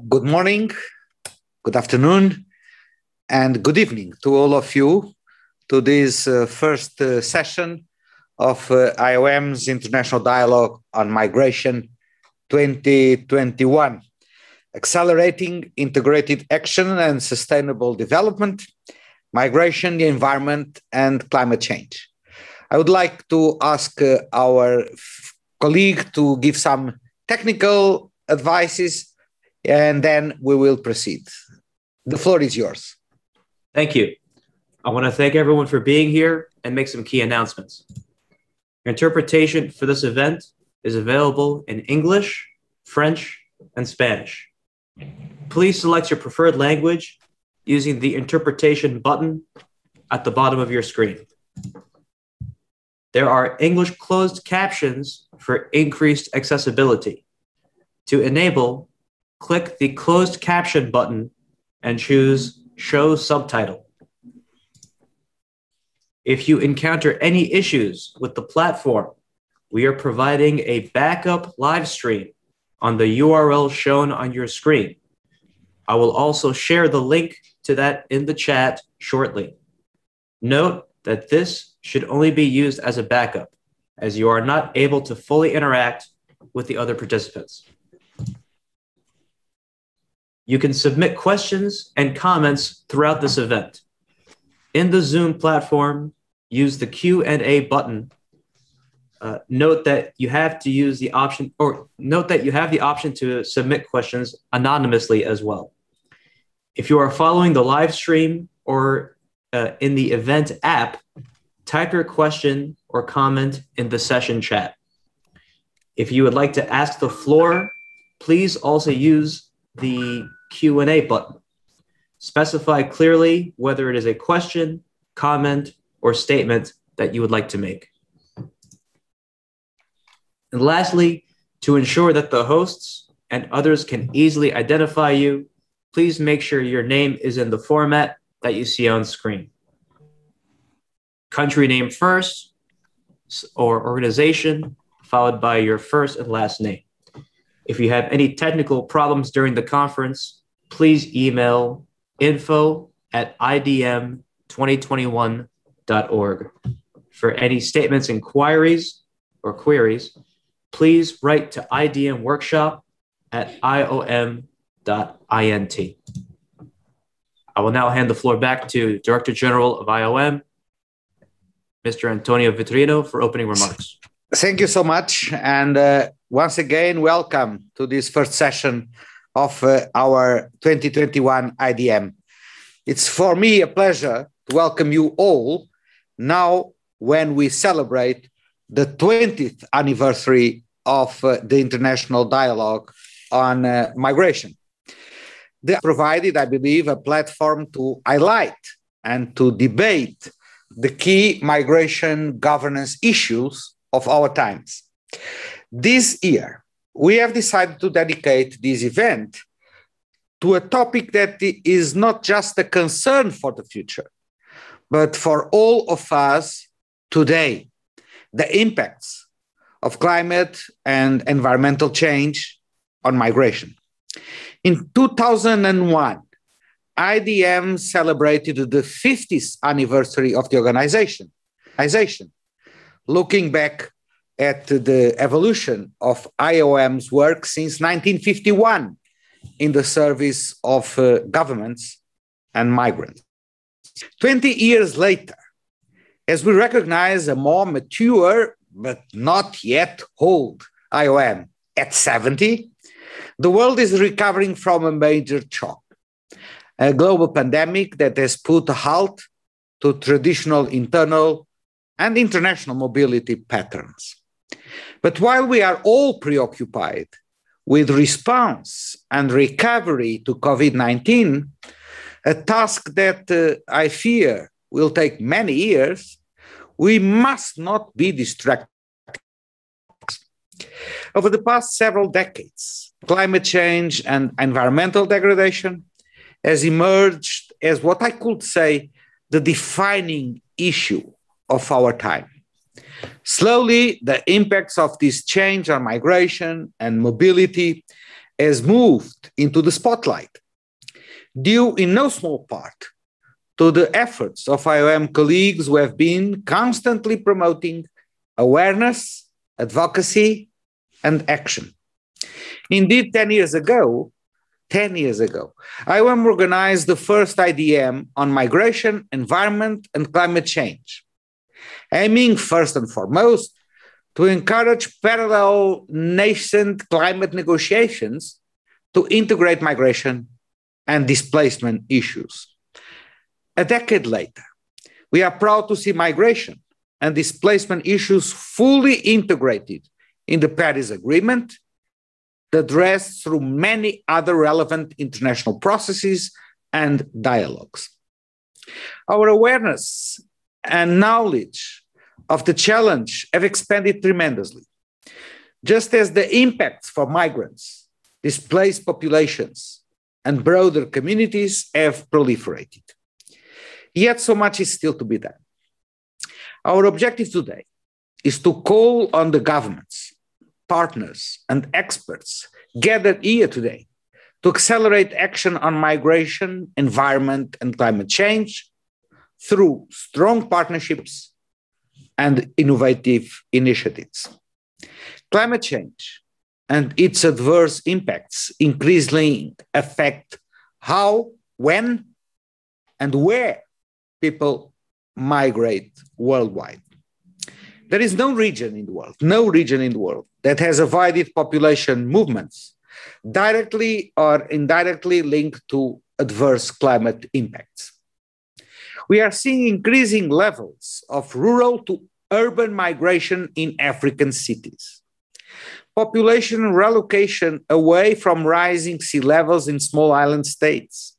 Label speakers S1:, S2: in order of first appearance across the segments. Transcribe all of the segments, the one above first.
S1: Good morning, good afternoon, and good evening to all of you to this uh, first uh, session of uh, IOM's International Dialogue on Migration 2021 Accelerating Integrated Action and Sustainable Development, Migration, the Environment, and Climate Change. I would like to ask uh, our colleague to give some technical advices and then we will proceed. The floor is yours.
S2: Thank you. I want to thank everyone for being here and make some key announcements. Interpretation for this event is available in English, French, and Spanish. Please select your preferred language using the interpretation button at the bottom of your screen. There are English closed captions for increased accessibility. To enable, click the closed caption button and choose Show Subtitle. If you encounter any issues with the platform, we are providing a backup live stream on the URL shown on your screen. I will also share the link to that in the chat shortly. Note that this should only be used as a backup, as you are not able to fully interact with the other participants. You can submit questions and comments throughout this event. In the Zoom platform, use the Q&A button. Uh, note that you have to use the option, or note that you have the option to submit questions anonymously as well. If you are following the live stream or uh, in the event app, type your question or comment in the session chat. If you would like to ask the floor, please also use the Q&A button. Specify clearly whether it is a question, comment, or statement that you would like to make. And lastly, to ensure that the hosts and others can easily identify you, please make sure your name is in the format that you see on screen. Country name first, or organization, followed by your first and last name. If you have any technical problems during the conference, please email info at idm2021.org. For any statements, inquiries, or queries, please write to IDM workshop at iom.int. I will now hand the floor back to Director General of IOM, Mr. Antonio Vitorino, for opening remarks.
S1: Thank you so much. And uh, once again, welcome to this first session of uh, our 2021 IDM. It's for me a pleasure to welcome you all now when we celebrate the 20th anniversary of uh, the International Dialogue on uh, Migration. They provided, I believe, a platform to highlight and to debate the key migration governance issues of our times. This year, we have decided to dedicate this event to a topic that is not just a concern for the future, but for all of us today the impacts of climate and environmental change on migration. In 2001, IDM celebrated the 50th anniversary of the organization. Looking back at the evolution of IOM's work since 1951 in the service of uh, governments and migrants. 20 years later, as we recognize a more mature but not yet old IOM at 70, the world is recovering from a major shock a global pandemic that has put a halt to traditional internal and international mobility patterns. But while we are all preoccupied with response and recovery to COVID 19, a task that uh, I fear will take many years, we must not be distracted. Over the past several decades, climate change and environmental degradation has emerged as what I could say the defining issue of our time. Slowly, the impacts of this change on migration and mobility
S3: has moved into the spotlight, due in no small part to the efforts of IOM colleagues who have been constantly promoting awareness, advocacy, and action. Indeed, 10 years ago, 10 years ago, IOM organized the first IDM on migration, environment, and climate change, aiming first and foremost to encourage parallel nascent climate negotiations to integrate migration and displacement issues. A decade later, we are proud to see migration and displacement issues fully integrated in the Paris Agreement, addressed through many other relevant international processes and dialogues. Our awareness and knowledge of the challenge have expanded tremendously, just as the impacts for migrants, displaced populations, and broader communities have proliferated. Yet, so much is still to be done. Our objective today is to call on the governments, partners, and experts gathered here today to accelerate action on migration, environment, and climate change through strong partnerships and innovative initiatives. Climate change and its adverse impacts increasingly affect how, when, and where people migrate worldwide. There is no region in the world, no region in the world that has avoided population movements directly or indirectly linked to adverse climate impacts. We are seeing increasing levels of rural to urban migration in African cities. Population relocation away from rising sea levels in small island states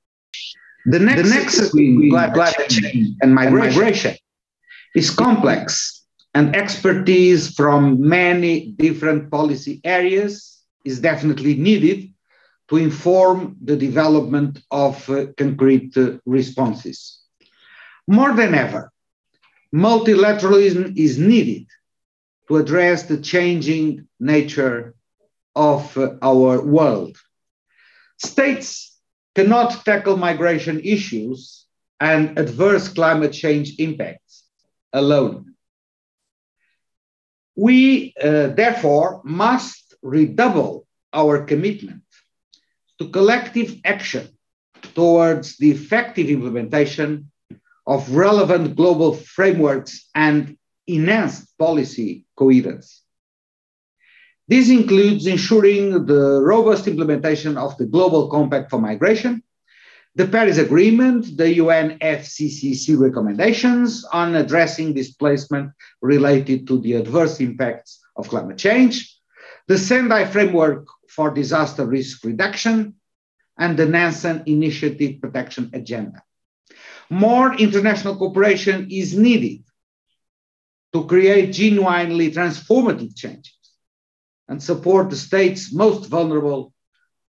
S1: the nexus, the nexus between climate change and migration is complex, and expertise from many different policy areas is definitely needed to inform the development of uh, concrete uh, responses. More than ever, multilateralism is needed to address the changing nature of uh, our world. States cannot tackle migration issues and adverse climate change impacts alone. We, uh, therefore, must redouble our commitment to collective action towards the effective implementation of relevant global frameworks and enhanced policy coherence. This includes ensuring the robust implementation of the Global Compact for Migration, the Paris Agreement, the UNFCCC recommendations on addressing displacement related to the adverse impacts of climate change, the Sendai Framework for Disaster Risk Reduction, and the Nansen Initiative Protection Agenda. More international cooperation is needed to create genuinely transformative changes and support the states most vulnerable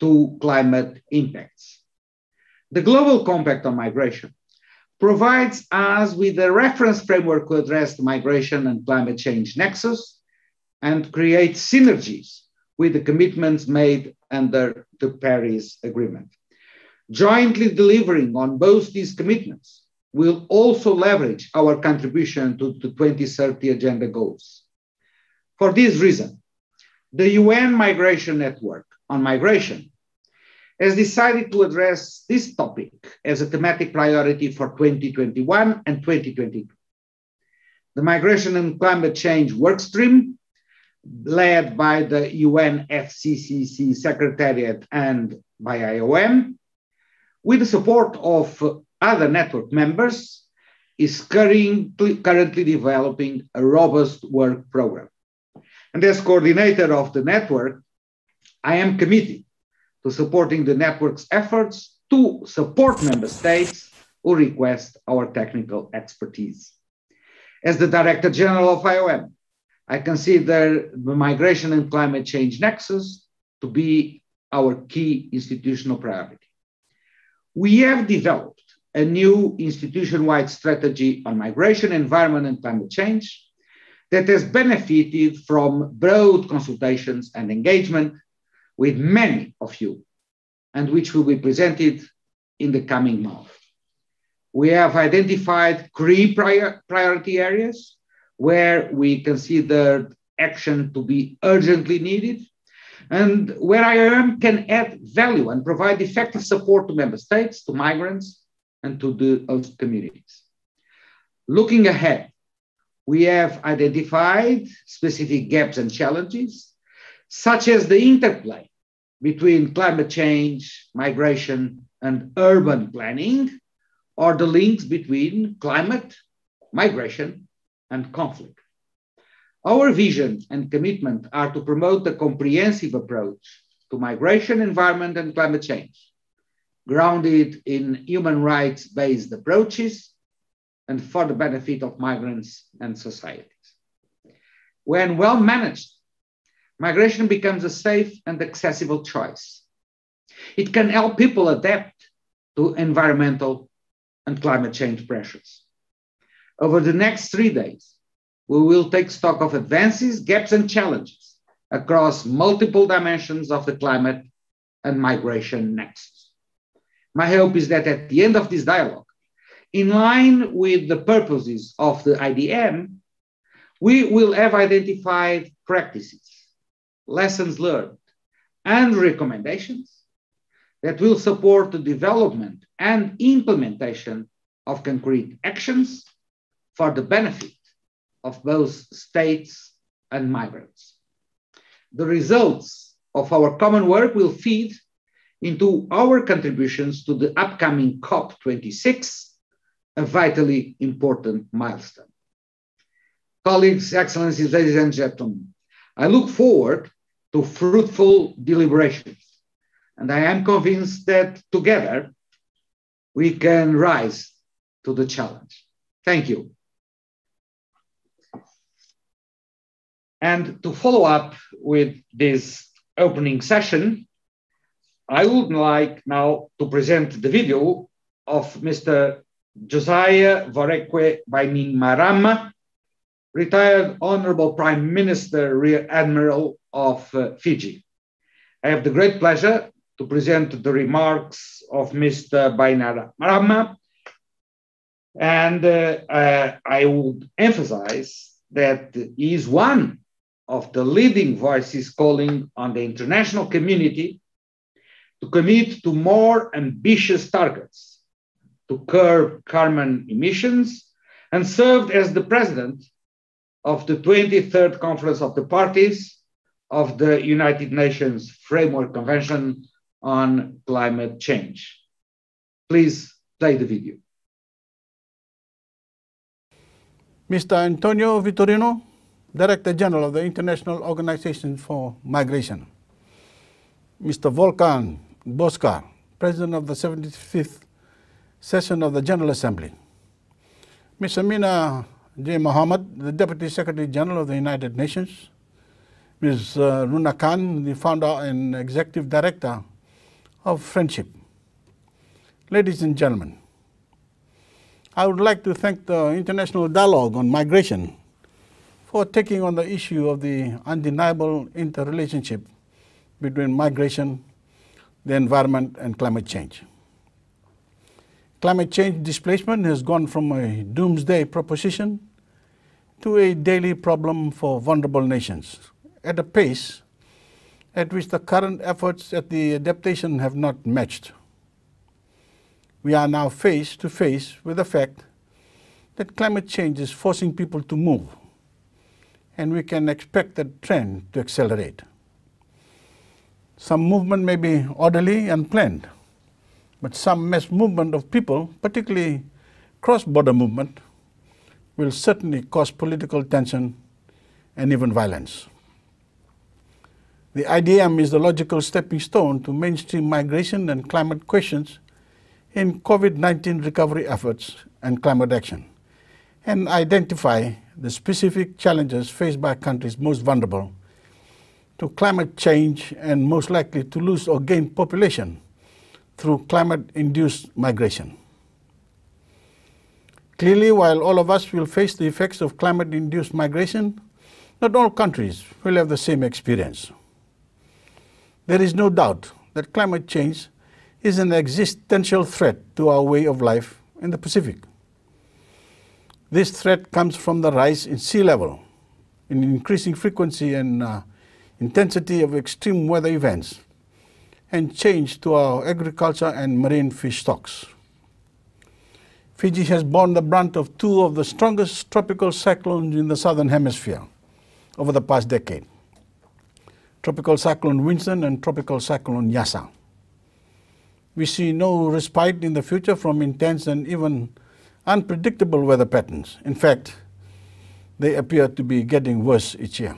S1: to climate impacts. The Global Compact on Migration provides us with a reference framework to address the migration and climate change nexus and create synergies with the commitments made under the Paris Agreement. Jointly delivering on both these commitments will also leverage our contribution to the 2030 Agenda goals. For this reason, the UN Migration Network on Migration has decided to address this topic as a thematic priority for 2021 and 2022. The Migration and Climate Change Workstream, led by the UNFCCC Secretariat and by IOM, with the support of other network members, is currently, currently developing a robust work program. And as coordinator of the network, I am committed to supporting the network's efforts to support member states who request our technical expertise. As the Director General of IOM, I consider the migration and climate change nexus to be our key institutional priority. We have developed a new institution-wide strategy on migration, environment, and climate change that has benefited from broad consultations and engagement with many of you and which will be presented in the coming month. We have identified three prior, priority areas where we considered action to be urgently needed and where IOM can add value and provide effective support to member states, to migrants, and to the host communities. Looking ahead, we have identified specific gaps and challenges, such as the interplay between climate change, migration, and urban planning, or the links between climate, migration, and conflict. Our vision and commitment are to promote a comprehensive approach to migration, environment, and climate change, grounded in human rights based approaches and for the benefit of migrants and societies. When well managed, migration becomes a safe and accessible choice. It can help people adapt to environmental and climate change pressures. Over the next three days, we will take stock of advances, gaps, and challenges across multiple dimensions of the climate and migration nexus. My hope is that at the end of this dialogue, in line with the purposes of the IDM, we will have identified practices, lessons learned, and recommendations that will support the development and implementation of concrete actions for the benefit of both states and migrants. The results of our common work will feed into our contributions to the upcoming COP26 a vitally important milestone. Colleagues, Excellencies, ladies and gentlemen, I look forward to fruitful deliberations, and I am convinced that together we can rise to the challenge. Thank you. And to follow up with this opening session, I would like now to present the video of Mr. Josaia Voreqe Bainimarama, retired Honorable Prime Minister, Rear Admiral of uh, Fiji. I have the great pleasure to present the remarks of Mr. Bainimarama, and uh, uh, I would emphasize that he is one of the leading voices calling on the international community to commit to more ambitious targets to curb carbon emissions and served as the president of the 23rd Conference of the Parties of the United Nations Framework Convention on Climate Change. Please play the video.
S4: Mr. Antonio Vitorino, Director General of the International Organization for Migration. Mr. Volkan Bozkır, President of the 75th session of the General Assembly. Ms. Amina J. Mohammed, the Deputy Secretary General of the United Nations, Ms. Uh, Runa Khan, the founder and executive director of Friendship. Ladies and gentlemen, I would like to thank the International Dialogue on Migration for taking on the issue of the undeniable interrelationship between migration, the environment, and climate change. Climate change displacement has gone from a doomsday proposition to a daily problem for vulnerable nations at a pace at which the current efforts at the adaptation have not matched. We are now face to face with the fact that climate change is forcing people to move, and we can expect the trend to accelerate. Some movement may be orderly and planned, but some mass movement of people, particularly cross-border movement, will certainly cause political tension and even violence. The IDM is the logical stepping stone to mainstream migration and climate questions in COVID-19 recovery efforts and climate action, and identify the specific challenges faced by countries most vulnerable to climate change and most likely to lose or gain population through climate-induced migration. Clearly, while all of us will face the effects of climate-induced migration, not all countries will have the same experience. There is no doubt that climate change is an existential threat to our way of life in the Pacific. This threat comes from the rise in sea level, in increasing frequency and uh, intensity of extreme weather events, and change to our agriculture and marine fish stocks. Fiji has borne the brunt of two of the strongest tropical cyclones in the southern hemisphere over the past decade. Tropical Cyclone Winston and Tropical Cyclone Yasa. We see no respite in the future from intense and even unpredictable weather patterns. In fact, they appear to be getting worse each year.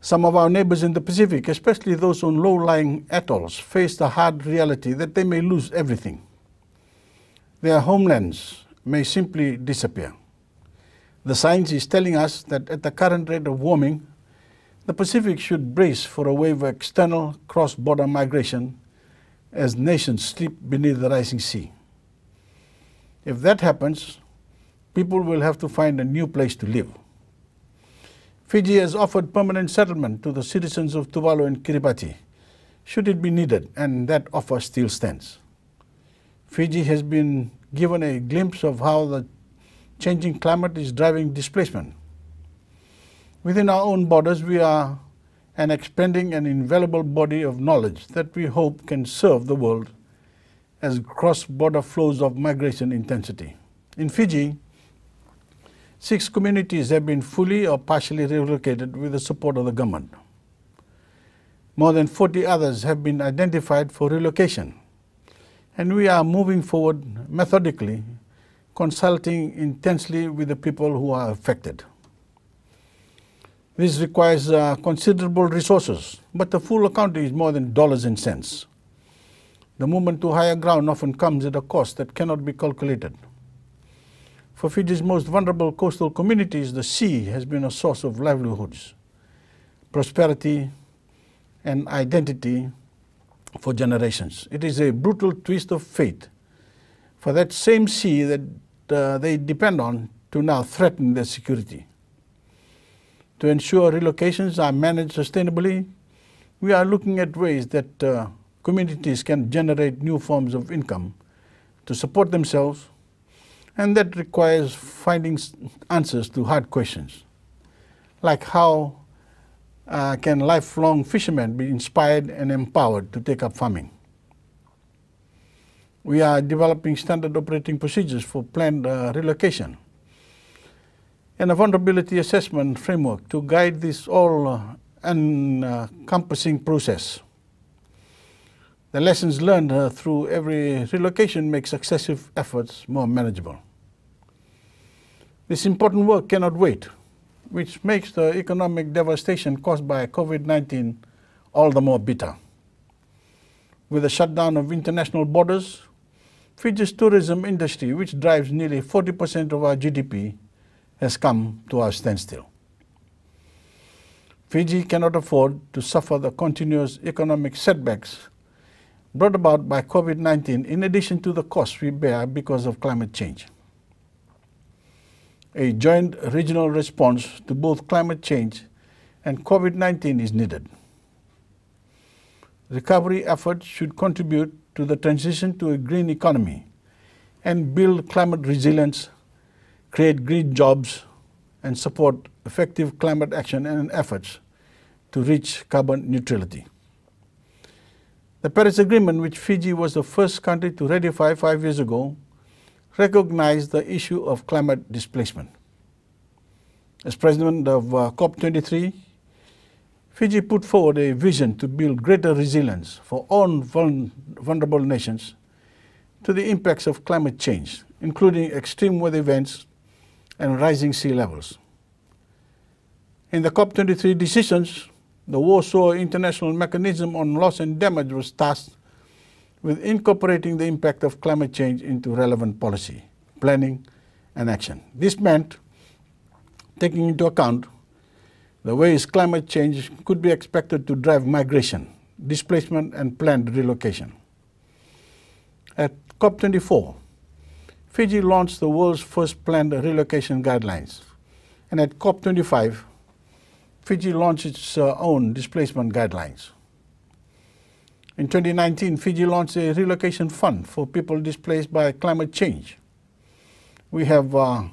S4: Some of our neighbors in the Pacific, especially those on low-lying atolls, face the hard reality that they may lose everything. Their homelands may simply disappear. The science is telling us that at the current rate of warming, the Pacific should brace for a wave of external cross-border migration as nations sleep beneath the rising sea. If that happens, people will have to find a new place to live. Fiji has offered permanent settlement to the citizens of Tuvalu and Kiribati, should it be needed, and that offer still stands. Fiji has been given a glimpse of how the changing climate is driving displacement. Within our own borders, we are an expanding and invaluable body of knowledge that we hope can serve the world as cross-border flows of migration intensity. In Fiji, Six communities have been fully or partially relocated with the support of the government. More than 40 others have been identified for relocation. And we are moving forward methodically, consulting intensely with the people who are affected. This requires uh, considerable resources, but the full accounting is more than dollars and cents. The movement to higher ground often comes at a cost that cannot be calculated. For Fiji's most vulnerable coastal communities, the sea has been a source of livelihoods, prosperity, and identity for generations. It is a brutal twist of fate for that same sea that uh, they depend on to now threaten their security. To ensure relocations are managed sustainably, we are looking at ways that uh, communities can generate new forms of income to support themselves and that requires finding answers to hard questions, like how uh, can lifelong fishermen be inspired and empowered to take up farming? We are developing standard operating procedures for planned uh, relocation and a vulnerability assessment framework to guide this all uh, encompassing process. The lessons learned uh, through every relocation make successive efforts more manageable. This important work cannot wait, which makes the economic devastation caused by COVID-19 all the more bitter. With the shutdown of international borders, Fiji's tourism industry, which drives nearly 40% of our GDP, has come to a standstill. Fiji cannot afford to suffer the continuous economic setbacks brought about by COVID-19 in addition to the costs we bear because of climate change. A joint regional response to both climate change and COVID-19 is needed. Recovery efforts should contribute to the transition to a green economy and build climate resilience, create green jobs, and support effective climate action and efforts to reach carbon neutrality. The Paris Agreement, which Fiji was the first country to ratify five years ago, recognized the issue of climate displacement. As president of uh, COP23, Fiji put forward a vision to build greater resilience for all vulnerable nations to the impacts of climate change, including extreme weather events and rising sea levels. In the COP23 decisions, the Warsaw International Mechanism on Loss and Damage was tasked with incorporating the impact of climate change into relevant policy, planning, and action. This meant taking into account the ways climate change could be expected to drive migration, displacement, and planned relocation. At COP24, Fiji launched the world's first planned relocation guidelines. And at COP25, Fiji launched its uh, own displacement guidelines. In 2019, Fiji launched a relocation fund for people displaced by climate change. We have uh,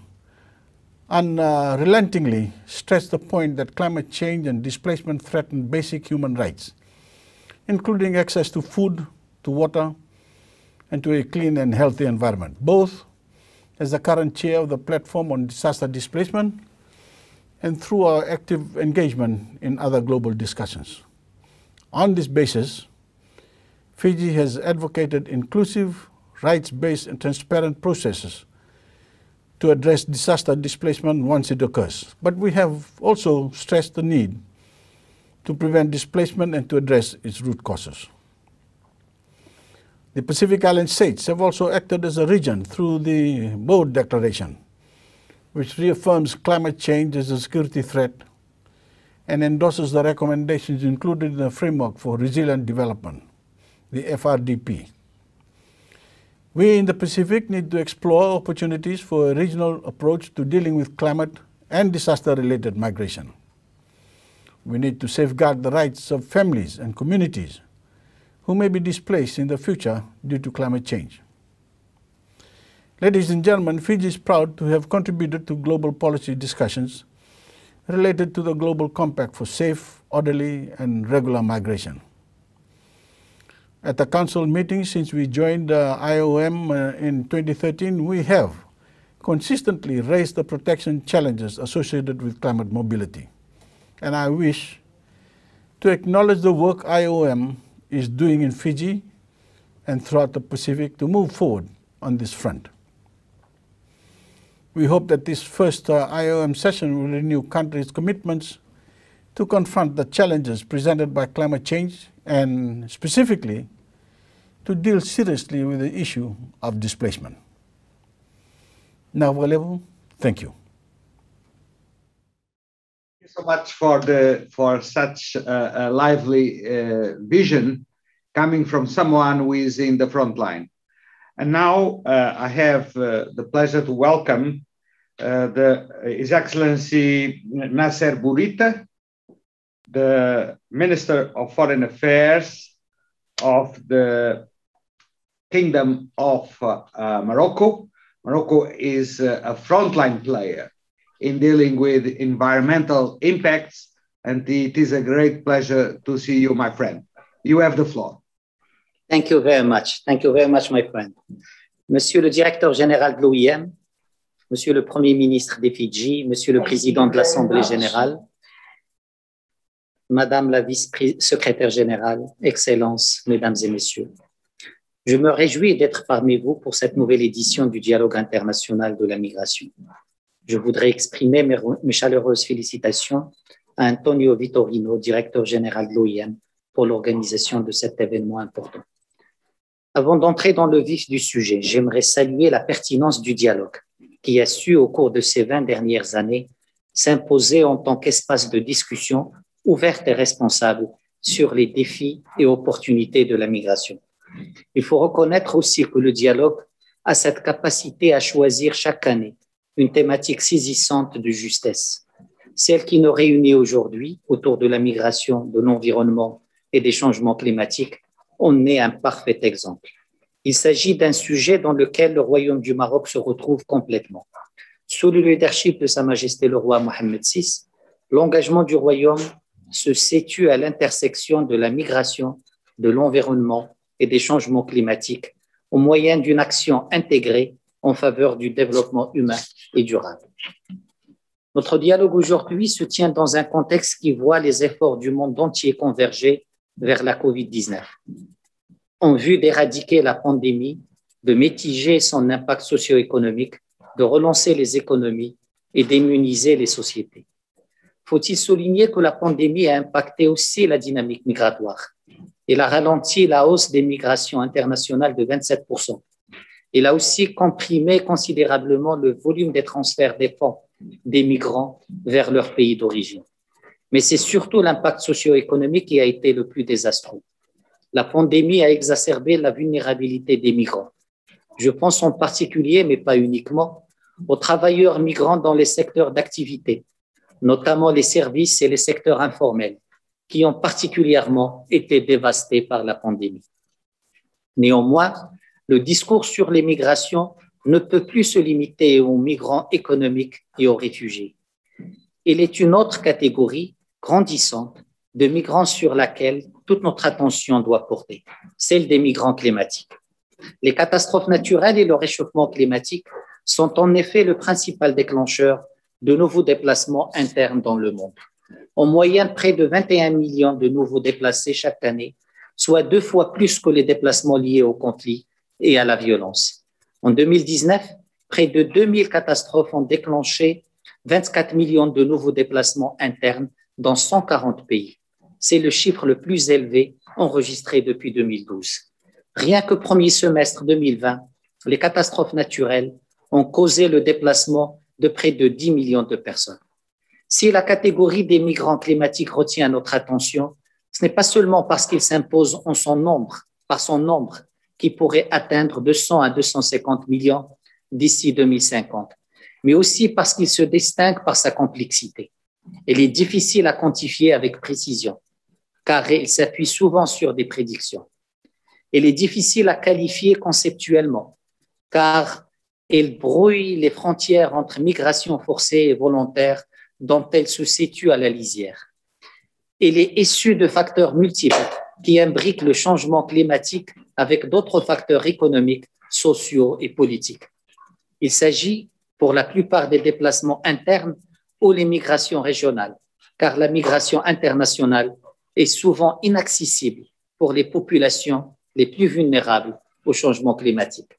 S4: unrelentingly stressed the point that climate change and displacement threaten basic human rights, including access to food, to water, and to a clean and healthy environment, both as the current chair of the platform on disaster displacement and through our active engagement in other global discussions. On this basis, Fiji has advocated inclusive, rights-based and transparent processes to address disaster displacement once it occurs. But we have also stressed the need to prevent displacement and to address its root causes. The Pacific Island states have also acted as a region through the Boe Declaration, which reaffirms climate change as a security threat and endorses the recommendations included in the Framework for Resilient Development, the FRDP. We in the Pacific need to explore opportunities for a regional approach to dealing with climate and disaster-related migration. We need to safeguard the rights of families and communities who may be displaced in the future due to climate change. Ladies and gentlemen, Fiji is proud to have contributed to global policy discussions related to the Global Compact for safe, orderly, and regular migration. At the Council meeting since we joined the IOM uh, in 2013, we have consistently raised the protection challenges associated with climate mobility. And I wish to acknowledge the work IOM is doing in Fiji and throughout the Pacific to move forward on this front. We hope that this first uh, IOM session will renew countries' commitments to confront the challenges presented by climate change and specifically to deal seriously with the issue of displacement. Now, Valevo, thank you.
S1: Thank you so much for the for such a, a lively uh, vision coming from someone who is in the front line. And now uh, I have uh, the pleasure to welcome uh, the His Excellency Nasser Bourita, the Minister of Foreign Affairs of the Kingdom of uh, uh, Morocco. Morocco is uh, a frontline player in dealing with environmental impacts, and it is a great pleasure to see you, my friend. You have the floor.
S5: Thank you very much. Thank you very much, my friend. Monsieur le directeur général de l'OIM, Monsieur le Premier ministre des Fidji, Monsieur le Président de l'Assemblée générale, Madame la vice-secrétaire générale, Excellences, Mesdames et Messieurs. Je me réjouis d'être parmi vous pour cette nouvelle édition du Dialogue international de la migration. Je voudrais exprimer mes, chaleureuses félicitations à Antonio Vitorino, directeur général de l'OIM, pour l'organisation de cet événement important. Avant d'entrer dans le vif du sujet, j'aimerais saluer la pertinence du dialogue qui a su, au cours de ces 20 dernières années, s'imposer en tant qu'espace de discussion ouverte et responsable sur les défis et opportunités de la migration. Il faut reconnaître aussi que le dialogue a cette capacité à choisir chaque année une thématique saisissante de justesse. Celle qui nous réunit aujourd'hui autour de la migration, de l'environnement et des changements climatiques en est un parfait exemple. Il s'agit d'un sujet dans lequel le Royaume du Maroc se retrouve complètement. Sous le leadership de Sa Majesté le roi Mohamed VI, l'engagement du Royaume se situe à l'intersection de la migration, de l'environnement et des changements climatiques au moyen d'une action intégrée en faveur du développement humain et durable. Notre dialogue aujourd'hui se tient dans un contexte qui voit les efforts du monde entier converger vers la COVID-19 en vue d'éradiquer la pandémie, de mitiger son impact socio-économique, de relancer les économies et d'immuniser les sociétés. Faut-il souligner que la pandémie a impacté aussi la dynamique migratoire Il a ralenti la hausse des migrations internationales de 27%. Il a aussi comprimé considérablement le volume des transferts des fonds des migrants vers leur pays d'origine. Mais c'est surtout l'impact socio-économique qui a été le plus désastreux. La pandémie a exacerbé la vulnérabilité des migrants. Je pense en particulier, mais pas uniquement, aux travailleurs migrants dans les secteurs d'activité, notamment les services et les secteurs informels, qui ont particulièrement été dévastés par la pandémie. Néanmoins, le discours sur l'immigration ne peut plus se limiter aux migrants économiques et aux réfugiés. Il est une autre catégorie grandissante de migrants sur laquelle toute notre attention doit porter, celle des migrants climatiques. Les catastrophes naturelles et le réchauffement climatique sont en effet le principal déclencheur de nouveaux déplacements internes dans le monde. En moyenne, près de 21 millions de nouveaux déplacés chaque année, soit deux fois plus que les déplacements liés au conflit et à la violence. En 2019, près de 2000 catastrophes ont déclenché 24 millions de nouveaux déplacements internes dans 140 pays. C'est le chiffre le plus élevé enregistré depuis 2012. Rien que premier semestre 2020, les catastrophes naturelles ont causé le déplacement de près de 10 millions de personnes. Si la catégorie des migrants climatiques retient notre attention, ce n'est pas seulement parce qu'ils s'imposent en son nombre, par son nombre, qui pourrait atteindre 200 à 250 millions d'ici 2050, mais aussi parce qu'il se distingue par sa complexité. Elle est difficile à quantifier avec précision, car il s'appuie souvent sur des prédictions. Elle est difficile à qualifier conceptuellement, car elle brouille les frontières entre migration forcée et volontaire dont elle se situe à la lisière. Elle est issue de facteurs multiples qui imbriquent le changement climatique avec d'autres facteurs économiques, sociaux et politiques. Il s'agit pour la plupart des déplacements internes ou les migrations régionales, car la migration internationale est souvent inaccessible pour les populations les plus vulnérables au changement climatique.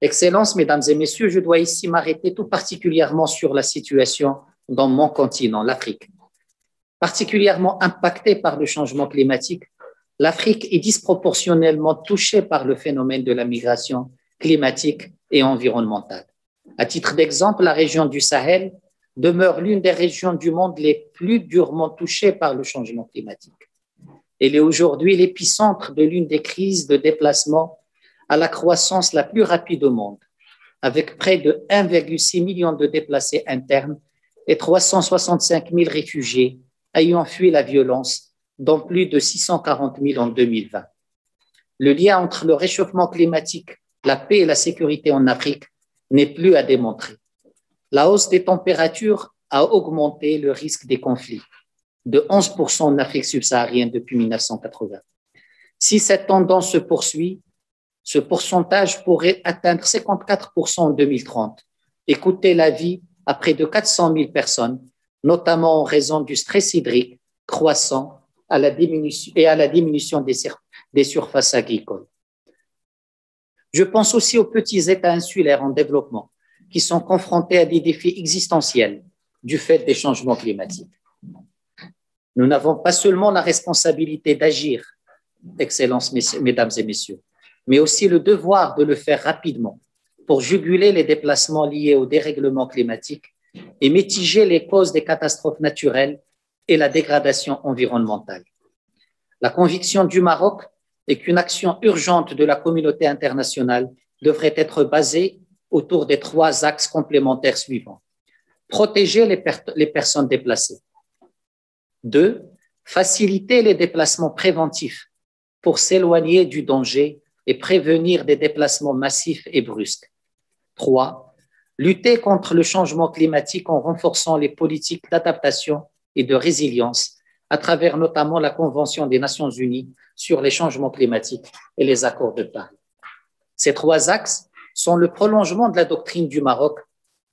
S5: Excellences, Mesdames et Messieurs, je dois ici m'arrêter tout particulièrement sur la situation dans mon continent, l'Afrique. Particulièrement impactée par le changement climatique, l'Afrique est disproportionnellement touchée par le phénomène de la migration climatique et environnementale. À titre d'exemple, la région du Sahel demeure l'une des régions du monde les plus durement touchées par le changement climatique. Elle est aujourd'hui l'épicentre de l'une des crises de déplacement à la croissance la plus rapide au monde, avec près de 1,6 million de déplacés internes et 365 000 réfugiés ayant fui la violence, dont plus de 640 000 en 2020. Le lien entre le réchauffement climatique, la paix et la sécurité en Afrique n'est plus à démontrer. La hausse des températures a augmenté le risque des conflits de 11% en Afrique subsaharienne depuis 1980. Si cette tendance se poursuit, ce pourcentage pourrait atteindre 54% en 2030 et coûter la vie à près de 400 000 personnes, notamment en raison du stress hydrique croissant à la diminution, et à la diminution des, des surfaces agricoles. Je pense aussi aux petits États insulaires en développement qui sont confrontés à des défis existentiels du fait des changements climatiques. Nous n'avons pas seulement la responsabilité d'agir, Excellences, Mesdames et Messieurs, mais aussi le devoir de le faire rapidement pour juguler les déplacements liés au dérèglement climatique et mitiger les causes des catastrophes naturelles et la dégradation environnementale. La conviction du Maroc est qu'une action urgente de la communauté internationale devrait être basée autour des trois axes complémentaires suivants. Protéger les, personnes déplacées. Deux, faciliter les déplacements préventifs pour s'éloigner du danger et prévenir des déplacements massifs et brusques. Trois, lutter contre le changement climatique en renforçant les politiques d'adaptation et de résilience à travers notamment la Convention des Nations Unies sur les changements climatiques et les accords de Paris. Ces trois axes sont le prolongement de la doctrine du Maroc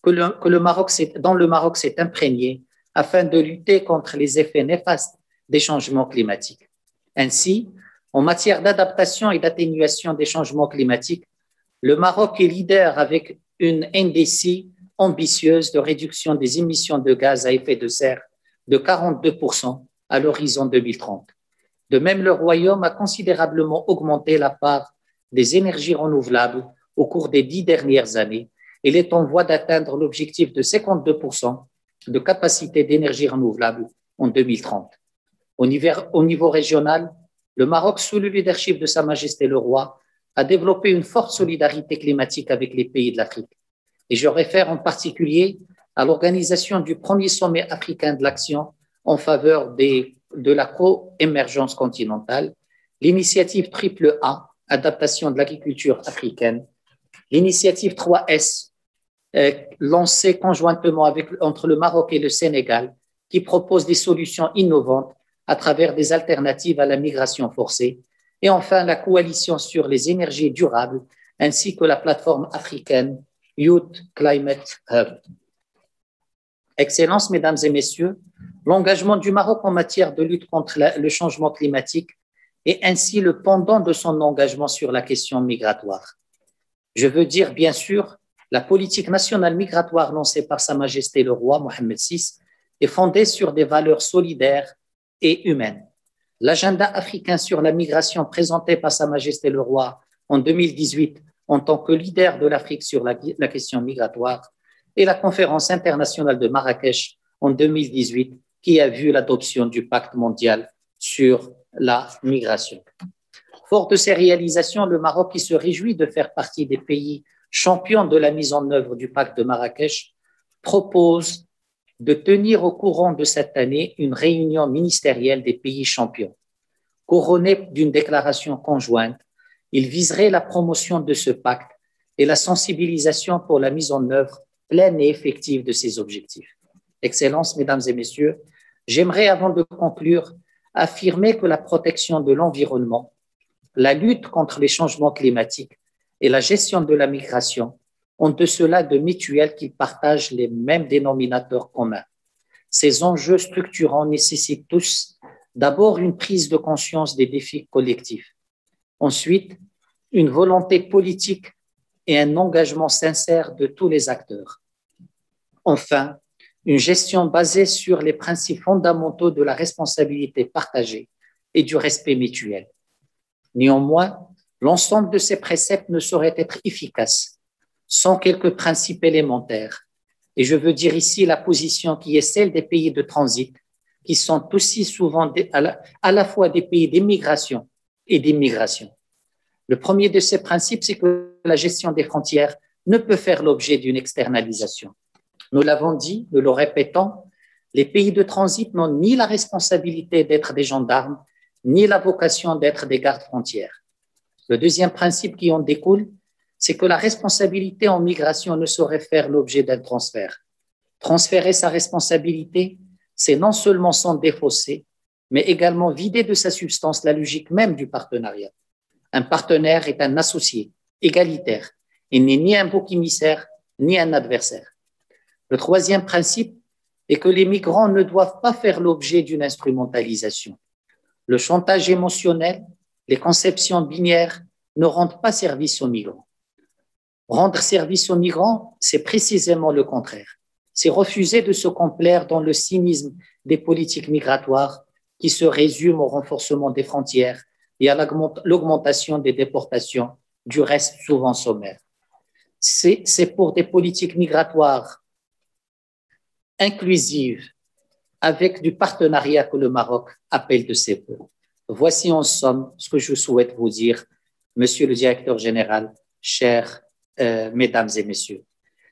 S5: que le, Maroc dont le Maroc s'est imprégné afin de lutter contre les effets néfastes des changements climatiques. Ainsi, en matière d'adaptation et d'atténuation des changements climatiques, le Maroc est leader avec une NDC ambitieuse de réduction des émissions de gaz à effet de serre de 42% à l'horizon 2030. De même, le Royaume a considérablement augmenté la part des énergies renouvelables au cours des dix dernières années. Il est en voie d'atteindre l'objectif de 52% de capacité d'énergie renouvelable en 2030. Au niveau, au niveau régional, le Maroc, sous le leadership de Sa Majesté le Roi, a développé une forte solidarité climatique avec les pays de l'Afrique. Et je réfère en particulier à l'organisation du premier sommet africain de l'action en faveur de la co-émergence continentale, l'initiative triple A, adaptation de l'agriculture africaine, l'initiative 3S, euh, lancée conjointement avec, entre le Maroc et le Sénégal, qui propose des solutions innovantes à travers des alternatives à la migration forcée, et enfin la coalition sur les énergies durables, ainsi que la plateforme africaine Youth Climate Hub. Excellences, Mesdames et Messieurs, l'engagement du Maroc en matière de lutte contre le changement climatique est ainsi le pendant de son engagement sur la question migratoire. Je veux dire, bien sûr, la politique nationale migratoire lancée par Sa Majesté le roi Mohamed VI est fondée sur des valeurs solidaires et humaines. L'agenda africain sur la migration présenté par Sa Majesté le roi en 2018 en tant que leader de l'Afrique sur la, question migratoire et la conférence internationale de Marrakech en 2018 qui a vu l'adoption du pacte mondial sur la migration. Fort de ces réalisations, le Maroc, qui se réjouit de faire partie des pays champions de la mise en œuvre du pacte de Marrakech, propose de tenir au courant de cette année une réunion ministérielle des pays champions. Couronnée d'une déclaration conjointe, il viserait la promotion de ce pacte et la sensibilisation pour la mise en œuvre pleine et effective de ces objectifs. Excellences, Mesdames et Messieurs, j'aimerais, avant de conclure, affirmer que la protection de l'environnement, la lutte contre les changements climatiques et la gestion de la migration ont de cela de mutuel qu'ils partagent les mêmes dénominateurs communs. Ces enjeux structurants nécessitent tous d'abord une prise de conscience des défis collectifs, ensuite une volonté politique et un engagement sincère de tous les acteurs. Enfin, une gestion basée sur les principes fondamentaux de la responsabilité partagée et du respect mutuel. Néanmoins, l'ensemble de ces préceptes ne saurait être efficace sans quelques principes élémentaires. Et je veux dire ici la position qui est celle des pays de transit, qui sont aussi souvent à la, fois des pays d'immigration et d'immigration. Le premier de ces principes, c'est que la gestion des frontières ne peut faire l'objet d'une externalisation. Nous l'avons dit, nous le répétons, les pays de transit n'ont ni la responsabilité d'être des gendarmes, ni la vocation d'être des gardes frontières. Le deuxième principe qui en découle, c'est que la responsabilité en migration ne saurait faire l'objet d'un transfert. Transférer sa responsabilité, c'est non seulement s'en défausser, mais également vider de sa substance la logique même du partenariat. Un partenaire est un associé, égalitaire. Il n'est ni un bouc émissaire, ni un adversaire. Le troisième principe est que les migrants ne doivent pas faire l'objet d'une instrumentalisation. Le chantage émotionnel, les conceptions binaires ne rendent pas service aux migrants. Rendre service aux migrants, c'est précisément le contraire. C'est refuser de se complaire dans le cynisme des politiques migratoires qui se résument au renforcement des frontières et à l'augmentation des déportations, du reste souvent sommaire. C'est pour des politiques migratoires inclusive avec du partenariat que le Maroc appelle de ses voeux. Voici en somme ce que je souhaite vous dire, Monsieur le Directeur général, chers euh, Mesdames et Messieurs.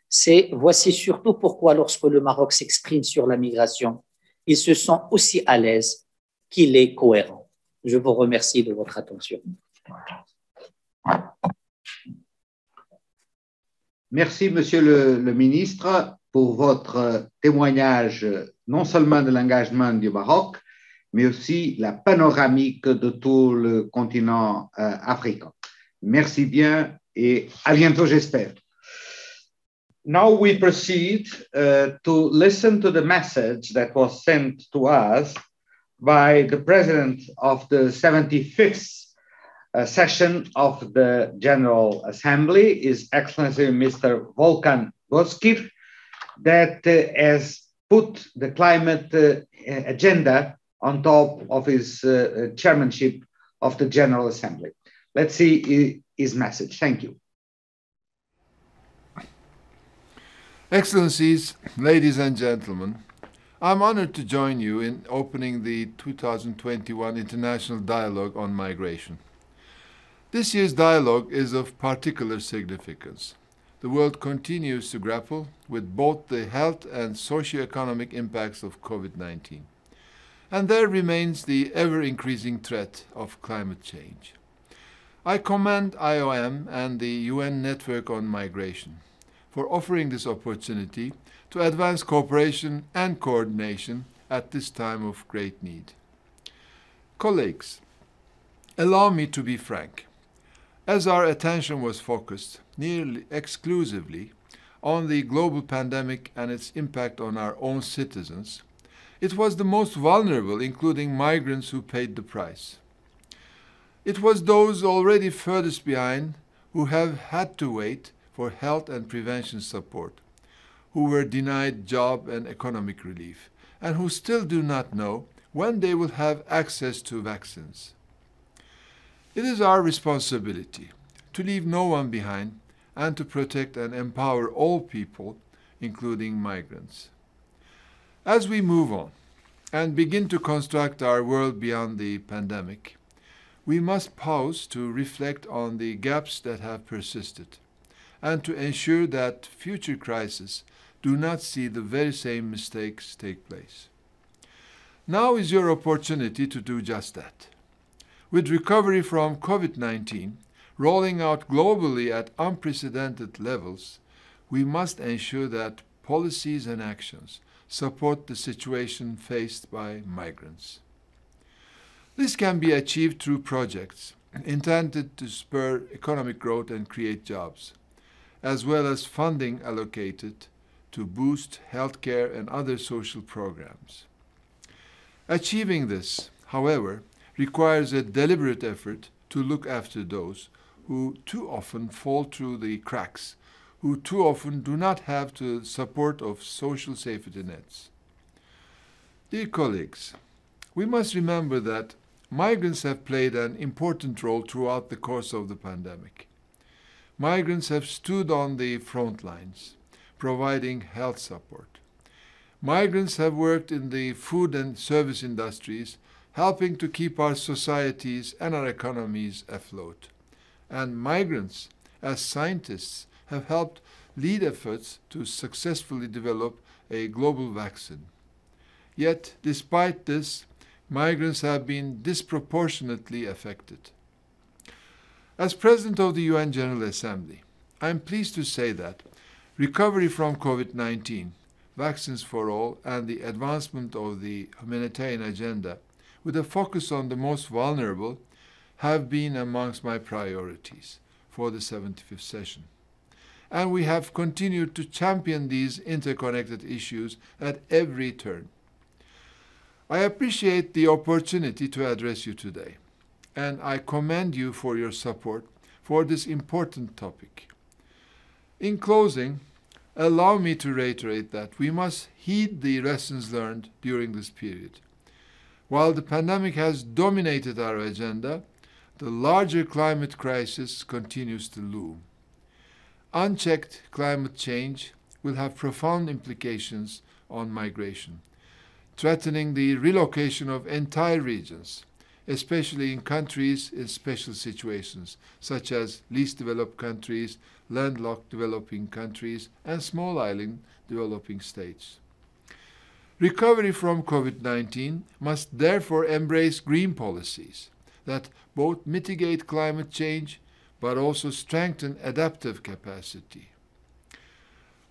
S5: C'est voici surtout pourquoi lorsque le Maroc s'exprime sur la migration, il se sent aussi à l'aise qu'il est cohérent. Je vous remercie de votre attention.
S1: Merci, Monsieur le, le ministre pour votre témoignage non seulement de l'engagement du Maroc, mais aussi la panoramique de tout le continent euh, africain. Merci bien et à bientôt, j'espère. Now we proceed uh, to listen to the message that was sent to us by the president of the 75th uh, session of the General Assembly, His Excellency Mr. Volkan Bozkir, that uh, has put the climate uh, agenda on top of his uh, chairmanship of the General Assembly. Let's see his message. Thank you.
S6: Excellencies, ladies and gentlemen, I'm honored to join you in opening the 2021 International Dialogue on Migration. This year's dialogue is of particular significance. The world continues to grapple with both the health and socio-economic impacts of COVID-19. And there remains the ever-increasing threat of climate change. I commend IOM and the UN Network on Migration for offering this opportunity to advance cooperation and coordination at this time of great need. Colleagues, allow me to be frank. As our attention was focused nearly exclusively on the global pandemic and its impact on our own citizens, it was the most vulnerable, including migrants, who paid the price. It was those already furthest behind who have had to wait for health and prevention support, who were denied job and economic relief, and who still do not know when they will have access to vaccines. It is our responsibility to leave no one behind and to protect and empower all people, including migrants. As we move on and begin to construct our world beyond the pandemic, we must pause to reflect on the gaps that have persisted and to ensure that future crises do not see the very same mistakes take place. Now is your opportunity to do just that. With recovery from COVID 19 rolling out globally at unprecedented levels, we must ensure that policies and actions support the situation faced by migrants. This can be achieved through projects intended to spur economic growth and create jobs, as well as funding allocated to boost healthcare and other social programs. Achieving this, however, requires a deliberate effort to look after those who too often fall through the cracks, who too often do not have the support of social safety nets. Dear colleagues, we must remember that migrants have played an important role throughout the course of the pandemic. Migrants have stood on the front lines, providing health support. Migrants have worked in the food and service industries, helping to keep our societies and our economies afloat. And migrants, as scientists, have helped lead efforts to successfully develop a global vaccine. Yet, despite this, migrants have been disproportionately affected. As President of the UN General Assembly, I am pleased to say that recovery from COVID 19 vaccines for all, and the advancement of the humanitarian agenda, with a focus on the most vulnerable, have been amongst my priorities for the 75th session. And we have continued to champion these interconnected issues at every turn. I appreciate the opportunity to address you today, and I commend you for your support for this important topic. In closing, Allow me to reiterate that we must heed the lessons learned during this period. While the pandemic has dominated our agenda, the larger climate crisis continues to loom. Unchecked climate change will have profound implications on migration, threatening the relocation of entire regions, especially in countries in special situations, such as least developed countries landlocked developing countries, and small island developing states. Recovery from COVID 19 must therefore embrace green policies that both mitigate climate change but also strengthen adaptive capacity.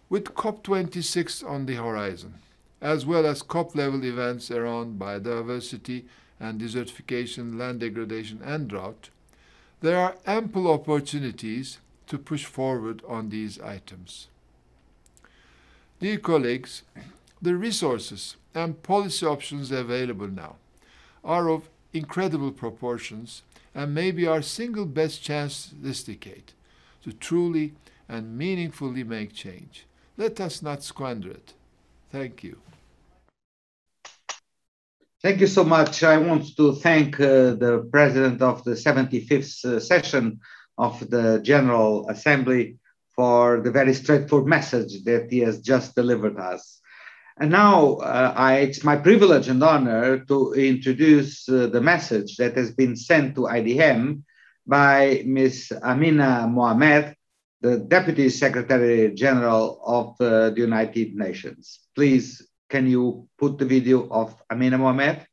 S6: With COP26 on the horizon, as well as COP level events around biodiversity and desertification, land degradation, and drought, there are ample opportunities to push forward on these items. Dear colleagues, the resources and policy options available now are of incredible proportions and may be our single best chance this decade to truly and meaningfully make change. Let us not squander it. Thank you.
S1: Thank you so much. I want to thank uh, the president of the 75th uh, session of the General Assembly for the very straightforward message that he has just delivered us. And now uh, I, it's my privilege and honor to introduce uh, the message that has been sent to IDM by Ms. Amina Mohammed, the Deputy Secretary General of uh, the United Nations. Please, can you put the video of Amina Mohammed?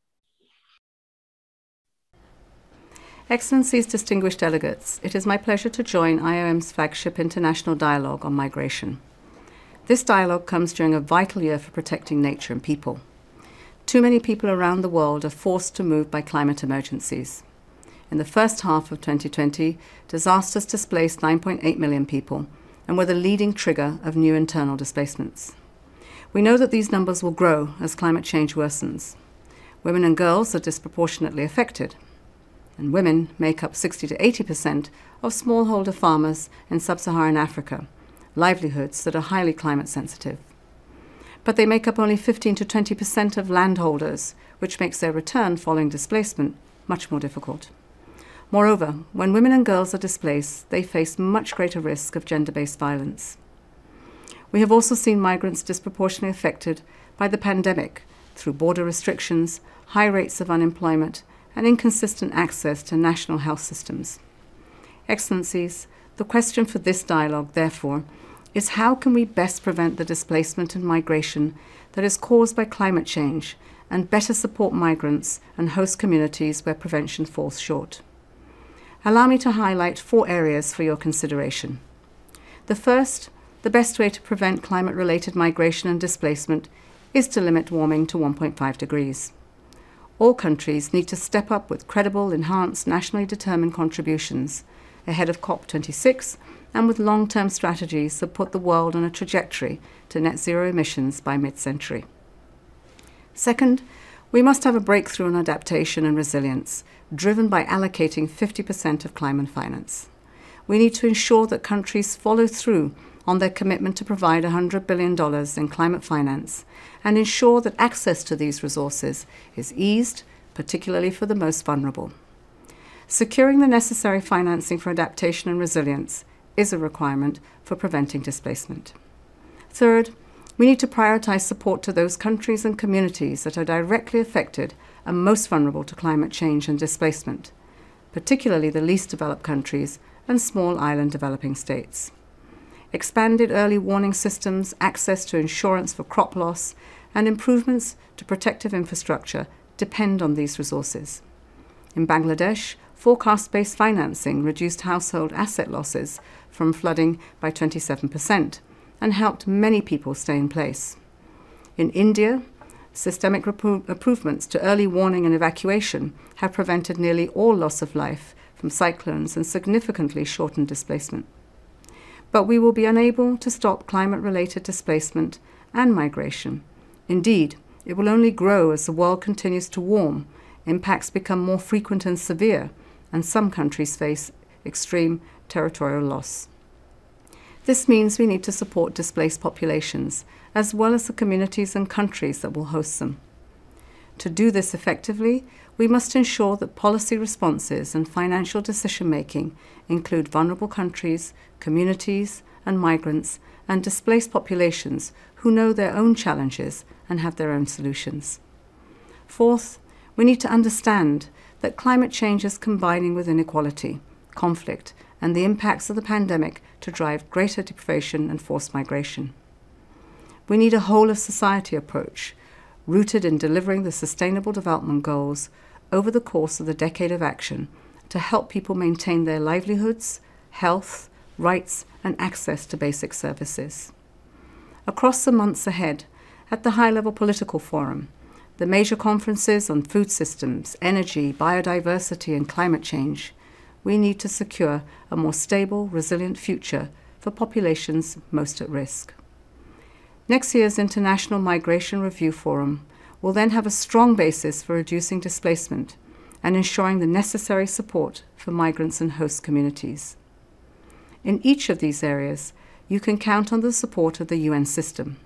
S7: Excellencies, distinguished delegates, it is my pleasure to join IOM's flagship international dialogue on migration. This dialogue comes during a vital year for protecting nature and people. Too many people around the world are forced to move by climate emergencies. In the first half of 2020, disasters displaced 9.8 million people and were the leading trigger of new internal displacements. We know that these numbers will grow as climate change worsens. Women and girls are disproportionately affected and women make up 60 to 80% of smallholder farmers in sub Saharan Africa, livelihoods that are highly climate sensitive. But they make up only 15 to 20% of landholders, which makes their return following displacement much more difficult. Moreover, when women and girls are displaced, they face much greater risk of gender based violence. We have also seen migrants disproportionately affected by the pandemic through border restrictions, high rates of unemployment, and inconsistent access to national health systems. Excellencies, the question for this dialogue, therefore, is how can we best prevent the displacement and migration that is caused by climate change and better support migrants and host communities where prevention falls short? Allow me to highlight four areas for your consideration. The first, the best way to prevent climate related migration and displacement is to limit warming to 1.5 degrees all countries need to step up with credible, enhanced, nationally determined contributions ahead of COP26 and with long term strategies that put the world on a trajectory to net zero emissions by mid century. Second, we must have a breakthrough in adaptation and resilience, driven by allocating 50% of climate finance. We need to ensure that countries follow through on their commitment to provide $100 billion in climate finance and ensure that access to these resources is eased, particularly for the most vulnerable. Securing the necessary financing for adaptation and resilience is a requirement for preventing displacement. Third, we need to prioritize support to those countries and communities that are directly affected and most vulnerable to climate change and displacement, particularly the least developed countries and small island developing states expanded early warning systems, access to insurance for crop loss, and improvements to protective infrastructure depend on these resources. In Bangladesh, forecast based financing reduced household asset losses from flooding by 27% and helped many people stay in place. In India, systemic improvements to early warning and evacuation have prevented nearly all loss of life from cyclones and significantly shortened displacement but we will be unable to stop climate related displacement and migration. Indeed, it will only grow as the world continues to warm, impacts become more frequent and severe, and some countries face extreme territorial loss. This means we need to support displaced populations, as well as the communities and countries that will host them. To do this effectively, we must ensure that policy responses and financial decision making include vulnerable countries, communities, and migrants, and displaced populations who know their own challenges and have their own solutions. Fourth, we need to understand that climate change is combining with inequality, conflict, and the impacts of the pandemic to drive greater deprivation and forced migration. We need a whole of society approach rooted in delivering the Sustainable Development Goals over the course of the decade of action to help people maintain their livelihoods, health, rights, and access to basic services. Across the months ahead, at the high level political forum, the major conferences on food systems, energy, biodiversity, and climate change, we need to secure a more stable, resilient future for populations most at risk. Next year's International Migration Review Forum will then have a strong basis for reducing displacement and ensuring the necessary support for migrants and host communities. In each of these areas, you can count on the support of the UN system.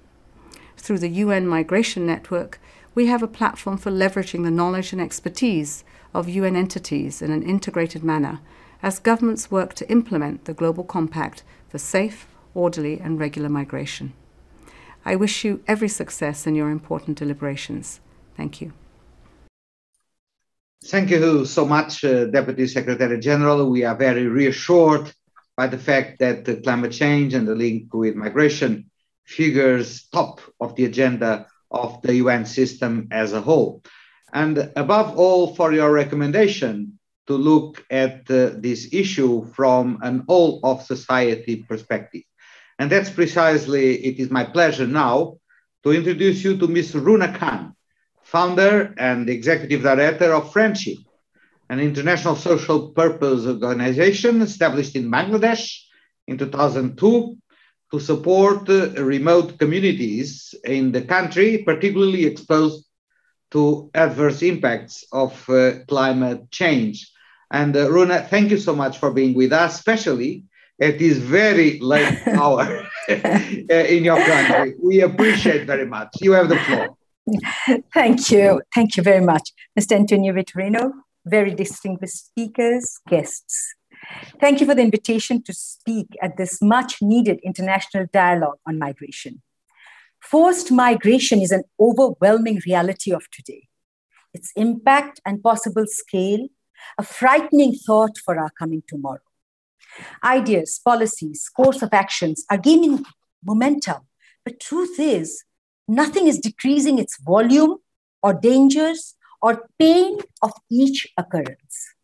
S7: Through the UN Migration Network, we have a platform for leveraging the knowledge and expertise of UN entities in an integrated manner as governments work to implement the Global Compact for safe, orderly, and regular migration. I wish you every success in your important deliberations. Thank you.
S1: Thank you so much, uh, Deputy Secretary General. We are very reassured by the fact that climate change and the link with migration figures top of the agenda of the UN system as a whole. And above all, for your recommendation to look at uh, this issue from an all of society perspective. And that's precisely, it is my pleasure now to introduce you to Ms. Runa Khan, founder and executive director of Friendship, an international social purpose organization established in Bangladesh in 2002 to support uh, remote communities in the country, particularly exposed to adverse impacts of uh, climate change. And uh, Runa, thank you so much for being with us, especially at this very late hour uh, in your country. We appreciate very much. You have the floor.
S8: Thank you. Thank you very much, Mr. Antonio Vitorino, very distinguished speakers, guests. Thank you for the invitation to speak at this much needed international dialogue on migration. Forced migration is an overwhelming reality of today. Its impact and possible scale, a frightening thought for our coming tomorrow. Ideas, policies, course of actions are gaining momentum, but truth is, nothing is decreasing its volume or dangers or pain of each occurrence.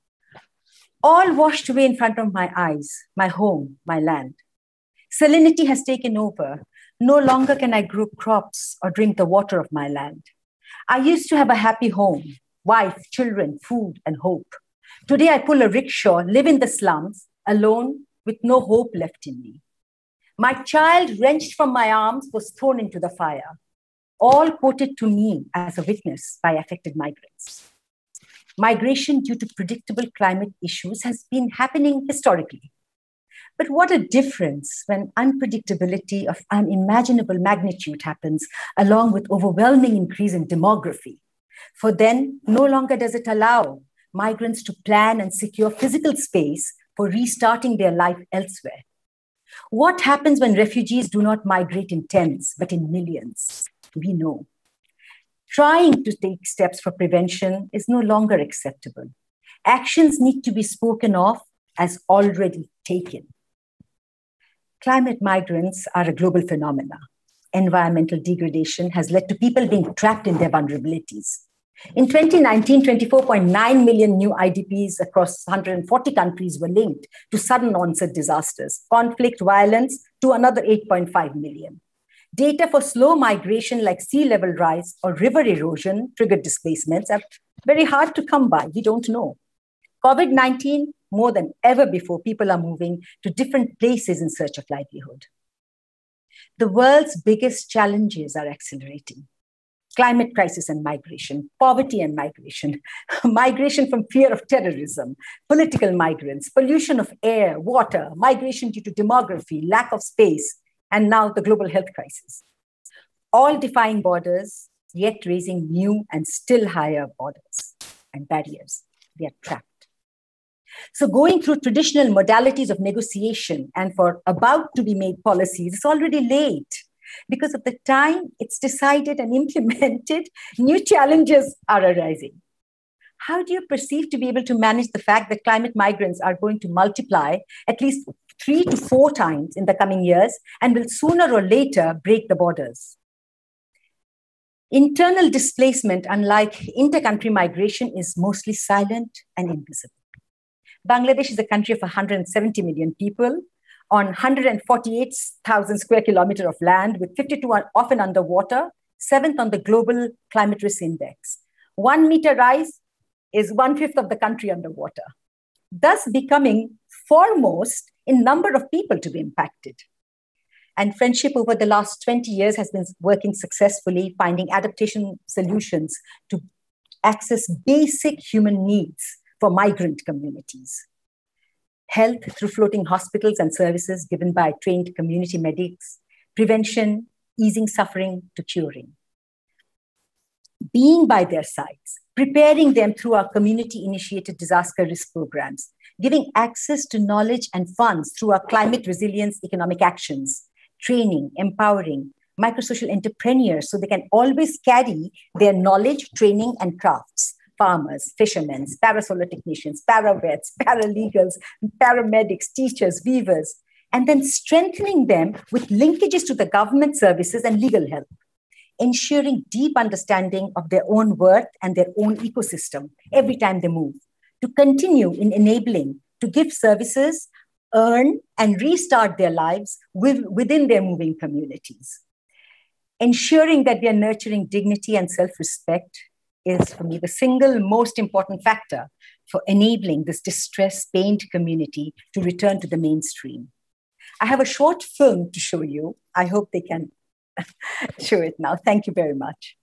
S8: All washed away in front of my eyes, my home, my land. Salinity has taken over, no longer can I grow crops or drink the water of my land. I used to have a happy home, wife, children, food, and hope. Today I pull a rickshaw, live in the slums, alone, with no hope left in me. My child, wrenched from my arms, was thrown into the fire, all quoted to me as a witness by affected migrants. Migration due to predictable climate issues has been happening historically. But what a difference when unpredictability of unimaginable magnitude happens, along with overwhelming increase in demography. For then, no longer does it allow migrants to plan and secure physical space for restarting their life elsewhere. What happens when refugees do not migrate in tens, but in millions? We know. Trying to take steps for prevention is no longer acceptable. Actions need to be spoken of as already taken. Climate migrants are a global phenomenon. Environmental degradation has led to people being trapped in their vulnerabilities. In 2019, 24.9 million new IDPs across 140 countries were linked to sudden onset disasters, conflict, violence, to another 8.5 million. Data for slow migration like sea level rise or river erosion triggered displacements are very hard to come by. We don't know. COVID 19 more than ever before, people are moving to different places in search of livelihood. The world's biggest challenges are accelerating climate crisis and migration, poverty and migration, migration from fear of terrorism, political migrants, pollution of air, water, migration due to demography, lack of space, and now the global health crisis. All defying borders, yet raising new and still higher borders and barriers. We are trapped. So, going through traditional modalities of negotiation and for about to be made policies, it's already late. Because of the time it's decided and implemented, new challenges are arising. How do you perceive to be able to manage the fact that climate migrants are going to multiply at least three to four times in the coming years and will sooner or later break the borders? Internal displacement, unlike intercountry migration, is mostly silent and invisible. Bangladesh is a country of 170 million people on 148,000 square kilometer of land with 52 often underwater, seventh on the global climate risk index. One meter rise is one fifth of the country underwater, thus becoming foremost in number of people to be impacted. And friendship over the last 20 years has been working successfully, finding adaptation solutions to access basic human needs for migrant communities. Health through floating hospitals and services given by trained community medics, prevention, easing suffering to curing. Being by their sides, preparing them through our community initiated disaster risk programs, giving access to knowledge and funds through our climate resilience economic actions, training, empowering microsocial entrepreneurs so they can always carry their knowledge, training, and crafts
S9: farmers, fishermen, parasolar technicians, paravets, paralegals, paramedics, teachers, weavers, and then strengthening them with linkages to the government services and legal help, ensuring deep understanding of their own worth and their own ecosystem every time they move, to continue in enabling to give services, earn, and restart their lives within their moving communities. Ensuring that we are nurturing dignity and self respect is, for me, the single most important factor for enabling this distressed, pained community to return to the mainstream. I have a short film to show you. I hope they can show it now. Thank you very much.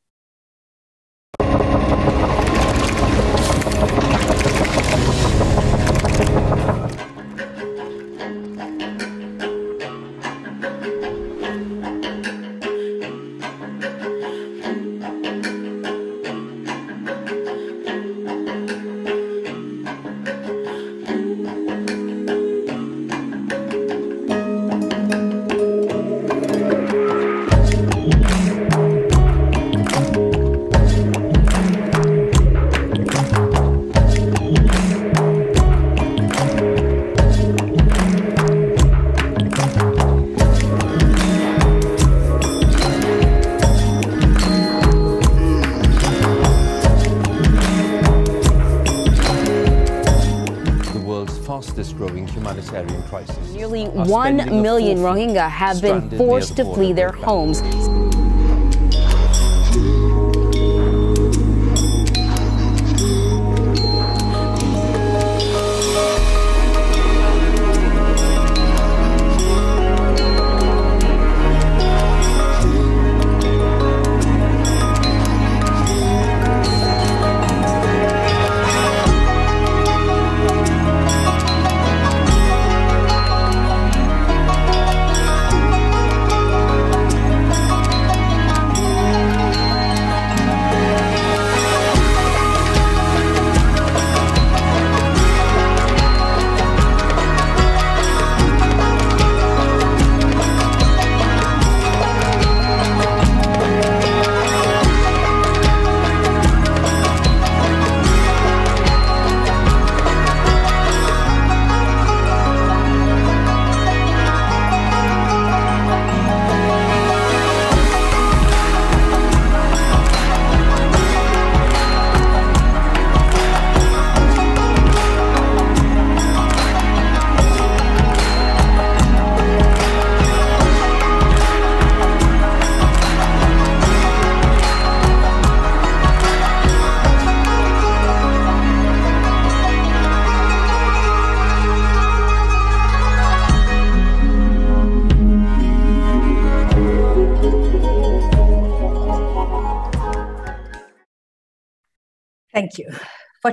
S8: 1 million Rohingya have been forced to flee their homes.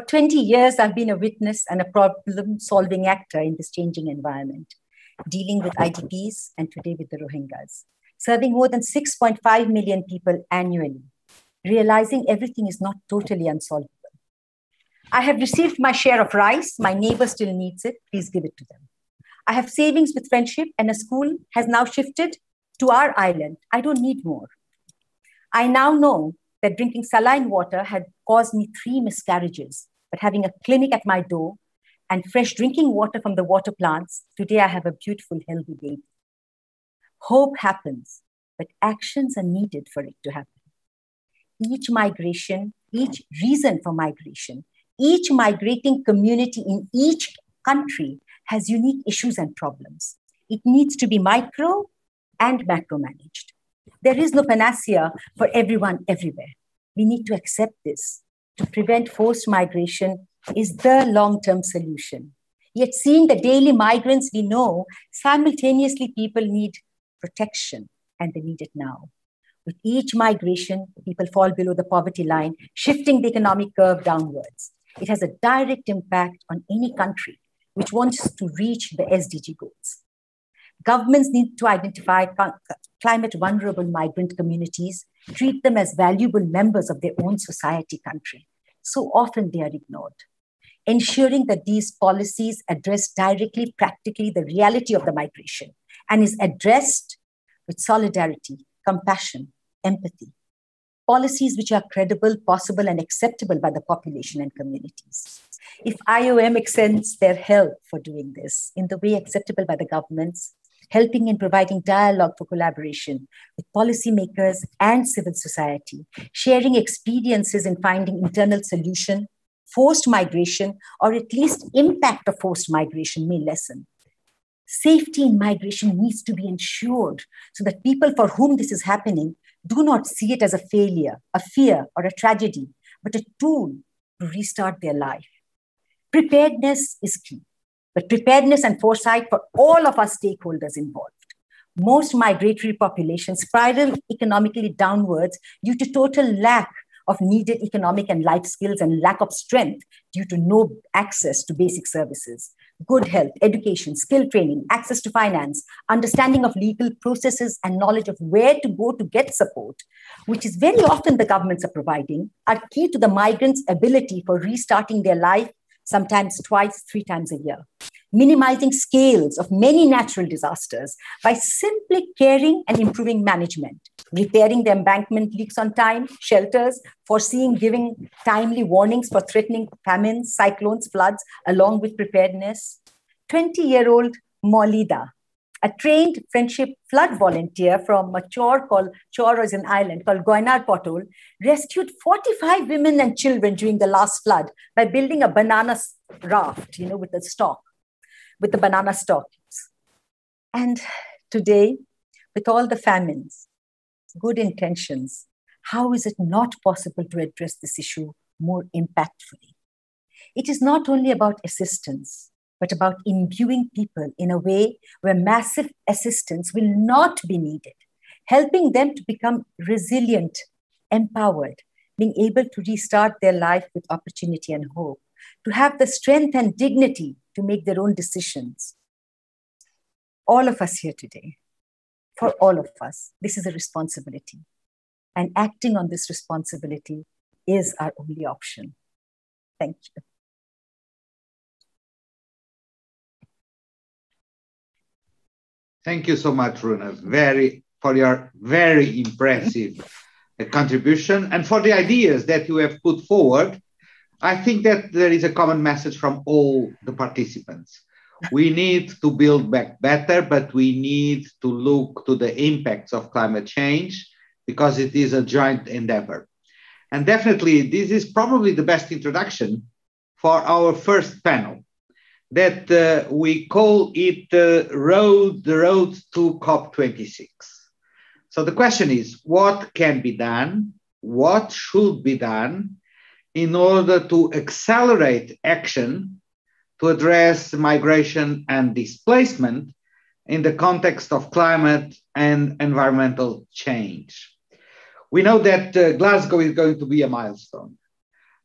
S8: 20 years, I've been a witness and a problem solving actor in this changing environment, dealing with IDPs and today with the Rohingyas, serving more than 6.5 million people annually, realizing everything is not totally unsolvable. I have received my share of rice. My neighbor still needs it. Please give it to them. I have savings with friendship, and a school has now shifted to our island. I don't need more. I now know that drinking saline water had caused me three miscarriages. But having a clinic at my door and fresh drinking water from the water plants, today I have a beautiful, healthy baby. Hope happens, but actions are needed for it to happen. Each migration, each reason for migration, each migrating community in each country has unique issues and problems. It needs to be micro and macro managed. There is no panacea for everyone everywhere. We need to accept this. To prevent forced migration is the long term solution. Yet, seeing the daily migrants we know, simultaneously people need protection and they need it now. With each migration, people fall below the poverty line, shifting the economic curve downwards. It has a direct impact on any country which wants to reach the SDG goals. Governments need to identify climate vulnerable migrant communities, treat them as valuable members of their own society country. So often they are ignored. Ensuring that these policies address directly, practically the reality of the migration and is addressed with solidarity, compassion, empathy. policies which are credible, possible, and acceptable by the population and communities. If IOM extends their help for doing this in the way acceptable by the governments, helping in providing dialogue for collaboration with policymakers and civil society, sharing experiences in finding internal solution, forced migration, or at least impact of forced migration may lessen. Safety in migration needs to be ensured so that people for whom this is happening do not see it as a failure, a fear, or a tragedy, but a tool to restart their life. Preparedness is key, preparedness and foresight for all of our stakeholders involved. Most migratory populations spiral economically downwards due to total lack of needed economic and life skills and lack of strength due to no access to basic services. Good health, education, skill training, access to finance, understanding of legal processes, and knowledge of where to go to get support, which is very often the governments are providing, are key to the migrants' ability for restarting their life, sometimes twice, three times a year minimizing scales of many natural disasters by simply caring and improving management, repairing the embankment leaks on time, shelters, foreseeing giving timely warnings for threatening famines, cyclones, floods, along with preparedness. 20 year old Molida, a trained friendship flood volunteer from a chor called Chor is an island called Goinar Potol, rescued 45 women and children during the last flood by building a banana raft, you know, with a stalk with the banana stalks. And today, with all the famines, good intentions, how is it not possible to address this issue more impactfully? It is not only about assistance, but about imbuing people in a way where massive assistance will not be needed, helping them to become resilient, empowered, being able to restart their life with opportunity and hope, to have the strength and dignity to make their own decisions. All of us here today, for all of us, this is a responsibility. And acting on this responsibility is our only option. Thank you.
S1: Thank you so much, Runa, very for your very impressive uh, contribution and for the ideas that you have put forward I think that there is a common message from all the participants. We need to build back better, but we need to look to the impacts of climate change because it is a joint endeavor. And definitely, this is probably the best introduction for our first panel that uh, we call it uh, road the road to COP26. So the question is, what can be done? What should be done? In order to accelerate action to address migration and displacement in the context of climate and environmental change. We know that uh, Glasgow is going to be a milestone,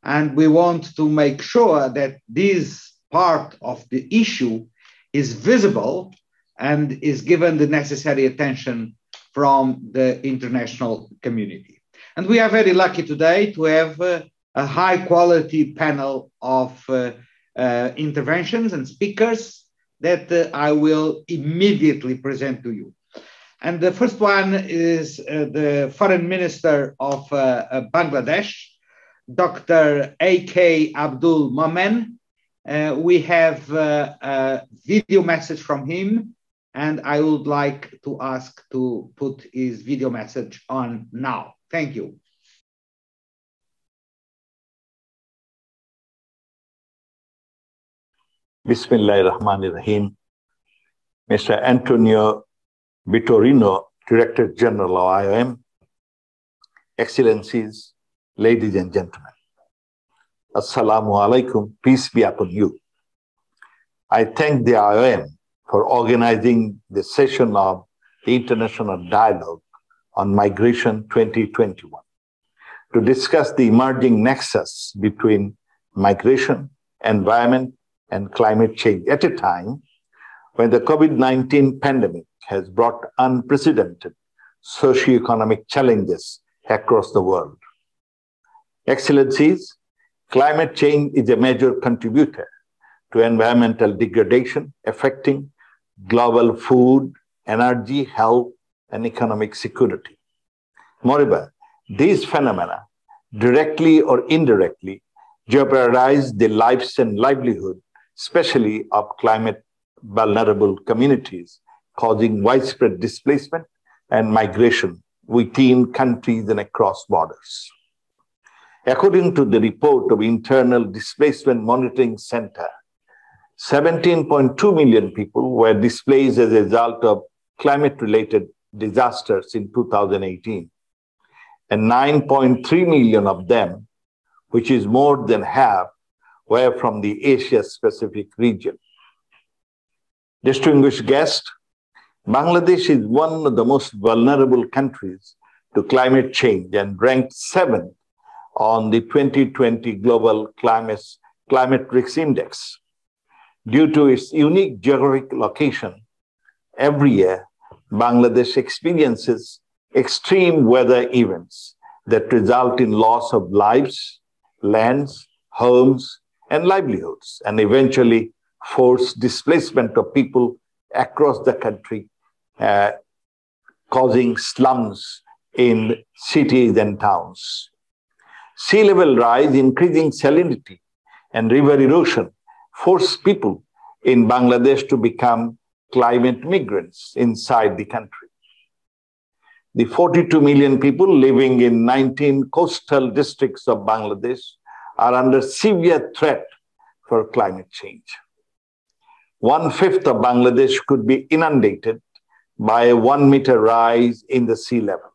S1: and we want to make sure that this part of the issue is visible and is given the necessary attention from the international community. And we are very lucky today to have uh, a high quality panel of uh, uh, interventions and speakers that uh, I will immediately present to you. And the first one is uh, the Foreign Minister of uh, uh, Bangladesh, Dr. A.K. Abdul Momen. we have a video message from him, and I would like to ask to put his video message on now. Thank you.
S10: Bismillah Rahman Rahim. Mr. Antonio Vitorino, Director General of IOM, Excellencies, ladies and gentlemen. Assalamu alaikum, peace be upon you. I thank the IOM for organizing the session of the International Dialogue on Migration 2021 to discuss the emerging nexus between migration, environment, and climate change at a time when the COVID 19 pandemic has brought unprecedented socioeconomic challenges across the world. Excellencies, climate change is a major contributor to environmental degradation affecting global food, energy, health, and economic security. Moreover, these phenomena, directly or indirectly, jeopardize the lives and livelihood, especially of climate vulnerable communities, causing widespread displacement and migration within countries and across borders. According to the report of Internal Displacement Monitoring Center, 17.2 million people were displaced as a result of climate related disasters in 2018, and 9.3 million of them, which is more than half, were from the Asia Pacific region. Distinguished guest, Bangladesh is one of the most vulnerable countries to climate change and ranked seventh on the 2020 Global Climate, Climate Risk Index. Due to its unique geographic location, every year Bangladesh experiences extreme weather events that result in loss of lives, lands, homes, and livelihoods, and eventually force displacement of people across the country, uh, causing slums in cities and towns. Sea level rise, increasing salinity, and river erosion force people in Bangladesh to become climate migrants inside the country. The 42 million people living in 19 coastal districts of Bangladesh are under severe threat for climate change. One fifth of Bangladesh could be inundated by a one meter rise in the sea level.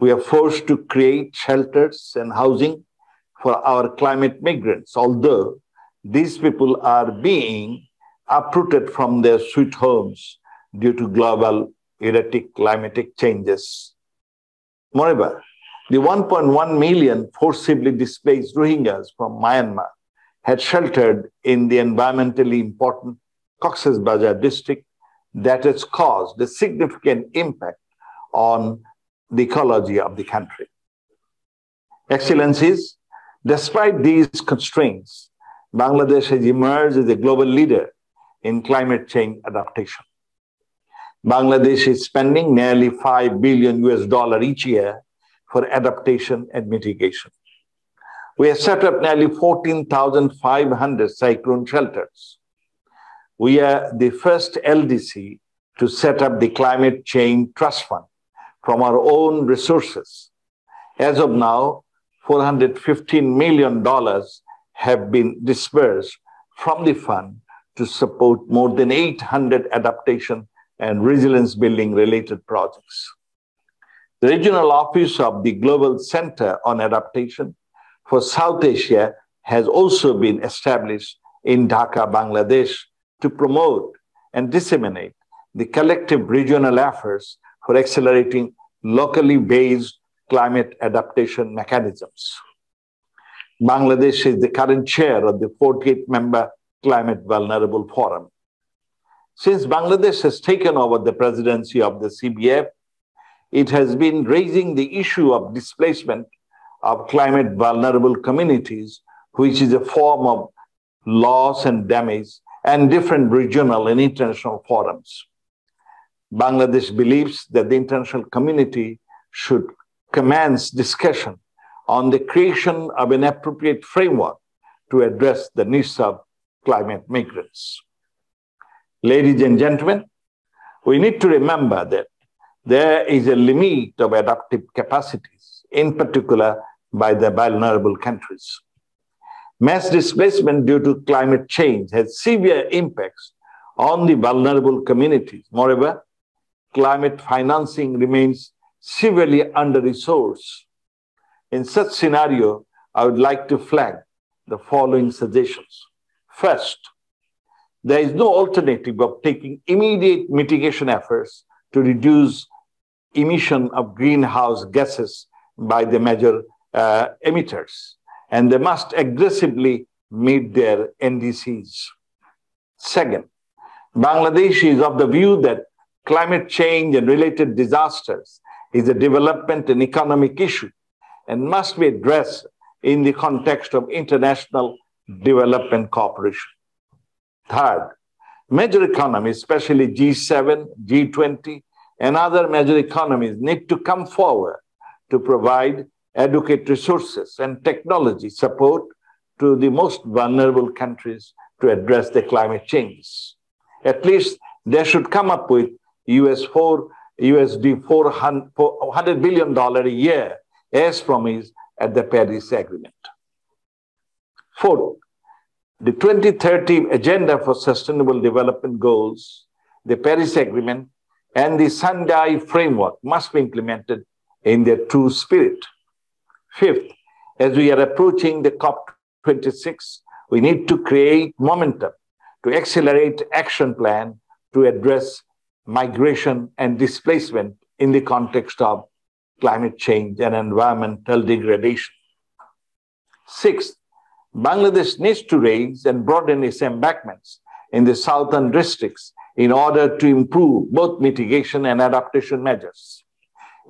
S10: We are forced to create shelters and housing for our climate migrants, although these people are being uprooted from their sweet homes due to global erratic climatic changes. Moreover, the 1.1 million forcibly displaced Rohingyas from Myanmar had sheltered in the environmentally important Cox's Bazar district that has caused a significant impact on the ecology of the country. Excellencies, despite these constraints, Bangladesh has emerged as a global leader in climate change adaptation. Bangladesh is spending nearly 5 billion US dollar each year for adaptation and mitigation. We have set up nearly 14,500 cyclone shelters. We are the first LDC to set up the Climate Change Trust Fund from our own resources. As of now, $415 million have been disbursed from the fund to support more than 800 adaptation and resilience building related projects. The regional office of the Global Center on Adaptation for South Asia has also been established in Dhaka, Bangladesh, to promote and disseminate the collective regional efforts for accelerating locally based climate adaptation mechanisms. Bangladesh is the current chair of the 48 member Climate Vulnerable Forum. Since Bangladesh has taken over the presidency of the CVF, it has been raising the issue of displacement of climate vulnerable communities, which is a form of loss and damage, and different regional and international forums. Bangladesh believes that the international community should commence discussion on the creation of an appropriate framework to address the needs of climate migrants. Ladies and gentlemen, we need to remember that there is a limit of adaptive capacities, in particular by the vulnerable countries. Mass displacement due to climate change has severe impacts on the vulnerable communities. Moreover, climate financing remains severely under-resourced. In such scenario, I would like to flag the following suggestions. First, there is no alternative of taking immediate mitigation efforts to reduce emission of greenhouse gases by the major uh, emitters, and they must aggressively meet their NDCs. Second, Bangladesh is of the view that climate change and related disasters is a development and economic issue and must be addressed in the context of international development cooperation. Third, major economies, especially G7, G20, and other major economies, need to come forward to provide adequate resources and technology support to the most vulnerable countries to address the climate change. At least they should come up with US 4 USD 400 billion dollar a year as promised at the Paris Agreement. Fourth, the 2030 Agenda for Sustainable Development Goals, the Paris Agreement, and the Sendai Framework must be implemented in their true spirit. Fifth, as we are approaching the COP26, we need to create momentum to accelerate action plan to address migration and displacement in the context of climate change and environmental degradation. Sixth, Bangladesh needs to raise and broaden its embankments in the southern districts in order to improve both mitigation and adaptation measures.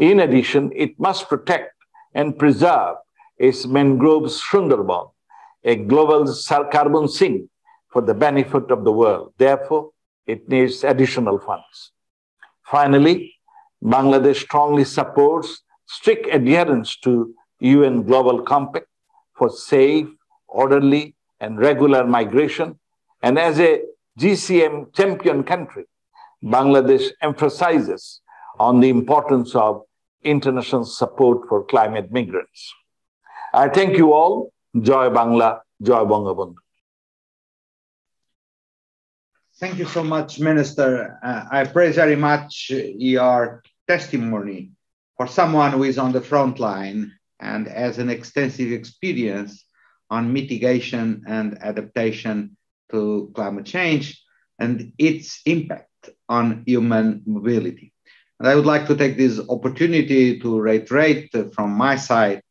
S10: In addition, it must protect and preserve its mangrove Sundarban, a global carbon sink for the benefit of the world. Therefore, it needs additional funds. Finally, Bangladesh strongly supports strict adherence to UN Global Compact for safe, orderly, and regular migration. And as a GCM champion country, Bangladesh emphasizes on the importance of international support for climate migrants. I thank you all. Joy Bangla, Joy Bangabandhu.
S1: Thank you so much, Minister. Uh, I praise very much your testimony for someone who is on the front line and has an extensive experience on mitigation and adaptation to climate change and its impact on human mobility. And I would like to take this opportunity to reiterate from my side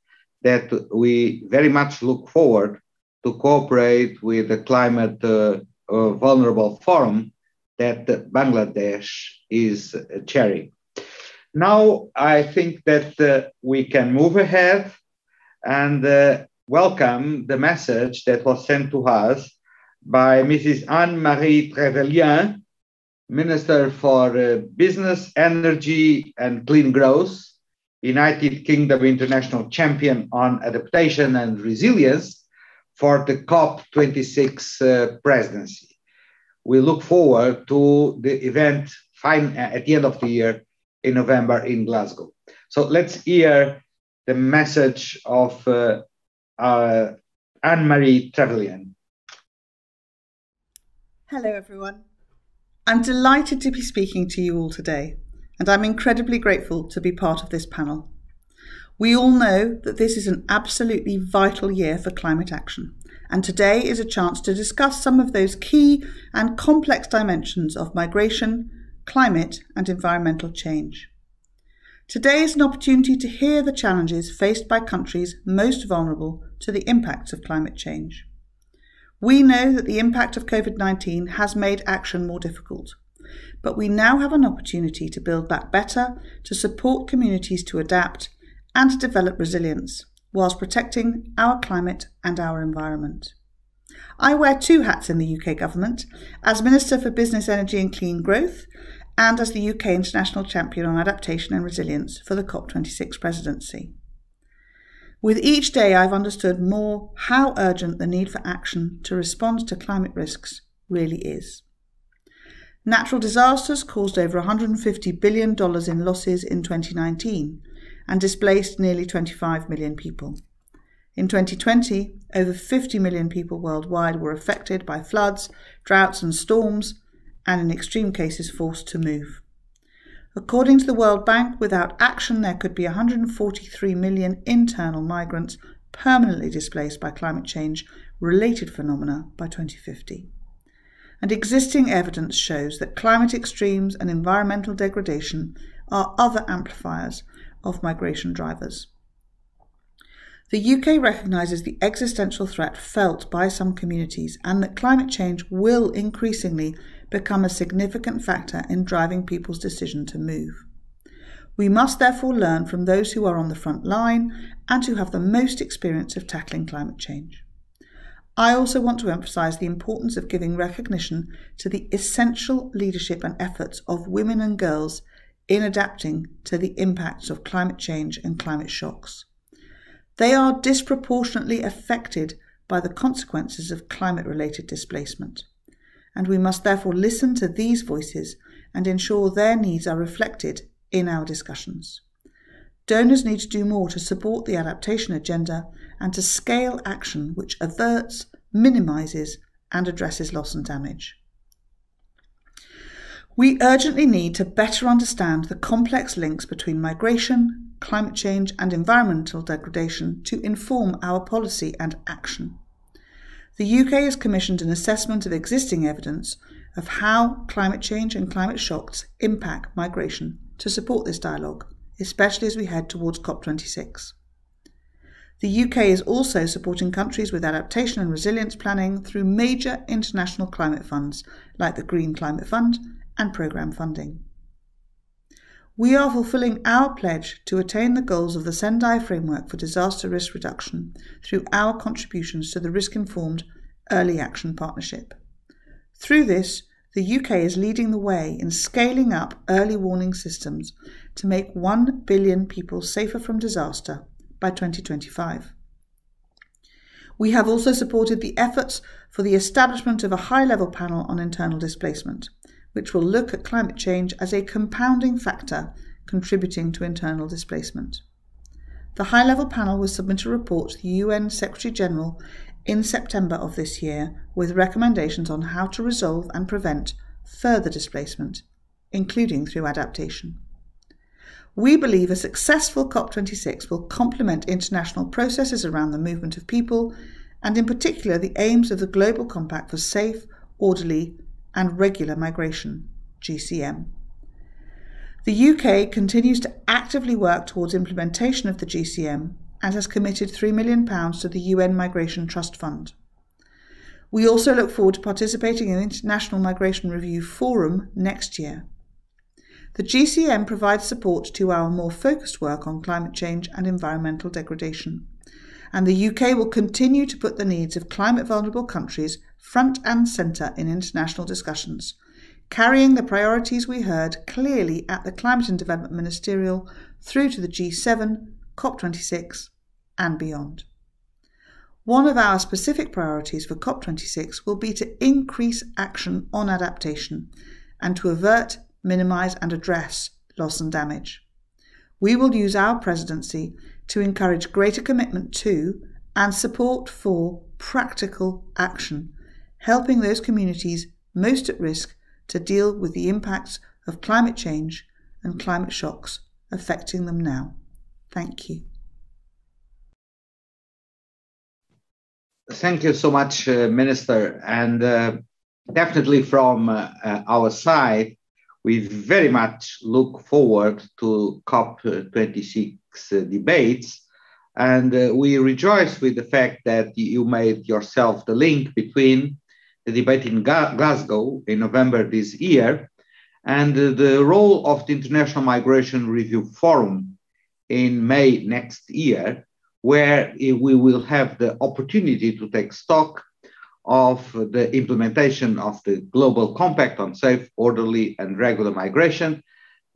S1: that we very much look forward to cooperate with the climate uh, uh, vulnerable forum that Bangladesh is chairing. Now, I think that uh, we can move ahead and uh, welcome the message that was sent to us by Mrs. Anne-Marie Trevelyan, Minister for uh, Business, Energy and Clean Growth, United Kingdom International Champion on Adaptation and Resilience for the COP26 uh, presidency. We look forward to the event uh, at the end of the year in November in Glasgow. So let's hear the message of uh, uh, Anne-Marie Trevelyan.
S11: Hello, everyone. I'm delighted to be speaking to you all today, and I'm incredibly grateful to be part of this panel. We all know that this is an absolutely vital year for climate action, and today is a chance to discuss some of those key and complex dimensions of migration, climate, and environmental change. Today is an opportunity to hear the challenges faced by countries most vulnerable to the impacts of climate change. We know that the impact of COVID 19 has made action more difficult, but we now have an opportunity to build back better, to support communities to adapt, and to develop resilience, whilst protecting our climate and our environment. I wear two hats in the UK government as Minister for Business, Energy and Clean Growth, and as the UK International Champion on Adaptation and Resilience for the COP26 presidency. With each day, I've understood more how urgent the need for action to respond to climate risks really is. Natural disasters caused over $150 billion in losses in 2019 and displaced nearly 25 million people. In 2020, over 50 million people worldwide were affected by floods, droughts, and storms, and in extreme cases forced to move. According to the World Bank, without action, there could be 143 million internal migrants permanently displaced by climate change related phenomena by 2050. And existing evidence shows that climate extremes and environmental degradation are other amplifiers of migration drivers. The UK recognises the existential threat felt by some communities and that climate change will increasingly become a significant factor in driving people's decision to move. We must therefore learn from those who are on the front line and who have the most experience of tackling climate change. I also want to emphasise the importance of giving recognition to the essential leadership and efforts of women and girls in adapting to the impacts of climate change and climate shocks. They are disproportionately affected by the consequences of climate related displacement, and we must therefore listen to these voices and ensure their needs are reflected in our discussions. Donors need to do more to support the adaptation agenda and to scale action which averts, minimises, and addresses loss and damage. We urgently need to better understand the complex links between migration, climate change, and environmental degradation to inform our policy and action. The UK has commissioned an assessment of existing evidence of how climate change and climate shocks impact migration to support this dialogue, especially as we head towards COP26. The UK is also supporting countries with adaptation and resilience planning through major international climate funds like the Green Climate Fund and programme funding. We are fulfilling our pledge to attain the goals of the Sendai Framework for Disaster Risk Reduction through our contributions to the Risk Informed Early Action Partnership. Through this, the UK is leading the way in scaling up early warning systems to make 1 billion people safer from disaster by 2025. We have also supported the efforts for the establishment of a high level panel on internal displacement, which will look at climate change as a compounding factor contributing to internal displacement. The high level panel will submit a report to the UN Secretary General in September of this year with recommendations on how to resolve and prevent further displacement, including through adaptation. We believe a successful COP26 will complement international processes around the movement of people, and in particular the aims of the Global Compact for Safe, Orderly, and regular migration, GCM. The UK continues to actively work towards implementation of the GCM and has committed £3 million to the UN Migration Trust Fund. We also look forward to participating in the International Migration Review Forum next year. The GCM provides support to our more focused work on climate change and environmental degradation. And the UK will continue to put the needs of climate vulnerable countries front and centre in international discussions, carrying the priorities we heard clearly at the Climate and Development Ministerial through to the G7, COP26, and beyond. One of our specific priorities for COP26 will be to increase action on adaptation and to avert, minimise, and address loss and damage. We will use our presidency to encourage greater commitment to and support for practical action helping those communities most at risk to deal with the impacts of climate change and climate shocks affecting them now. Thank you.
S1: Thank you so much, uh, Minister. And uh, definitely from uh, uh our side, we very much look forward to COP26 uh, debates. And uh, we rejoice with the fact that you made yourself the link between debate in Glasgow in November this year, and the role of the International Migration Review Forum in May next year, where we will have the opportunity to take stock of the implementation of the Global Compact on Safe, Orderly, and Regular Migration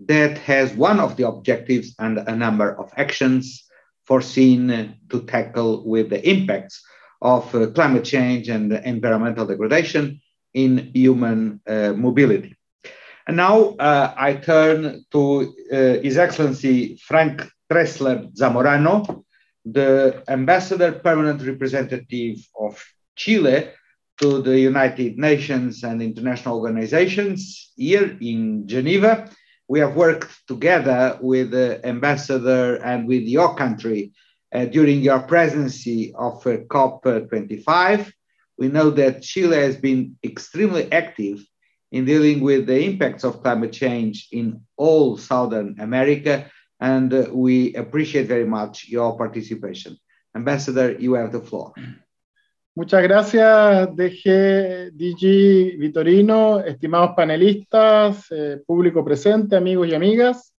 S1: that has one of the objectives and a number of actions foreseen to tackle with the impacts of uh, climate change and environmental degradation in human uh, mobility. And now uh, I turn to uh, His Excellency Frank Tressler Zamorano, the Ambassador Permanent Representative of Chile to the United Nations and international organizations here in Geneva. We have worked together with the ambassador and with your country during your presidency of uh, COP25. We know that Chile has been extremely active in dealing with the impacts of climate change in all Southern America, and uh, we appreciate very much your participation. Ambassador, you have the floor.
S12: Muchas gracias, DG, DG Vitorino, estimados panelistas, eh, público presente, amigos y amigas.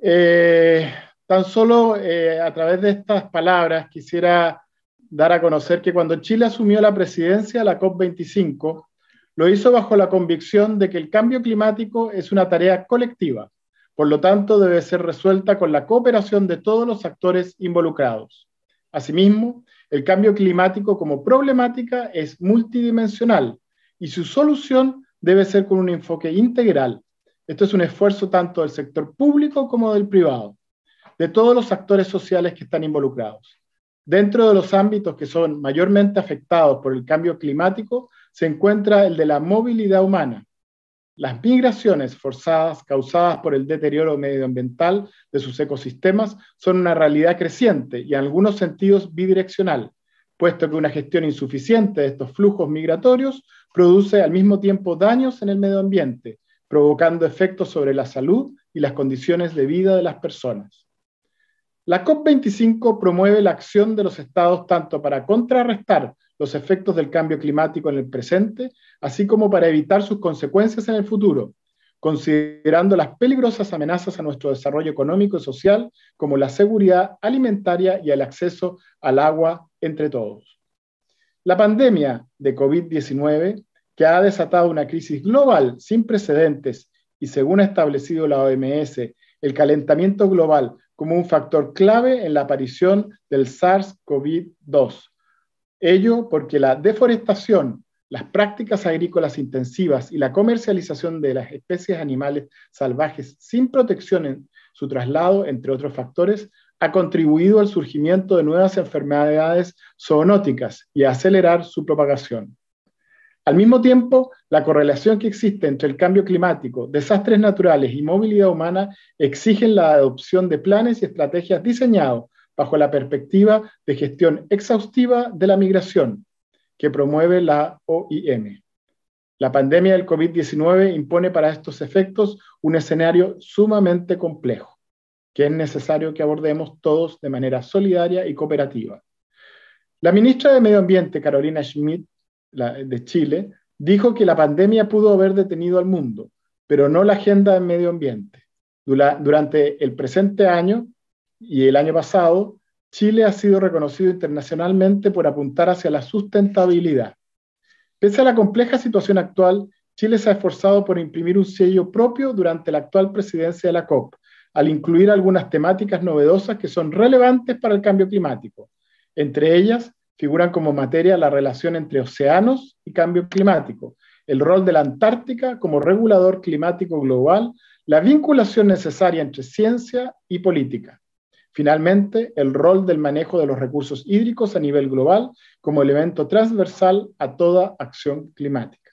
S12: Eh, Tan solo eh, a través de estas palabras quisiera dar a conocer que cuando Chile asumió la presidencia de la COP25, lo hizo bajo la convicción de que el cambio climático es una tarea colectiva, Por lo tanto, debe ser resuelta con la cooperación de todos los actores involucrados. Asimismo, el cambio climático como problemática es multidimensional y su solución debe ser con un enfoque integral. Esto es un esfuerzo tanto del sector público como del privado, de todos los actores sociales que están involucrados. Dentro de los ámbitos que son mayormente afectados por el cambio climático se encuentra el de la movilidad humana. Las migraciones forzadas causadas por el deterioro medioambiental de sus ecosistemas son una realidad creciente y en algunos sentidos bidireccional, puesto que una gestión insuficiente de estos flujos migratorios produce al mismo tiempo daños en el medio ambiente, provocando efectos sobre la salud y las condiciones de vida de las personas. La COP25 promueve la acción de los estados tanto para contrarrestar los efectos del cambio climático en el presente, así como para evitar sus consecuencias en el futuro, considerando las peligrosas amenazas a nuestro desarrollo económico y social, como la seguridad alimentaria y el acceso al agua entre todos. La pandemia de COVID-19, que ha desatado una crisis global sin precedentes y según ha establecido la OMS, el calentamiento global como un factor clave en la aparición del SARS-CoV-2. Ello porque la deforestación, las prácticas agrícolas intensivas y la comercialización de las especies animales salvajes sin protección en su traslado, entre otros factores, ha contribuido al surgimiento de nuevas enfermedades zoonóticas y a acelerar su propagación. Al mismo tiempo, la correlación que existe entre el cambio climático, desastres naturales y movilidad humana exigen la adopción de planes y estrategias diseñados bajo la perspectiva de gestión exhaustiva de la migración que promueve la OIM. La pandemia del COVID-19 impone para estos efectos un escenario sumamente complejo, que es necesario que abordemos todos de manera solidaria y cooperativa. La ministra de Medio Ambiente, Carolina Schmidt, de Chile, dijo que la pandemia pudo haber detenido al mundo, pero no la agenda del medio ambiente. Durante el presente año y el año pasado, Chile ha sido reconocido internacionalmente por apuntar hacia la sustentabilidad. Pese a la compleja situación actual, Chile se ha esforzado por imprimir un sello propio durante la actual presidencia de la COP, al incluir algunas temáticas novedosas que son relevantes para el cambio climático. Entre ellas, figuran como materia la relación entre océanos y cambio climático, el rol de la Antártica como regulador climático global, la vinculación necesaria entre ciencia y política. Finalmente, el rol del manejo de los recursos hídricos a nivel global como elemento transversal a toda acción climática.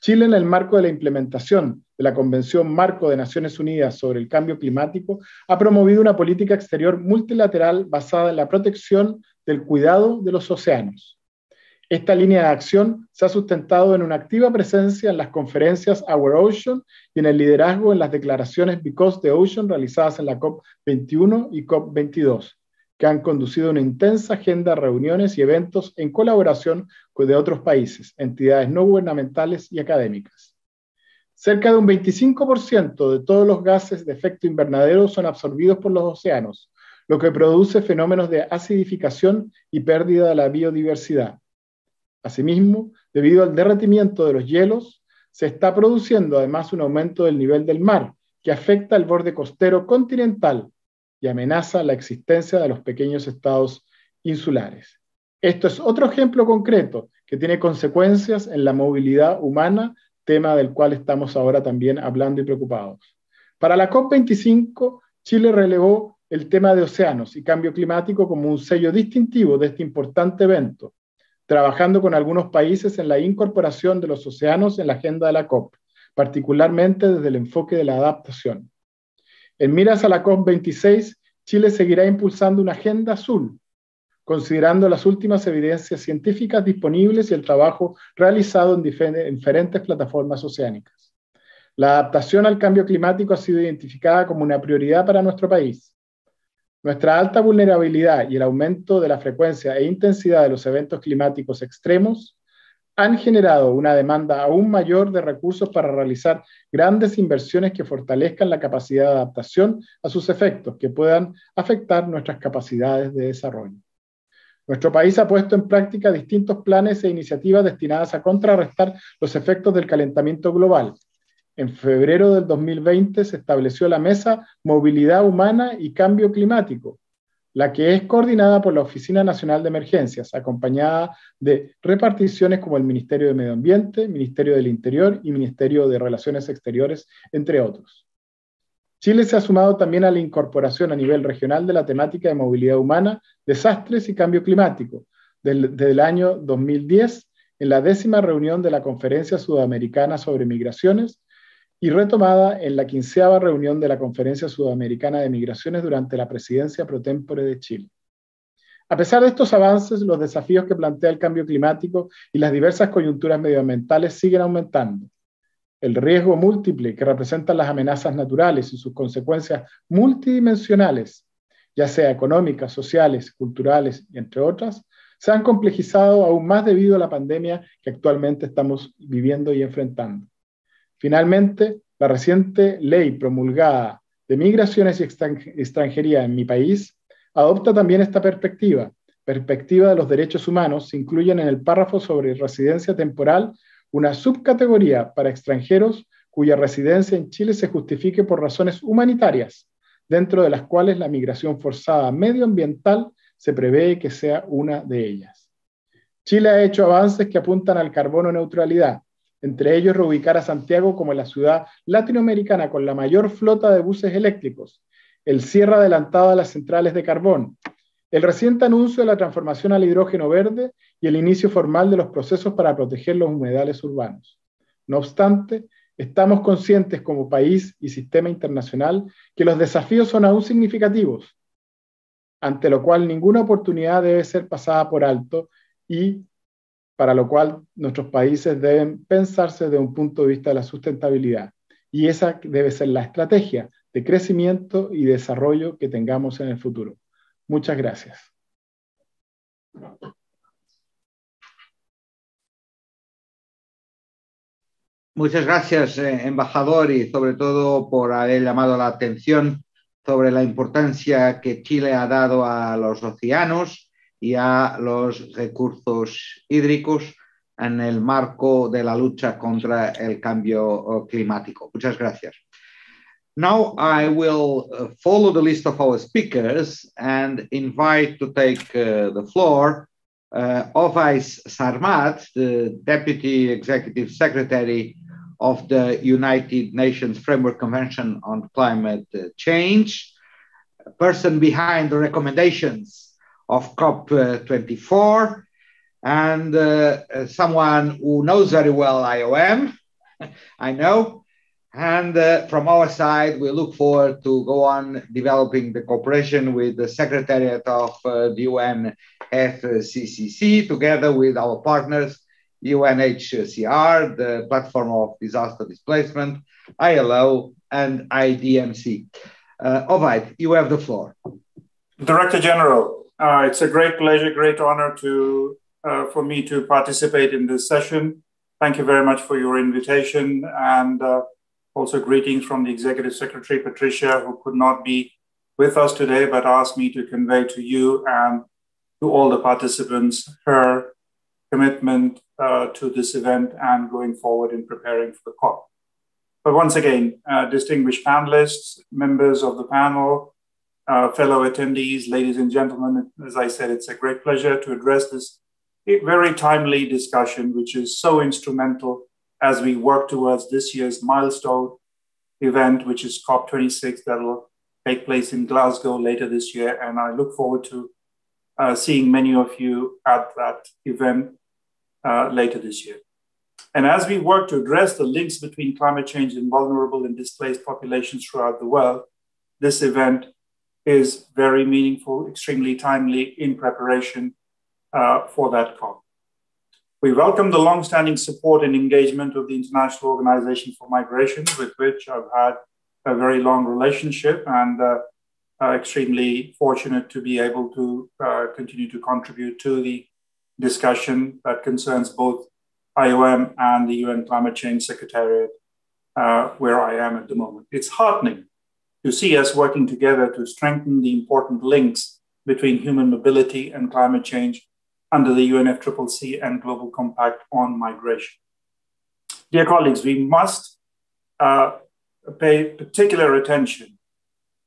S12: Chile, en el marco de la implementación de la Convención Marco de Naciones Unidas sobre el Cambio Climático, ha promovido una política exterior multilateral basada en la protección del cuidado de los océanos. Esta línea de acción se ha sustentado en una activa presencia en las conferencias Our Ocean y en el liderazgo en las declaraciones Because the Ocean realizadas en la COP21 y COP22, que han conducido una intensa agenda de reuniones y eventos en colaboración con de otros países, entidades no gubernamentales y académicas. Cerca de un 25% de todos los gases de efecto invernadero son absorbidos por los océanos, lo que produce fenómenos de acidificación y pérdida de la biodiversidad. Asimismo, debido al derretimiento de los hielos, se está produciendo además un aumento del nivel del mar, que afecta el borde costero continental y amenaza la existencia de los pequeños estados insulares. Esto es otro ejemplo concreto que tiene consecuencias en la movilidad humana, tema del cual estamos ahora también hablando y preocupados. Para la COP25, Chile relevó el tema de océanos y cambio climático como un sello distintivo de este importante evento, trabajando con algunos países en la incorporación de los océanos en la agenda de la COP, particularmente desde el enfoque de la adaptación. En miras a la COP26, Chile seguirá impulsando una agenda azul, considerando las últimas evidencias científicas disponibles y el trabajo realizado en diferentes plataformas oceánicas. La adaptación al cambio climático ha sido identificada como una prioridad para nuestro país. Nuestra alta vulnerabilidad y el aumento de la frecuencia e intensidad de los eventos climáticos extremos han generado una demanda aún mayor de recursos para realizar grandes inversiones que fortalezcan la capacidad de adaptación a sus efectos, que puedan afectar nuestras capacidades de desarrollo. Nuestro país ha puesto en práctica distintos planes e iniciativas destinadas a contrarrestar los efectos del calentamiento global, en febrero del 2020 se estableció la Mesa Movilidad Humana y Cambio Climático, la que es coordinada por la Oficina Nacional de Emergencias, acompañada de reparticiones como el Ministerio de Medio Ambiente, Ministerio del Interior y Ministerio de Relaciones Exteriores, entre otros. Chile se ha sumado también a la incorporación a nivel regional de la temática de movilidad humana, desastres y cambio climático, desde el año 2010 en la décima reunión de la Conferencia Sudamericana sobre Migraciones y retomada en la quinceava reunión de la Conferencia Sudamericana de Migraciones durante la presidencia pro tempore de Chile. A pesar de estos avances, los desafíos que plantea el cambio climático y las diversas coyunturas medioambientales siguen aumentando. El riesgo múltiple que representan las amenazas naturales y sus consecuencias multidimensionales, ya sea económicas, sociales, culturales entre otras, se han complejizado aún más debido a la pandemia que actualmente estamos viviendo y enfrentando. Finalmente, la reciente ley promulgada de migraciones y extranjería en mi país adopta también esta perspectiva. Perspectiva de los derechos humanos se incluyen en el párrafo sobre residencia temporal una subcategoría para extranjeros cuya residencia en Chile se justifique por razones humanitarias, dentro de las cuales la migración forzada medioambiental se prevé que sea una de ellas. Chile ha hecho avances que apuntan al carbono neutralidad, entre ellos reubicar a Santiago como la ciudad latinoamericana con la mayor flota de buses eléctricos, el cierre adelantado de las centrales de carbón, el reciente anuncio de la transformación al hidrógeno verde y el inicio formal de los procesos para proteger los humedales urbanos. No obstante, estamos conscientes como país y sistema internacional que los desafíos son aún significativos, ante lo cual ninguna oportunidad debe ser pasada por alto y para lo cual nuestros países deben pensarse desde un punto de vista de la sustentabilidad. Y esa debe ser la estrategia de crecimiento y desarrollo que tengamos en el futuro. Muchas gracias.
S1: Muchas gracias, eh, embajador, y sobre todo por haber llamado la atención sobre la importancia que Chile ha dado a los océanos y a los recursos hídricos en el marco de la lucha contra el cambio climático. Muchas gracias. Now I will uh, follow the list of our speakers and invite to take uh, the floor uh, Ovais Sarmad, the Deputy Executive Secretary of the United Nations Framework Convention on Climate Change, person behind the recommendations of COP24 and uh, someone who knows very well IOM, I know. And uh, from our side, we look forward to go on developing the cooperation with the Secretariat of uh, the UNFCCC, together with our partners, UNHCR, the Platform of Disaster Displacement, ILO, and IDMC. Uh, Ovais, you have the floor.
S13: Director General, uh, it's a great pleasure, great honor to uh, for me to participate in this session. Thank you very much for your invitation and uh, also greetings from the Executive Secretary, Patricia, who could not be with us today, but asked me to convey to you and to all the participants her commitment uh, to this event and going forward in preparing for the COP. But once again, uh, distinguished panelists, members of the panel, uh, fellow attendees, ladies and gentlemen, as I said, it's a great pleasure to address this very timely discussion, which is so instrumental as we work towards this year's milestone event, which is COP26, that will take place in Glasgow later this year. And I look forward to uh, seeing many of you at that event uh, later this year. And as we work to address the links between climate change and vulnerable and displaced populations throughout the world, this event is very meaningful, extremely timely in preparation uh, for that COP. We welcome the long-standing support and engagement of the International Organization for Migration, with which I've had a very long relationship and uh, uh, extremely fortunate to be able to uh, continue to contribute to the discussion that concerns both IOM and the UN Climate Change Secretariat, uh, where I am at the moment. It's heartening to see us working together to strengthen the important links between human mobility and climate change under the UNFCCC and Global Compact on Migration. Dear colleagues, we must uh, pay particular attention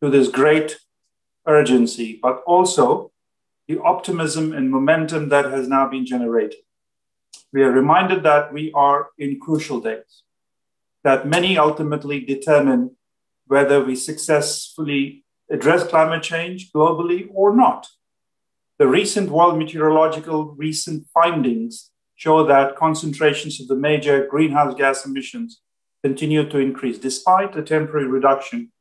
S13: to this great urgency, but also the optimism and momentum that has now been generated. We are reminded that we are in crucial days, that many ultimately determine whether we successfully address climate change globally or not. The recent World Meteorological recent findings show that concentrations of the major greenhouse gas emissions continue to increase despite a temporary reduction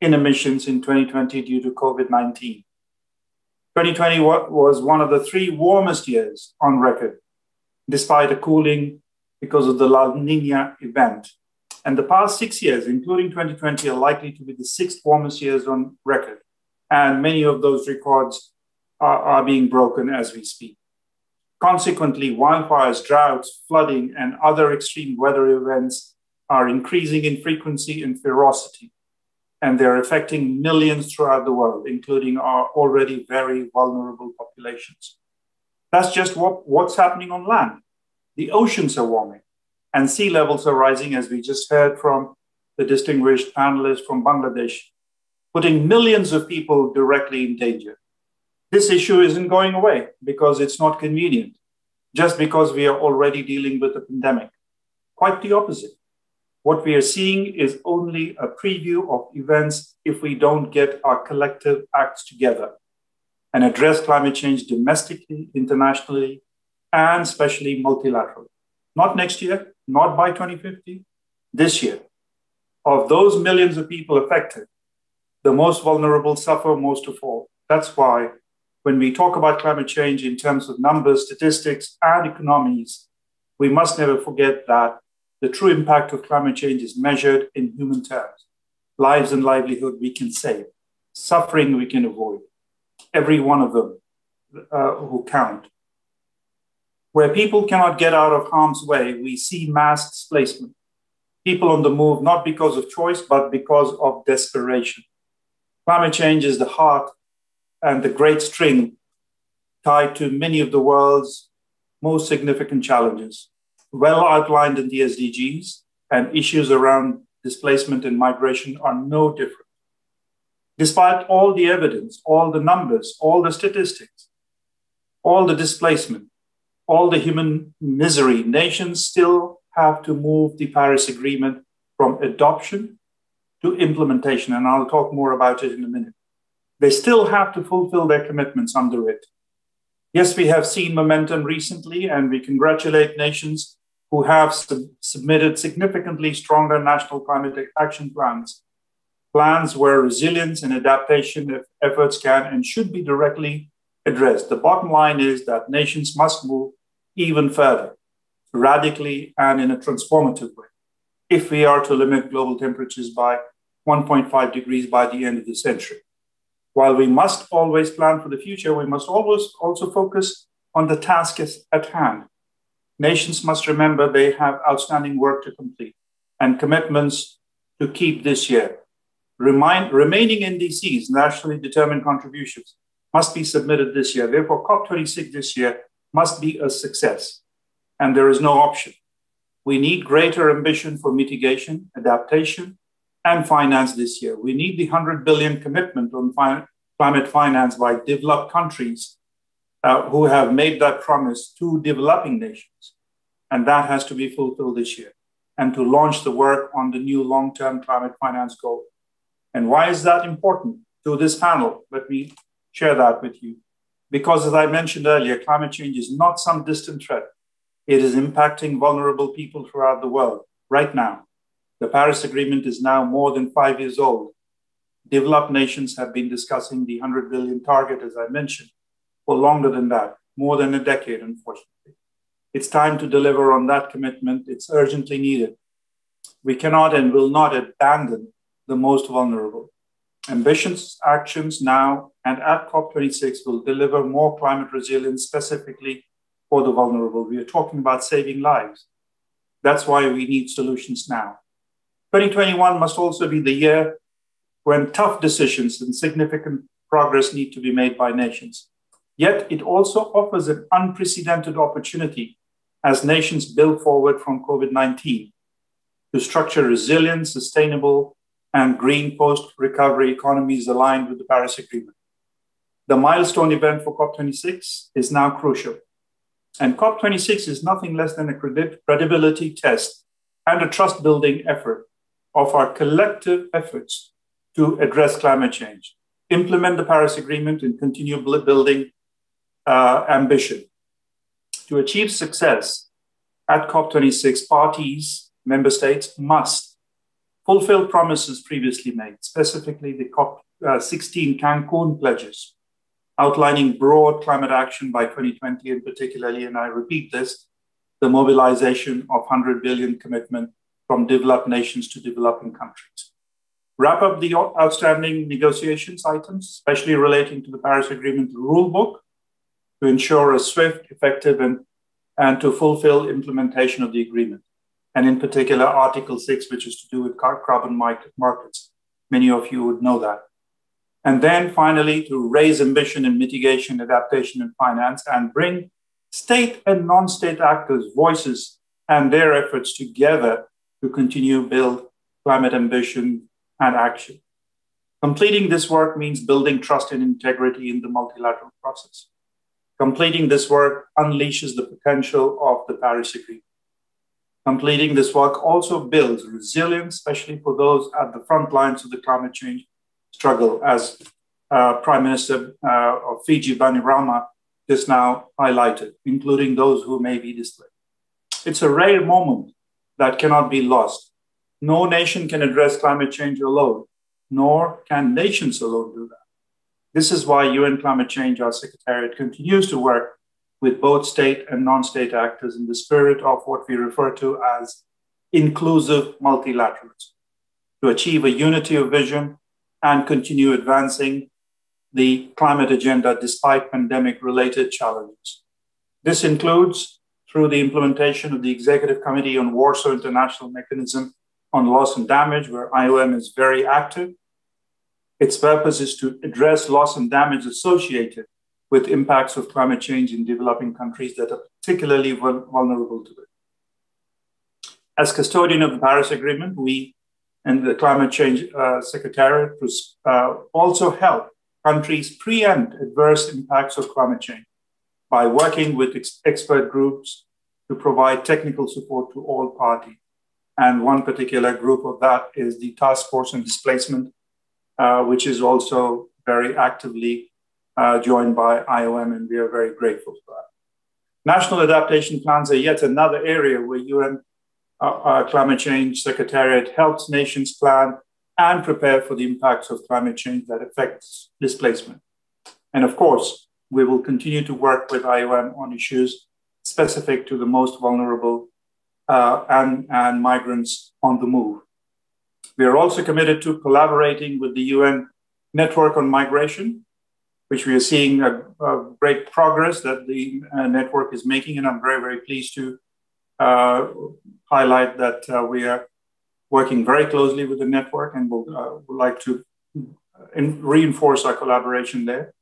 S13: in emissions in 2020 due to COVID 19. 2020 was one of the three warmest years on record, despite a cooling because of the La Nina event. And the past six years, including 2020, are likely to be the sixth warmest years on record. And many of those records are, are being broken as we speak. Consequently, wildfires, droughts, flooding, and other extreme weather events are increasing in frequency and ferocity and they're affecting millions throughout the world, including our already very vulnerable populations. That's just what, what's happening on land. The oceans are warming and sea levels are rising, as we just heard from the distinguished panelists from Bangladesh, putting millions of people directly in danger. This issue isn't going away because it's not convenient, just because we are already dealing with a pandemic. Quite the opposite. What we are seeing is only a preview of events if we don't get our collective acts together and address climate change domestically, internationally, and especially multilaterally. Not next year, not by 2050, this year. Of those millions of people affected, the most vulnerable suffer most of all. That's why when we talk about climate change in terms of numbers, statistics, and economies, we must never forget that the true impact of climate change is measured in human terms. Lives and livelihood we can save, suffering we can avoid, every one of them uh, who count. Where people cannot get out of harm's way, we see mass displacement. People on the move, not because of choice, but because of desperation. Climate change is the heart and the great string tied to many of the world's most significant challenges well outlined in the SDGs, and issues around displacement and migration are no different. Despite all the evidence, all the numbers, all the statistics, all the displacement, all the human misery, nations still have to move the Paris Agreement from adoption to implementation. And I'll talk more about it in a minute. They still have to fulfill their commitments under it. Yes, we have seen momentum recently, and we congratulate nations who have sub- submitted significantly stronger national climate action plans, plans where resilience and adaptation efforts can and should be directly addressed. The bottom line is that nations must move even further, radically and in a transformative way, if we are to limit global temperatures by 1.5 degrees by the end of the century. While we must always plan for the future, we must always also focus on the task at hand nations must remember they have outstanding work to complete and commitments to keep this year. Remind, remaining NDCs, nationally determined contributions, must be submitted this year. Therefore, COP26 this year must be a success, and there is no option. We need greater ambition for mitigation, adaptation, and finance this year. We need the 100 billion commitment on fi- climate finance by developed countries uh, who have made that promise to developing nations. And that has to be fulfilled this year. And to launch the work on the new long term climate finance goal. And why is that important to this panel? Let me share that with you. Because, as I mentioned earlier, climate change is not some distant threat. It is impacting vulnerable people throughout the world right now. The Paris Agreement is now more than five years old. Developed nations have been discussing the 100 billion target, as I mentioned, for longer than that, more than a decade, unfortunately. It's time to deliver on that commitment. It's urgently needed. We cannot and will not abandon the most vulnerable. Ambitious actions now and at COP26 will deliver more climate resilience specifically for the vulnerable. We are talking about saving lives. That's why we need solutions now. 2021 must also be the year when tough decisions and significant progress need to be made by nations. Yet it also offers an unprecedented opportunity as nations build forward from COVID 19. to structure resilient, sustainable, and green post recovery economies aligned with the Paris Agreement. The milestone event for COP26 is now crucial. And COP26 is nothing less than a credibility test and a trust building effort of our collective efforts to address climate change, implement the Paris Agreement, and continue building uh, ambition. To achieve success at COP26, parties, member states must fulfill promises previously made, specifically the COP16 uh, Cancun pledges, outlining broad climate action by 2020, and particularly, and I repeat this, the mobilization of 100 billion commitment from developed nations to developing countries. Wrap up the outstanding negotiations items, especially relating to the Paris Agreement rulebook, to ensure a swift, effective, and, and to fulfill implementation of the agreement. And in particular, Article 6, which is to do with carbon markets. Many of you would know that. And then finally, to raise ambition in mitigation, adaptation, and finance, and bring state and non state actors' voices and their efforts together to continue build climate ambition and action. Completing this work means building trust and integrity in the multilateral process. Completing this work unleashes the potential of the Paris Agreement. Completing this work also builds resilience, especially for those at the front lines of the climate change struggle, as uh, Prime Minister uh, of Fiji, Bainimarama, just now highlighted, including those who may be displaced. It's a rare moment that cannot be lost. No nation can address climate change alone, nor can nations alone do that. This is why UN Climate Change, our Secretariat, continues to work with both state and non state actors in the spirit of what we refer to as inclusive multilateralism to achieve a unity of vision and continue advancing the climate agenda despite pandemic related challenges. This includes through the implementation of the Executive Committee on Warsaw International Mechanism on Loss and Damage, where IOM is very active. Its purpose is to address loss and damage associated with impacts of climate change in developing countries that are particularly vulnerable to it. As custodian of the Paris Agreement, we and the Climate Change uh, Secretariat uh, also help countries preempt adverse impacts of climate change by working with ex expert groups to provide technical support to all parties. And one particular group of that is the Task Force on Displacement, uh, which is also very actively uh, joined by IOM, and we are very grateful for that. National adaptation plans are yet another area where UN uh, Climate Change Secretariat helps nations plan and prepare for the impacts of climate change that affects displacement. And of course, we will continue to work with IOM on issues specific to the most vulnerable uh, and, and migrants on the move. We are also committed to collaborating with the UN Network on Migration, which we are seeing a, a great progress that the uh, network is making. And I'm very, very pleased to highlight that uh, we are working very closely with the network and will uh, would like to in, reinforce our collaboration there.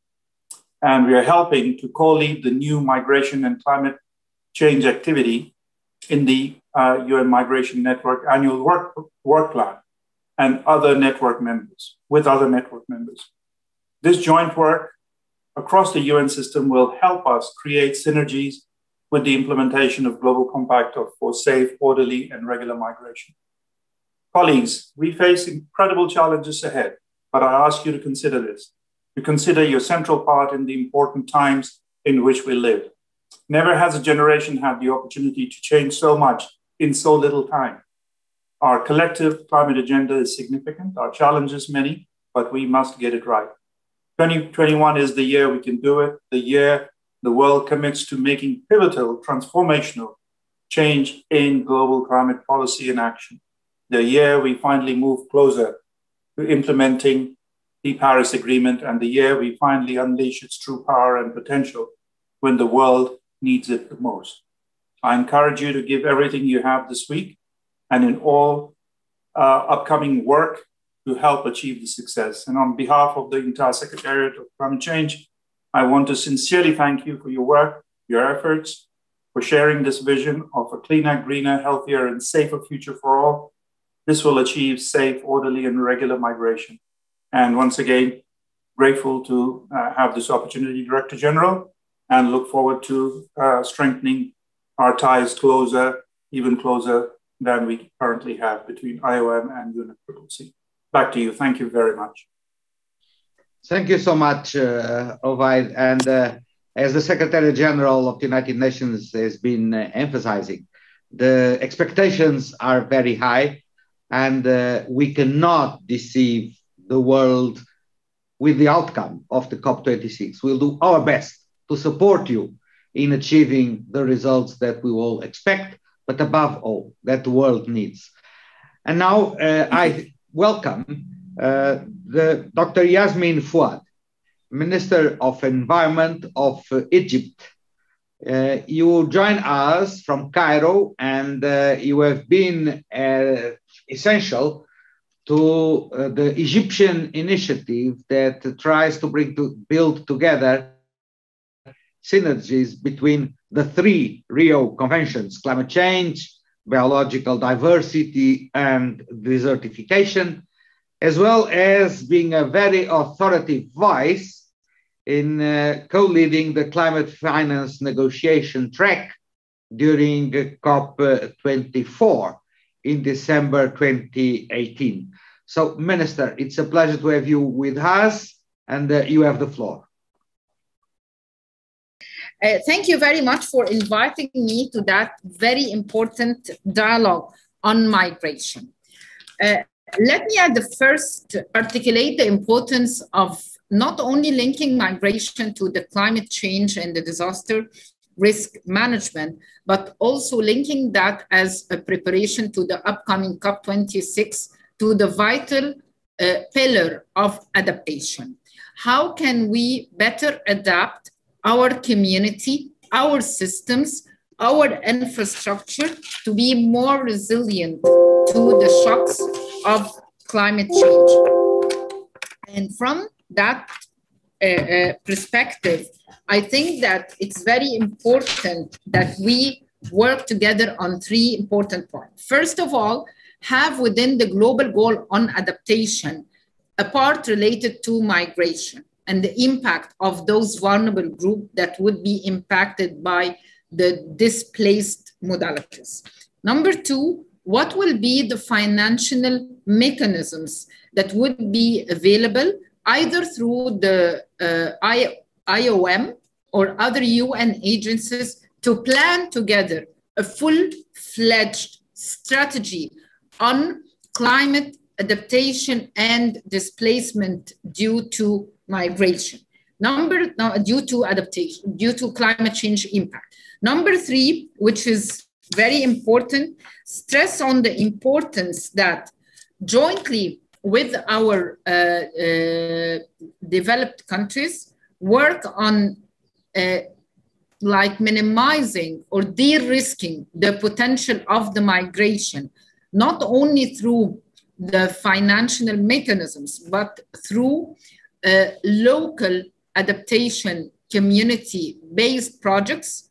S13: And we are helping to co-lead the new migration and climate change activity in the uh, UN Migration Network annual work, work plan and other network members, with other network members. This joint work across the UN system will help us create synergies with the implementation of Global Compact for safe, orderly, and regular migration. Colleagues, we face incredible challenges ahead, but I ask you to consider this, to consider your central part in the important times in which we live. Never has a generation had the opportunity to change so much in so little time. Our collective climate agenda is significant, our challenges many, but we must get it right. 2021 is the year we can do it, the year the world commits to making pivotal, transformational change in global climate policy and action. The year we finally move closer to implementing the Paris Agreement, and the year we finally unleash its true power and potential when the world needs it the most. I encourage you to give everything you have this week and in all uh, upcoming work to help achieve the success. And on behalf of the entire Secretariat of Climate Change, I want to sincerely thank you for your work, your efforts, for sharing this vision of a cleaner, greener, healthier, and safer future for all. This will achieve safe, orderly, and regular migration. And once again, grateful to uh, have this opportunity, Director General, and look forward to uh, strengthening our ties closer, even closer than we currently have between IOM and UNFCCC. Back to you. Thank you very much.
S1: Thank you so much, uh. And uh, as the Secretary General of the United Nations has been uh, emphasizing, the expectations are very high, and uh, we cannot deceive the world with the outcome of the COP26. We'll do our best to support you in achieving the results that we all expect, but above all, that the world needs. And now uh, I welcome uh, the Dr. Yasmine Fouad, Minister of Environment of uh, Egypt. Uh, you join us from Cairo and uh, you have been uh, essential to the Egyptian initiative that tries to bring to build together synergies between the three Rio conventions climate change, biological diversity, and desertification, as well as being a very authoritative voice in uh, co leading the climate finance negotiation track during COP24 in December 2018. So, Minister, it's a pleasure to have you with us, and uh, you have the floor.
S14: Uh, thank you very much for inviting me to that very important dialogue on migration. Uh, let me at the first articulate the importance of not only linking migration to the climate change and the disaster risk management, but also linking that as a preparation to the upcoming COP26 to the vital uh, pillar of adaptation. How can we better adapt our community, our systems, our infrastructure to be more resilient to the shocks of climate change. And from that uh, uh, perspective, I think that it's very important that we work together on three important points. First of all, have within the global goal on adaptation a part related to migration and the impact of those vulnerable groups that would be impacted by the displaced modalities. Number two, what will be the financial mechanisms that would be available either through the uh, IOM or other UN agencies to plan together a full-fledged strategy on climate adaptation and displacement due to migration. Number no, due to adaptation, due to climate change impact. Number three, which is very important, stress on the importance that jointly with our uh, uh, developed countries work on uh, like minimizing or de-risking the potential of the migration, not only through the financial mechanisms, but through uh, local adaptation community-based projects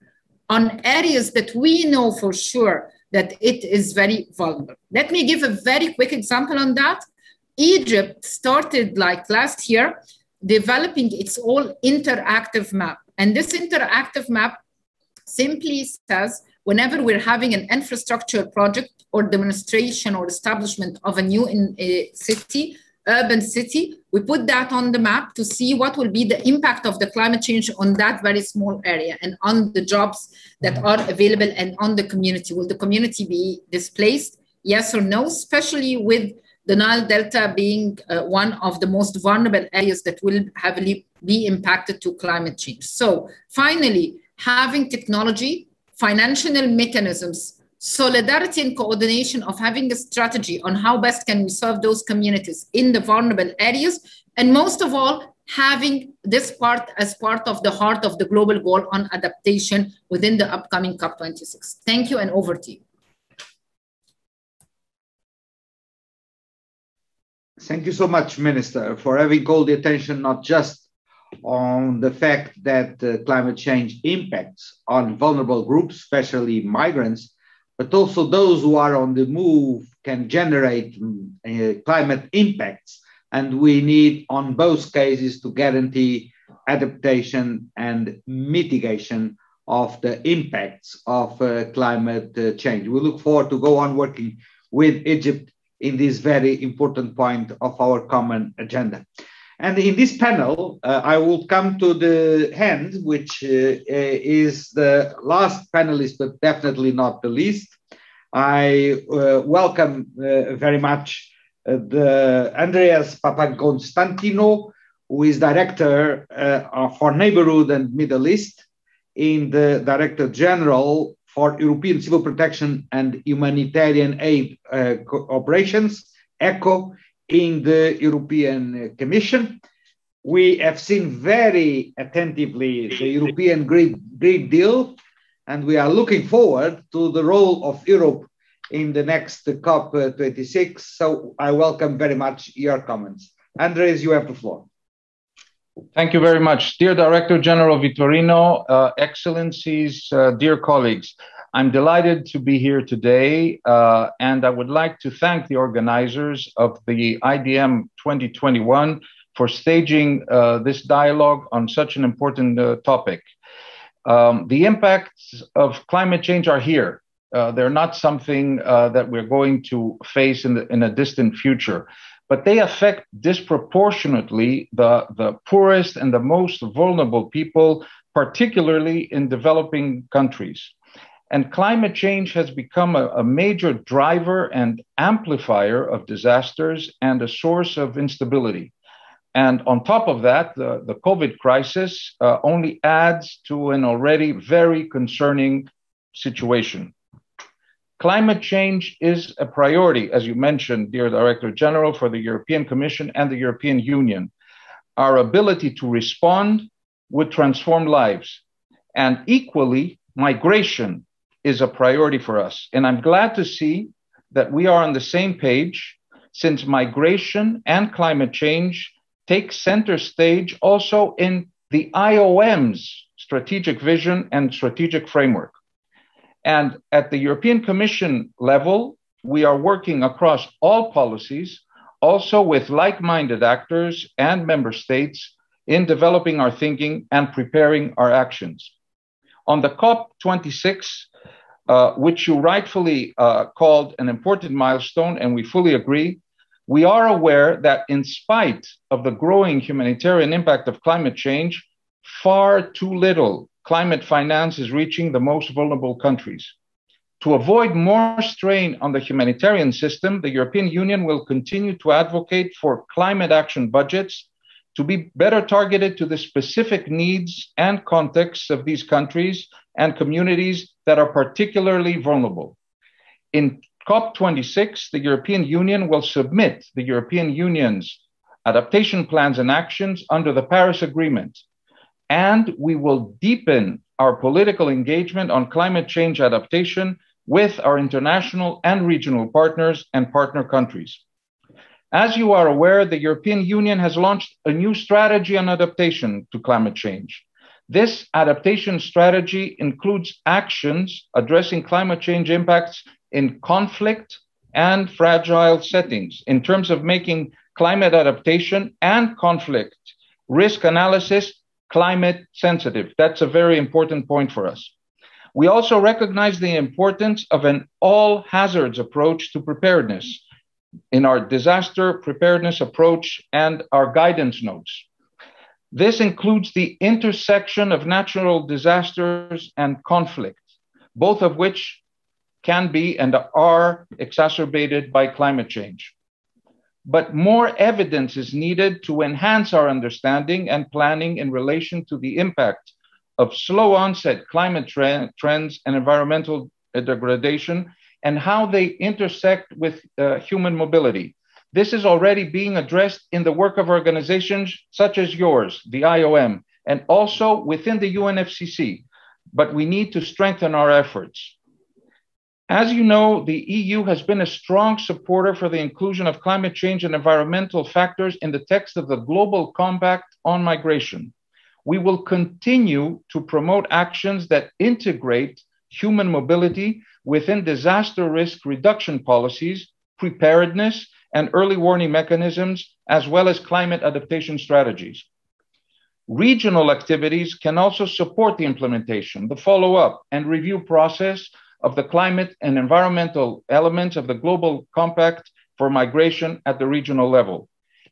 S14: on areas that we know for sure that it is very vulnerable. Let me give a very quick example on that. Egypt started like last year developing its own interactive map. And this interactive map simply says whenever we're having an infrastructure project or demonstration or establishment of a new in, a city, urban city, we put that on the map to see what will be the impact of the climate change on that very small area and on the jobs that are available and on the community. Will the community be displaced? Yes or no, especially with the Nile Delta being uh, one of the most vulnerable areas that will heavily be impacted to climate change. So finally, having technology, financial mechanisms, solidarity and coordination of having a strategy on how best can we serve those communities in the vulnerable areas and most of all having this part as part of the heart of the global goal on adaptation within the upcoming cop26 thank you and over to you.
S1: Thank you so much minister for having called the attention not just on the fact that uh, climate change impacts on vulnerable groups especially migrants but also those who are on the move can generate uh, climate impacts. And we need, on both cases, to guarantee adaptation and mitigation of the impacts of uh, climate uh, change. We look forward to go on working with Egypt in this very important point of our common agenda. And in this panel, uh, I will come to the hand, which uh, is the last panelist, but definitely not the least. I uh, welcome uh, very much uh, the Andreas Papaconstantinou, who is director uh, for Neighborhood and Middle East in the Director General for European Civil Protection and Humanitarian Aid Operations, ECHO, in the European Commission. We have seen very attentively the European Green, Green Deal, and we are looking forward to the role of Europe in the next COP26. So I welcome very much your comments. Andres, you have the floor.
S15: Thank you very much. Dear Director General Vitorino, uh, Excellencies, uh, dear colleagues, I'm delighted to be here today, uh, and I would like to thank the organizers of the IDM 2021 for staging uh, this dialogue on such an important uh, topic. Um, the impacts of climate change are here. Uh, they're not something uh, that we're going to face in, the, in a distant future, but they affect disproportionately the, the poorest and the most vulnerable people, particularly in developing countries. And climate change has become a, a, major driver and amplifier of disasters and a source of instability. And on top of that, the, the COVID crisis uh, only adds to an already very concerning situation. Climate change is a priority, as you mentioned, dear Director General, for the European Commission and the European Union. Our ability to respond would transform lives. And equally, migration is a priority for us. And I'm glad to see that we are on the same page since migration and climate change take center stage also in the IOM's strategic vision and strategic framework. And at the European Commission level, we are working across all policies, also with like minded actors and member states in developing our thinking and preparing our actions. On the COP26, uh, which you rightfully uh, called an important milestone, and we fully agree. We are aware that, in spite of the growing humanitarian impact of climate change, far too little climate finance is reaching the most vulnerable countries. To avoid more strain on the humanitarian system, the European Union will continue to advocate for climate action budgets to be better targeted to the specific needs and contexts of these countries and communities that are particularly vulnerable. In COP26, the European Union will submit the European Union's adaptation plans and actions under the Paris Agreement. And we will deepen our political engagement on climate change adaptation with our international and regional partners and partner countries. As you are aware, the European Union has launched a new strategy on adaptation to climate change. This adaptation strategy includes actions addressing climate change impacts in conflict and fragile settings in terms of making climate adaptation and conflict risk analysis climate sensitive. That's a very important point for us. We also recognize the importance of an all hazards approach to preparedness in our disaster preparedness approach and our guidance notes. This includes the intersection of natural disasters and conflict, both of which can be and are exacerbated by climate change. But more evidence is needed to enhance our understanding and planning in relation to the impact of slow onset climate tre- trends and environmental degradation and how they intersect with uh, human mobility. This is already being addressed in the work of organizations such as yours, the IOM, and also within the UNFCCC. But we need to strengthen our efforts. As you know, the EU has been a strong supporter for the inclusion of climate change and environmental factors in the text of the Global Compact on Migration. We will continue to promote actions that integrate human mobility within disaster risk reduction policies, preparedness, and early warning mechanisms, as well as climate adaptation strategies. Regional activities can also support the implementation, the follow up, and review process of the climate and environmental elements of the Global Compact for Migration at the regional level.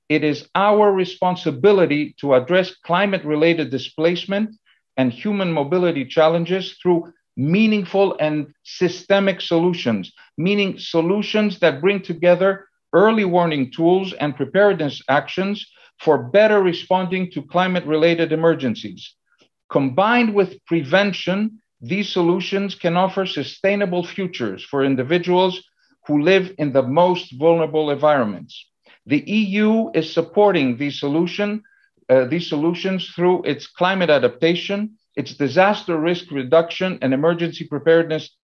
S15: It is our responsibility to address climate related displacement and human mobility challenges through meaningful and systemic solutions, meaning solutions that bring together early warning tools and preparedness actions for better responding to climate related emergencies. Combined with prevention, these solutions can offer sustainable futures for individuals who live in the most vulnerable environments. The EU is supporting these, solution, uh, these solutions through its climate adaptation, its disaster risk reduction, and emergency preparedness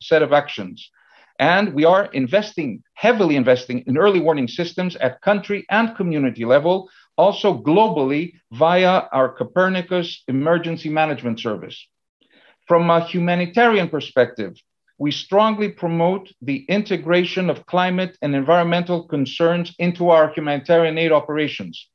S15: set of actions. And we are investing, heavily investing in early warning systems at country and community level, also globally via our Copernicus Emergency Management Service. From a humanitarian perspective, we strongly promote the integration of climate and environmental concerns into our humanitarian aid operations.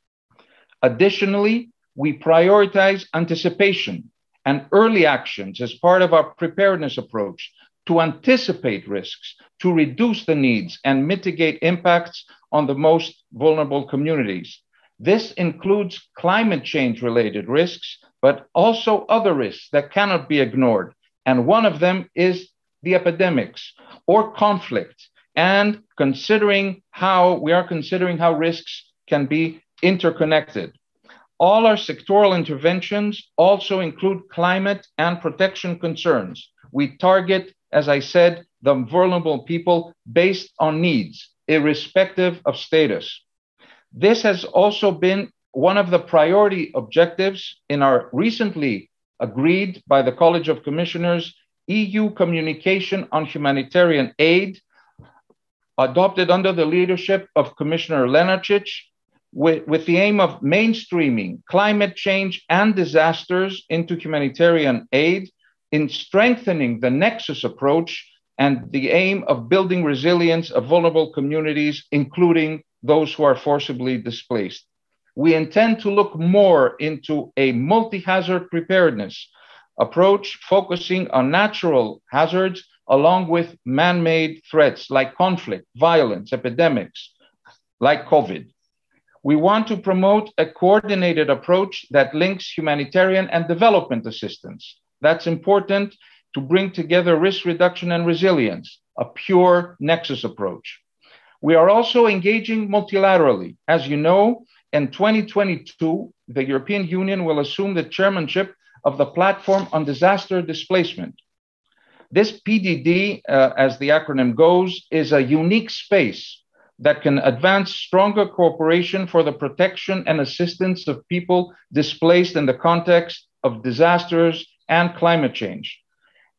S15: Additionally, we prioritize anticipation and early actions as part of our preparedness approach to anticipate risks, to reduce the needs and mitigate impacts on the most vulnerable communities. This includes climate change related risks, but also other risks that cannot be ignored. And one of them is the epidemics or conflict, and considering how we are considering how risks can be interconnected. All our sectoral interventions also include climate and protection concerns. We target as I said, the vulnerable people based on needs, irrespective of status. This has also been one of the priority objectives in our recently agreed by the College of Commissioners EU communication on humanitarian aid, adopted under the leadership of Commissioner Lenarcic, with, with the aim of mainstreaming climate change and disasters into humanitarian aid in strengthening the nexus approach and the aim of building resilience of vulnerable communities, including those who are forcibly displaced. We intend to look more into a multi hazard preparedness approach, focusing on natural hazards along with man made threats like conflict, violence, epidemics, like COVID. We want to promote a coordinated approach that links humanitarian and development assistance that's important to bring together risk reduction and resilience, a pure nexus approach. We are also engaging multilaterally. As you know, in 2022, the European Union will assume the chairmanship of the Platform on Disaster Displacement. This PDD, uh, as the acronym goes, is a unique space that can advance stronger cooperation for the protection and assistance of people displaced in the context of disasters and climate change.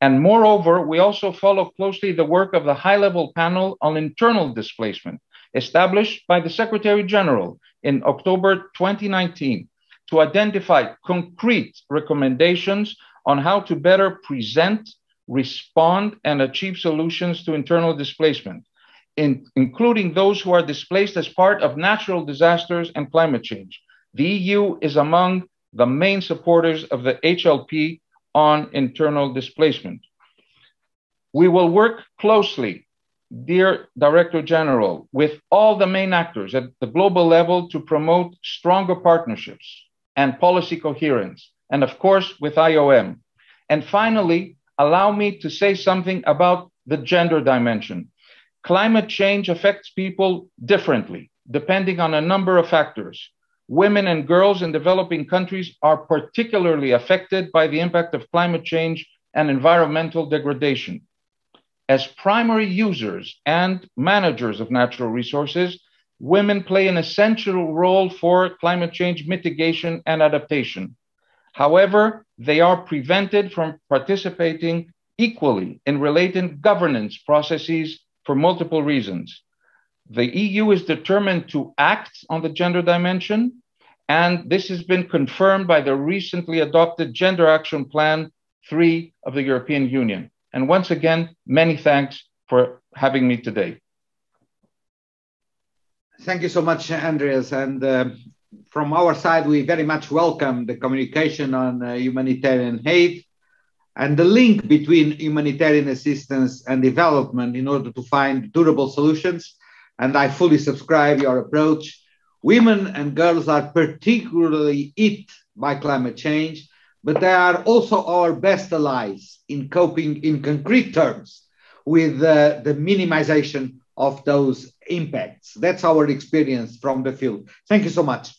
S15: And moreover, we also follow closely the work of the high level panel on internal displacement, established by the Secretary General in October 2019 to identify concrete recommendations on how to better present, respond, and achieve solutions to internal displacement, in, including those who are displaced as part of natural disasters and climate change. The EU is among the main supporters of the HLP on internal displacement. We will work closely, dear Director General, with all the main actors at the global level to promote stronger partnerships and policy coherence, and of course with IOM. And finally, allow me to say something about the gender dimension. Climate change affects people differently, depending on a number of factors women and girls in developing countries are particularly affected by the impact of climate change and environmental degradation. As primary users and managers of natural resources, women play an essential role for climate change mitigation and adaptation. However, they are prevented from participating equally in related governance processes for multiple reasons. The EU is determined to act on the gender dimension, and this has been confirmed by the recently adopted Gender Action Plan 3 of the European Union. And once again, many thanks for having me today.
S1: Thank you so much, Andreas. And uh, from our side, we very much welcome the communication on uh, humanitarian aid and the link between humanitarian assistance and development in order to find durable solutions. And I fully subscribe your approach. Women and girls are particularly hit by climate change, but they are also our best allies in coping in concrete terms with uh, the minimization of those impacts. That's our experience from the field. Thank you so much.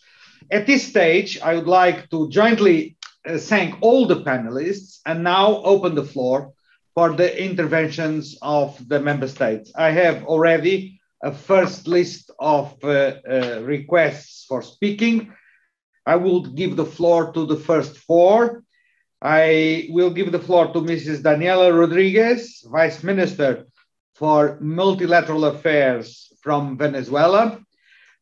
S1: At this stage, I would like to jointly thank all the panelists and now open the floor for the interventions of the member states. I have already a first list of uh, uh, requests for speaking. I will give the floor to the first four. I will give the floor to Mrs. Daniela Rodriguez, Vice Minister for Multilateral Affairs from Venezuela,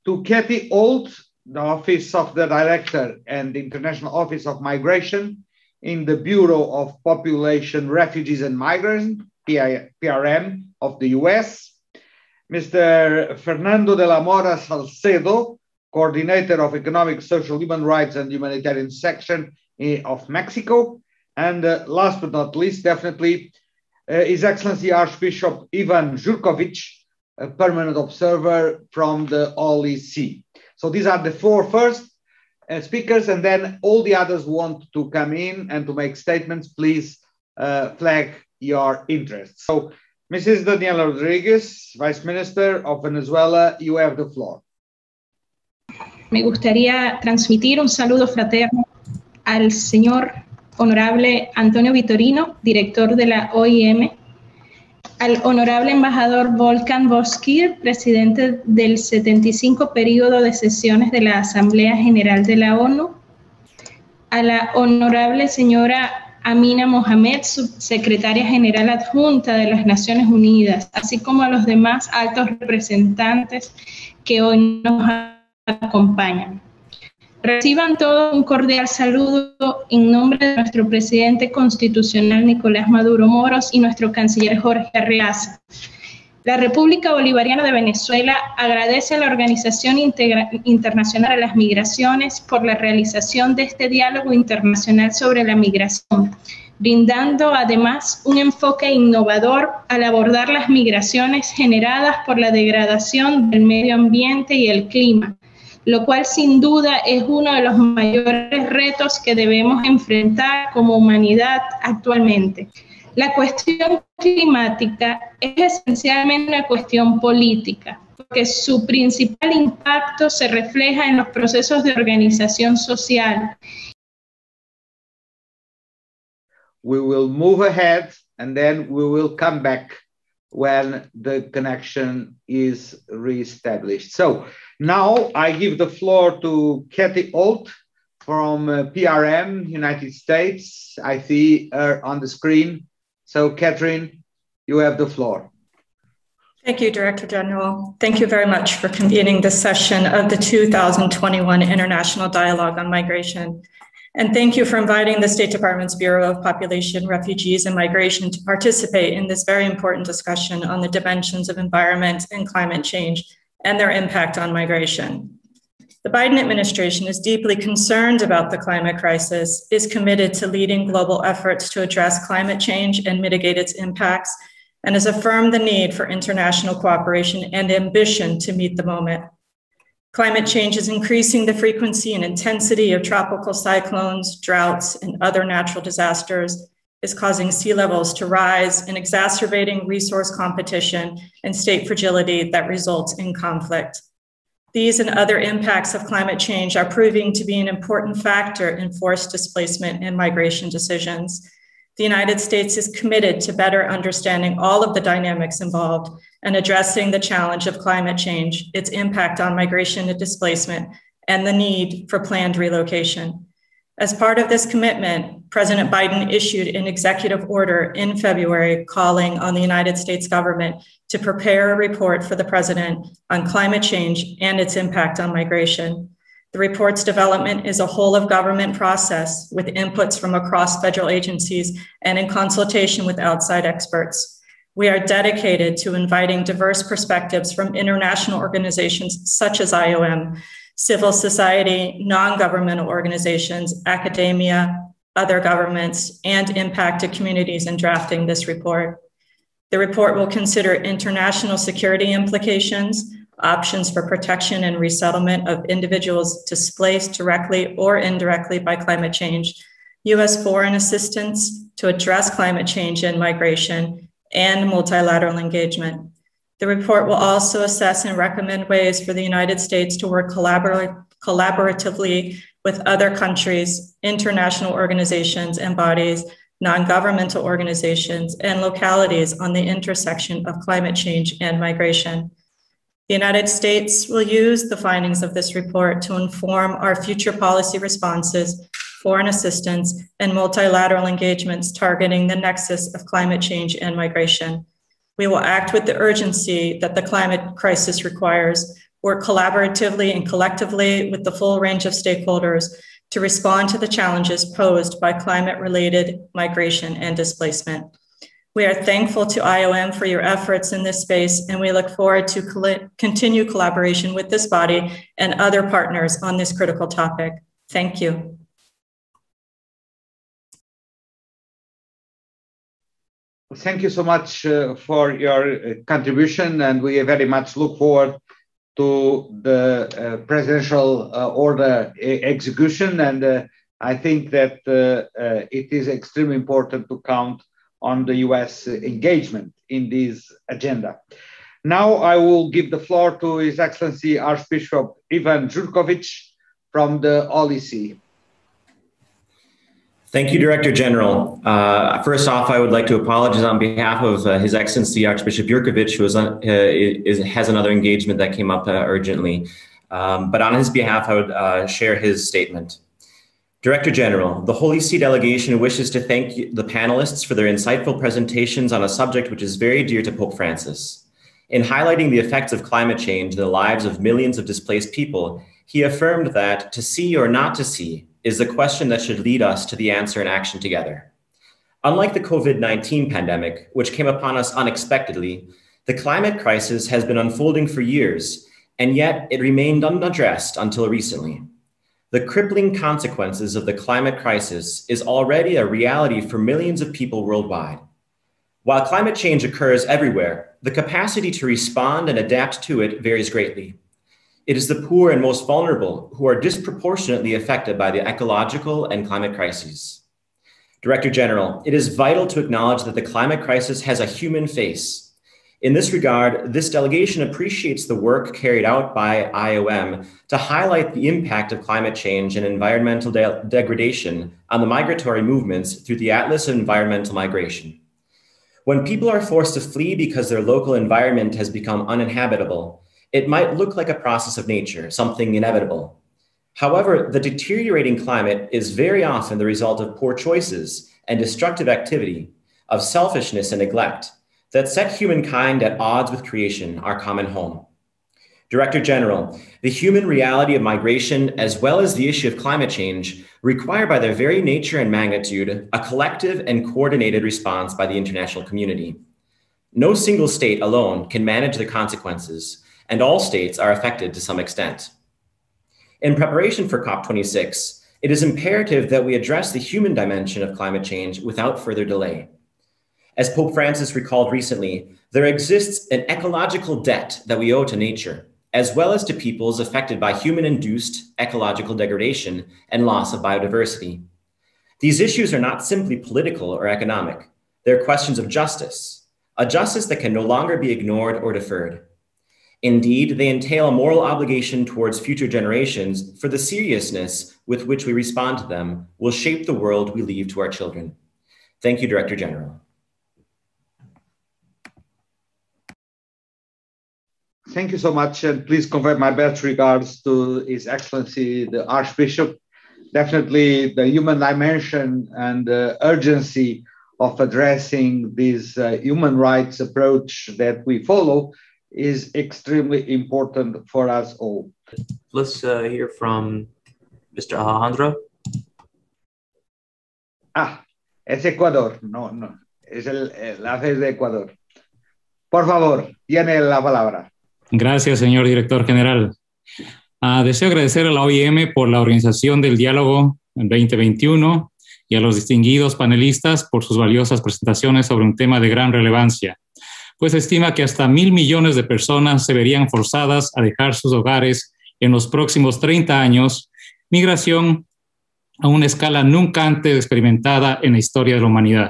S1: to Katie Holt, the Office of the Director and the International Office of Migration in the Bureau of Population, Refugees and Migrants, PRM of the US, Mr. Fernando de la Mora Salcedo, Coordinator of Economic, Social, Human Rights and Humanitarian Section eh, of Mexico, and uh, last but not least, definitely, uh, His Excellency Archbishop Ivan Jurkovic, a permanent observer from the See. So these are the four first uh, speakers, and then all the others want to come in and to make statements. Please uh, flag your interest. So, Mrs. Daniela Rodriguez, Vice Minister of Venezuela, you have the floor.
S16: Me gustaría transmitir un saludo fraterno al señor honorable Antonio Vitorino, director de la OIM, al honorable embajador Volkan Boskir, presidente del 75 periodo de sesiones de la Asamblea General de la ONU, a la honorable señora Amina Mohamed, subsecretaria general adjunta de las Naciones Unidas, así como a los demás altos representantes que hoy nos acompañan. Reciban todo un cordial saludo en nombre de nuestro presidente constitucional Nicolás Maduro Moros y nuestro canciller Jorge Arreaza. La República Bolivariana de Venezuela agradece a la Organización Internacional de las Migraciones por la realización de este diálogo internacional sobre la migración, brindando además un enfoque innovador al abordar las migraciones generadas por la degradación del medio ambiente y el clima, lo cual sin duda es uno de los mayores retos que debemos enfrentar como humanidad actualmente. La cuestión climática es esencialmente una cuestión política, porque su principal impacto se refleja en los procesos de organización social.
S1: We will move ahead and then we will come back when the connection is reestablished. So, Now I give the floor to Kathy Holt from uh, PRM, United States. I see her on the screen. So, Catherine, you have the floor.
S17: Thank you, Director General. Thank you very much for convening this session of the 2021 International Dialogue on Migration. And thank you for inviting the State Department's Bureau of Population, Refugees, and Migration to participate in this very important discussion on the dimensions of environment and climate change and their impact on migration. The Biden administration is deeply concerned about the climate crisis, is committed to leading global efforts to address climate change and mitigate its impacts, and has affirmed the need for international cooperation and ambition to meet the moment. Climate change is increasing the frequency and intensity of tropical cyclones, droughts, and other natural disasters, is causing sea levels to rise and exacerbating resource competition and state fragility that results in conflict. These and other impacts of climate change are proving to be an important factor in forced displacement and migration decisions. The United States is committed to better understanding all of the dynamics involved and addressing the challenge of climate change, its impact on migration and displacement, and the need for planned relocation. As part of this commitment, President Biden issued an executive order in February calling on the United States government to prepare a report for the president on climate change and its impact on migration. The report's development is a whole of government process with inputs from across federal agencies and in consultation with outside experts. We are dedicated to inviting diverse perspectives from international organizations such as IOM, civil society, non governmental organizations, academia, other governments, and impacted communities in drafting this report. The report will consider international security implications, options for protection and resettlement of individuals displaced directly or indirectly by climate change, US foreign assistance to address climate change and migration, and multilateral engagement. The report will also assess and recommend ways for the United States to work collabor- collaboratively with other countries, international organizations and bodies, non governmental organizations, and localities on the intersection of climate change and migration. The United States will use the findings of this report to inform our future policy responses, foreign assistance, and multilateral engagements targeting the nexus of climate change and migration. We will act with the urgency that the climate crisis requires, work collaboratively and collectively with the full range of stakeholders to respond to the challenges posed by climate related migration and displacement. We are thankful to IOM for your efforts in this space, and we look forward to continue collaboration with this body and other partners on this critical topic. Thank you.
S1: Thank you so much uh, for your uh, contribution, and we very much look forward to the uh, presidential uh, order execution. And uh, I think that uh, it is extremely important to count on the US engagement in this agenda. Now I will give the floor to His Excellency Archbishop Ivan Jurkovic from the Holy.
S18: Thank you, Director General. Uh, first off, I would like to apologize on behalf of uh, His Excellency Archbishop Jurkovic, who uh, is, has another engagement that came up uh, urgently. Um, but on his behalf, I would uh, share his statement. Director General, the Holy See delegation wishes to thank the panelists for their insightful presentations on a subject which is very dear to Pope Francis. In highlighting the effects of climate change in the lives of millions of displaced people, he affirmed that to see or not to see is the question that should lead us to the answer and action together. Unlike the COVID 19 pandemic, which came upon us unexpectedly, the climate crisis has been unfolding for years, and yet it remained unaddressed until recently. The crippling consequences of the climate crisis is already a reality for millions of people worldwide. While climate change occurs everywhere, the capacity to respond and adapt to it varies greatly. It is the poor and most vulnerable who are disproportionately affected by the ecological and climate crises. Director General, it is vital to acknowledge that the climate crisis has a human face in this regard, this delegation appreciates the work carried out by IOM to highlight the impact of climate change and environmental de- degradation on the migratory movements through the Atlas of Environmental Migration. When people are forced to flee because their local environment has become uninhabitable, it might look like a process of nature, something inevitable. However, the deteriorating climate is very often the result of poor choices and destructive activity, of selfishness and neglect that set humankind at odds with creation, our common home. Director General, the human reality of migration, as well as the issue of climate change, require by their very nature and magnitude a collective and coordinated response by the international community. No single state alone can manage the consequences, and all states are affected to some extent. In preparation for COP26, it is imperative that we address the human dimension of climate change without further delay. As Pope Francis recalled recently, there exists an ecological debt that we owe to nature, as well as to peoples affected by human induced ecological degradation and loss of biodiversity. These issues are not simply political or economic, they're questions of justice, a justice that can no longer be ignored or deferred. Indeed, they entail a moral obligation towards future generations, for the seriousness with which we respond to them will shape the world we leave to our children. Thank you, Director General.
S1: Thank you so much, and please convey my best regards to His Excellency the Archbishop. Definitely, the human dimension and the urgency of addressing this uh, human rights approach that we follow is extremely important for us all.
S2: Let's uh, hear from Mr. Alejandro.
S1: Ah, es Ecuador. No, no. Es el, la vez de Ecuador. Por favor, tiene la palabra.
S19: Gracias, señor director general. Uh, deseo agradecer a la OIM por la organización del diálogo en 2021 y a los distinguidos panelistas por sus valiosas presentaciones sobre un tema de gran relevancia, pues se estima que hasta mil millones de personas se verían forzadas a dejar sus hogares en los próximos 30 años, migración a una escala nunca antes experimentada en la historia de la humanidad.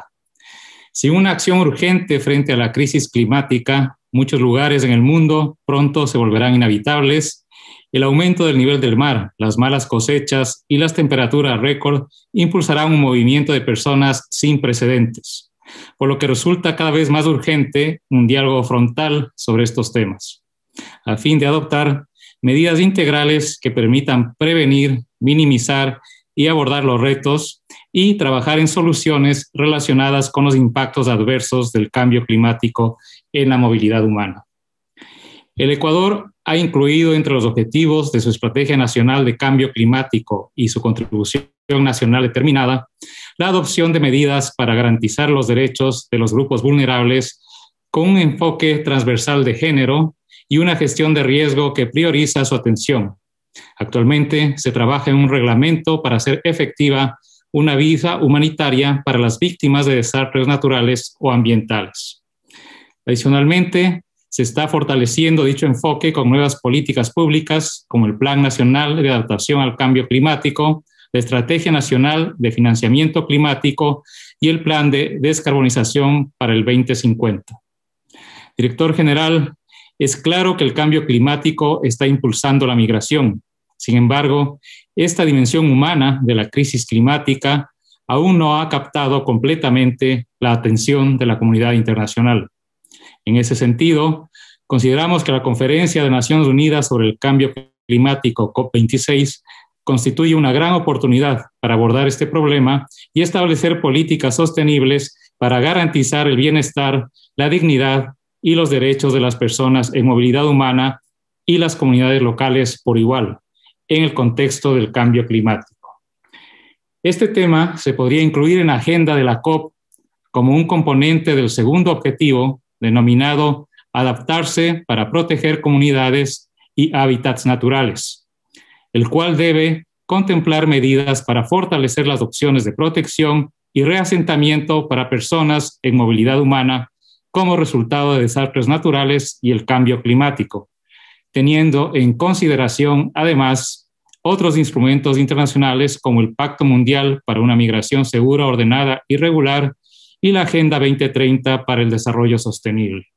S19: Sin una acción urgente frente a la crisis climática, muchos lugares en el mundo pronto se volverán inhabitables. El aumento del nivel del mar, las malas cosechas y las temperaturas récord impulsarán un movimiento de personas sin precedentes, por lo que resulta cada vez más urgente un diálogo frontal sobre estos temas, a fin de adoptar medidas integrales que permitan prevenir, minimizar y abordar los retos y trabajar en soluciones relacionadas con los impactos adversos del cambio climático en la movilidad humana. El Ecuador ha incluido entre los objetivos de su Estrategia Nacional de Cambio Climático y su contribución nacional determinada la adopción de medidas para garantizar los derechos de los grupos vulnerables con un enfoque transversal de género y una gestión de riesgo que prioriza su atención. Actualmente se trabaja en un reglamento para hacer efectiva una visa humanitaria para las víctimas de desastres naturales o ambientales. Adicionalmente, se está fortaleciendo dicho enfoque con nuevas políticas públicas como el Plan Nacional de Adaptación al Cambio Climático, la Estrategia Nacional de Financiamiento Climático y el Plan de Descarbonización para el 2050. Director General, es claro que el cambio climático está impulsando la migración. Sin embargo, esta dimensión humana de la crisis climática aún no ha captado completamente la atención de la comunidad internacional. En ese sentido, consideramos que la Conferencia de Naciones Unidas sobre el Cambio Climático COP26 constituye una gran oportunidad para abordar este problema y establecer políticas sostenibles para garantizar el bienestar, la dignidad y los derechos de las personas en movilidad humana y las comunidades locales por igual en el contexto del cambio climático. Este tema se podría incluir en la agenda de la COP como un componente del segundo objetivo denominado Adaptarse para proteger comunidades y hábitats naturales, el cual debe contemplar medidas para fortalecer las opciones de protección y reasentamiento para personas en movilidad humana como resultado de desastres naturales y el cambio climático, teniendo en consideración además otros instrumentos internacionales como el Pacto Mundial para una Migración Segura, Ordenada y Regular y la Agenda 2030 para el Desarrollo Sostenible.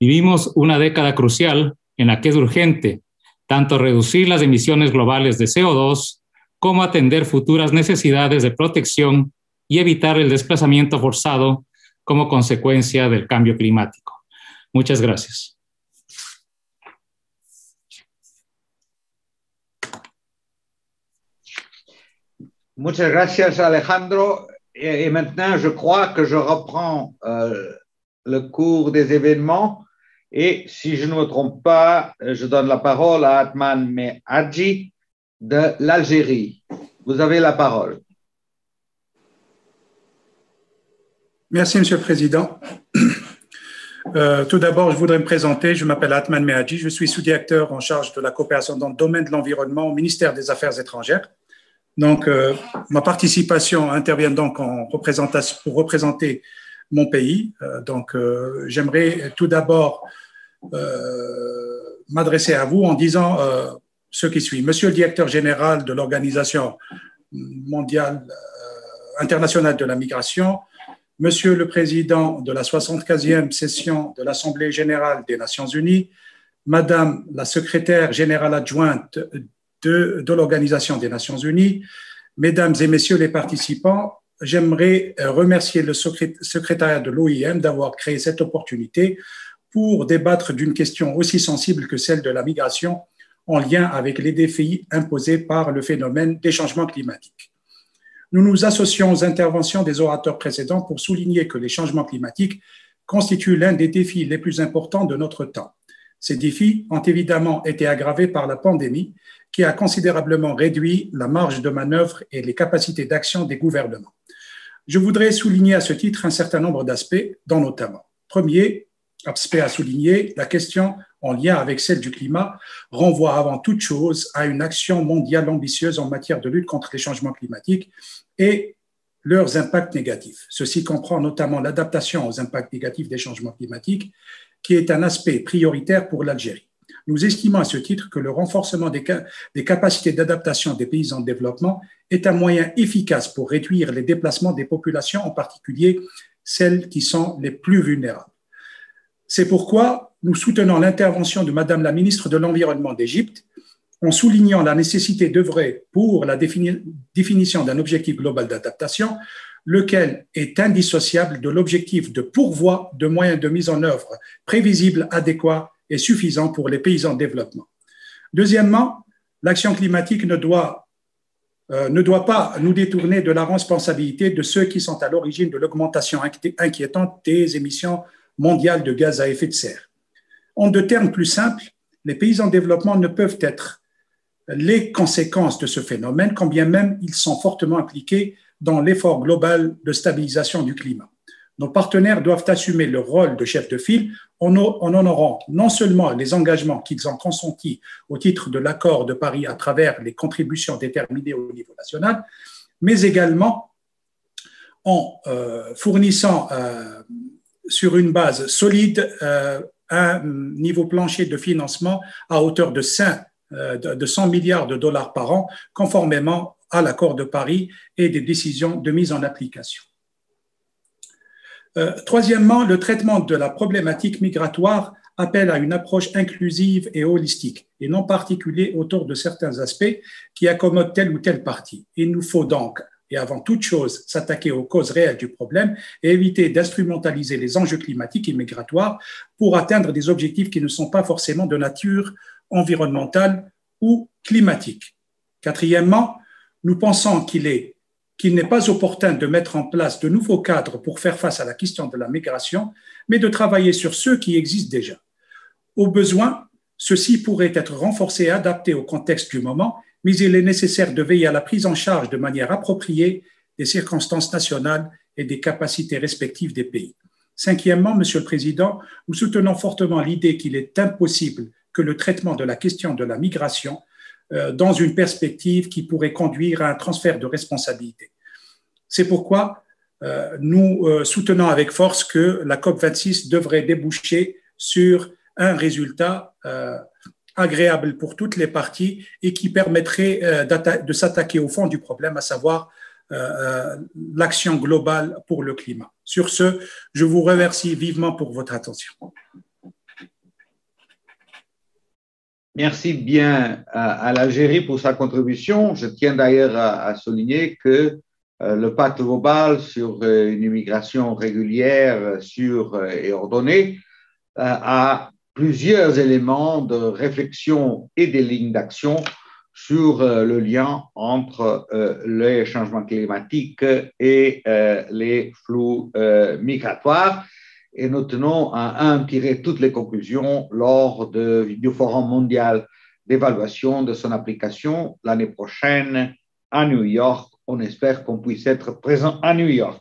S19: Vivimos una década crucial en la que es urgente tanto reducir las emisiones globales de CO2 como atender futuras necesidades de protección y evitar el desplazamiento forzado como consecuencia del cambio climático. Muchas gracias.
S1: Muchas gracias, Alejandro. Et, maintenant, je crois que je reprends euh, le cours des événements. Et si je ne me trompe pas, je donne la parole à Atman Mehadji de l'Algérie. Vous avez la parole.
S20: Merci, Monsieur le Président. Euh, tout d'abord, je voudrais me présenter. Je m'appelle Atman Mehadji. Je suis sous-directeur en charge de la coopération dans le domaine de l'environnement au ministère des Affaires étrangères. Donc, euh, ma participation intervient donc en représentation, pour représenter mon pays. Euh, donc, euh, j'aimerais tout d'abord m'adresser à vous en disant ce qui suit. Monsieur le directeur général de l'Organisation mondiale internationale de la migration, Monsieur le président de la 75e session de l'Assemblée générale des Nations unies, Madame la secrétaire générale adjointe de, l'Organisation des Nations Unies. Mesdames et messieurs les participants, j'aimerais euh, remercier le secrétariat de l'OIM d'avoir créé cette opportunité pour débattre d'une question aussi sensible que celle de la migration en lien avec les défis imposés par le phénomène des changements climatiques. Nous nous associons aux interventions des orateurs précédents pour souligner que les changements climatiques constituent l'un des défis les plus importants de notre temps. Ces défis ont évidemment été aggravés par la pandémie qui a considérablement réduit la marge de manœuvre et les capacités d'action des gouvernements. Je voudrais souligner à ce titre un certain nombre d'aspects, dont notamment, premier aspect à souligner, la question en lien avec celle du climat renvoie avant toute chose à une action mondiale ambitieuse en matière de lutte contre les changements climatiques et leurs impacts négatifs. Ceci comprend notamment l'adaptation aux impacts négatifs des changements climatiques, qui est un aspect prioritaire pour l'Algérie. Nous estimons à ce titre que le renforcement des, capacités d'adaptation des pays en développement est un moyen efficace pour réduire les déplacements des populations, en particulier celles qui sont les plus vulnérables. C'est pourquoi nous soutenons l'intervention de Madame la ministre de l'Environnement d'Égypte en soulignant la nécessité d'œuvrer pour la définition d'un objectif global d'adaptation, lequel est indissociable de l'objectif de pourvoi de moyens de mise en œuvre prévisibles, adéquats suffisant pour les pays en développement. Deuxièmement, l'action climatique ne doit, euh, ne doit pas nous détourner de la responsabilité de ceux qui sont à l'origine de l'augmentation inquiétante des émissions mondiales de gaz à effet de serre. En deux termes plus simples, les pays en développement ne peuvent être les conséquences de ce phénomène, quand bien même ils sont fortement impliqués dans l'effort global de stabilisation du climat. Nos partenaires doivent assumer le rôle de chef de file en honorant non seulement les engagements qu'ils ont consentis au titre de l'accord de Paris à travers les contributions déterminées au niveau national, mais également en euh, fournissant euh, sur une base solide euh, un niveau plancher de financement à hauteur de 5, de 100 milliards de dollars par an, conformément à l'accord de Paris et des décisions de mise en application. Euh, troisièmement, le traitement de la problématique migratoire appelle à une approche inclusive et holistique, et non particulier autour de certains aspects qui accommodent telle ou telle partie. Il nous faut donc, et avant toute chose, s'attaquer aux causes réelles du problème et éviter d'instrumentaliser les enjeux climatiques et migratoires pour atteindre des objectifs qui ne sont pas forcément de nature environnementale ou climatique. Quatrièmement, nous pensons qu'il est qu'il n'est pas opportun de mettre en place de nouveaux cadres pour faire face à la question de la migration, mais de travailler sur ceux qui existent déjà. Au besoin, ceux-ci pourraient être renforcés et adaptés au contexte du moment, mais il est nécessaire de veiller à la prise en charge de manière appropriée des circonstances nationales et des capacités respectives des pays. Cinquièmement, Monsieur le Président, nous soutenons fortement l'idée qu'il est impossible que le traitement de la question de la migration dans une perspective qui pourrait conduire à un transfert de responsabilité. C'est pourquoi euh, nous euh, soutenons avec force que la COP26 devrait déboucher sur un résultat agréable pour toutes les parties et qui permettrait de s'attaquer au fond du problème, à savoir l'action globale pour le climat. Sur ce, je vous remercie vivement pour votre attention.
S3: Merci bien à, l'Algérie pour sa contribution. Je tiens d'ailleurs à, souligner que euh, le pacte global sur euh, une immigration régulière, sûre et ordonnée euh, a plusieurs éléments de réflexion et des lignes d'action sur le lien entre les changements climatiques et les flux migratoires et nous tenons à tirer toutes les conclusions lors du Forum mondial d'évaluation de son application l'année prochaine à New York. On espère qu'on puisse être présent à New York.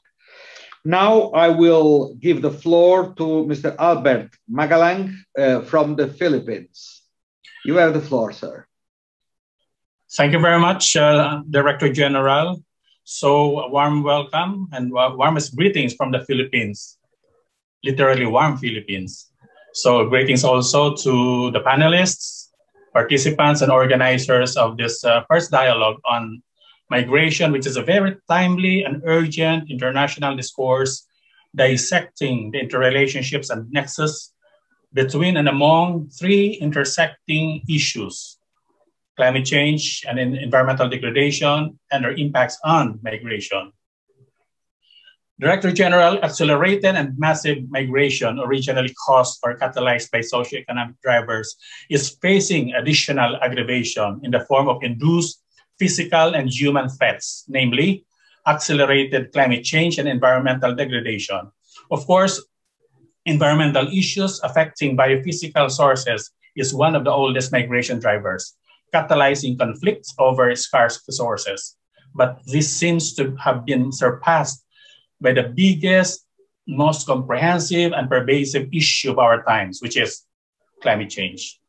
S3: Now I will give the floor to Mr. Albert Magalang uh, from the Philippines. You have the floor, sir.
S21: Thank you very much, uh, Director General. So, a warm welcome and warmest greetings from the Philippines literally warm Philippines. So greetings also to the panelists, participants, and organizers of this uh, first dialogue on migration, which is a very timely and urgent international discourse dissecting the interrelationships and nexus between and among three intersecting issues climate change and environmental degradation and their impacts on migration. Director General, accelerated and massive migration originally caused or catalyzed by socioeconomic drivers is facing additional aggravation in the form of induced physical and human threats, namely accelerated climate change and environmental degradation. Of course, environmental issues affecting biophysical sources is one of the oldest migration drivers, catalyzing conflicts over scarce resources. But this seems to have been surpassed by the biggest, most comprehensive and pervasive issue of our times, which is climate change.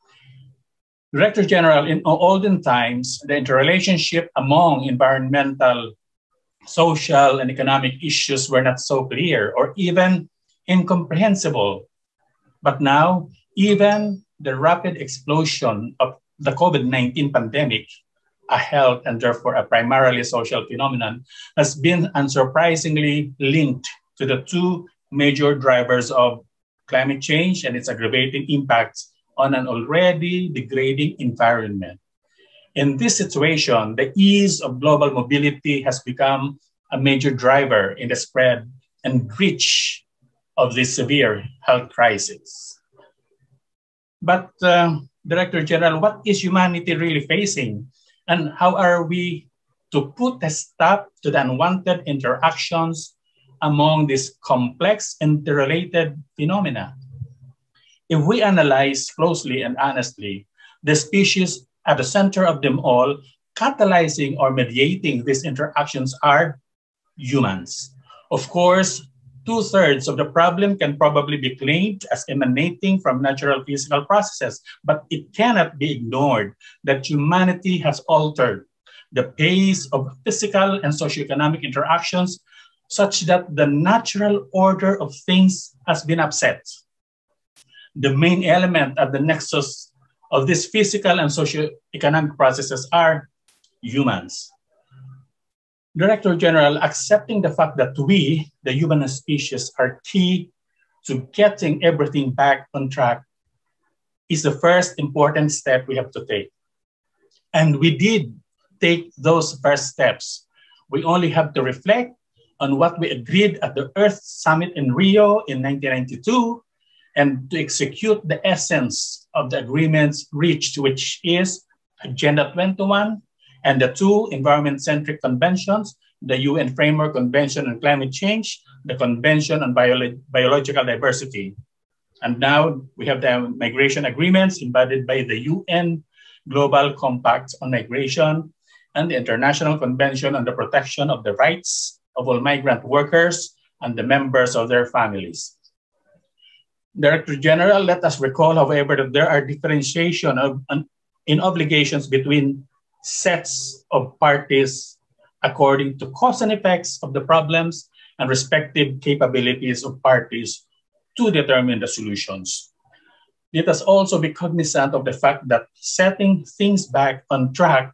S21: Director General, in olden times, the interrelationship among environmental, social, and economic issues were not so clear or even incomprehensible. But now, even the rapid explosion of the COVID 19 pandemic, a health and therefore a primarily social phenomenon, has been unsurprisingly linked to the two major drivers of climate change and its aggravating impacts on an already degrading environment. In this situation, the ease of global mobility has become a major driver in the spread and reach of this severe health crisis. But, uh, Director General, what is humanity really facing? And how are we to put a stop to the unwanted interactions among these complex, interrelated phenomena? If we analyze closely and honestly, the species at the center of them all, catalyzing or mediating these interactions are humans. Of course, two thirds of the problem can probably be claimed as emanating from natural physical processes, but it cannot be ignored that humanity has altered the pace of physical and socioeconomic interactions such that the natural order of things has been upset the main element at the nexus of these physical and socio-economic processes are humans. Director General, accepting the fact that we, the human species, are key to getting everything back on track is the first important step we have to take. And we did take those first steps. We only have to reflect on what we agreed at the Earth Summit in Rio in 1992 and to execute the essence of the agreements reached, which is Agenda 21 and the two environment-centric conventions, the UN Framework Convention on Climate Change, the Convention on Biolo Biological Diversity. And now we have the migration agreements embodied by the UN Global Compact on Migration and the International Convention on the Protection of the Rights of All Migrant Workers and the members of their families. Director General, let us recall, however, that there are differentiation of, in obligations between sets of parties according to cause and effects of the problems and respective capabilities of parties to determine the solutions. Let us also be cognizant of the fact that setting things back on track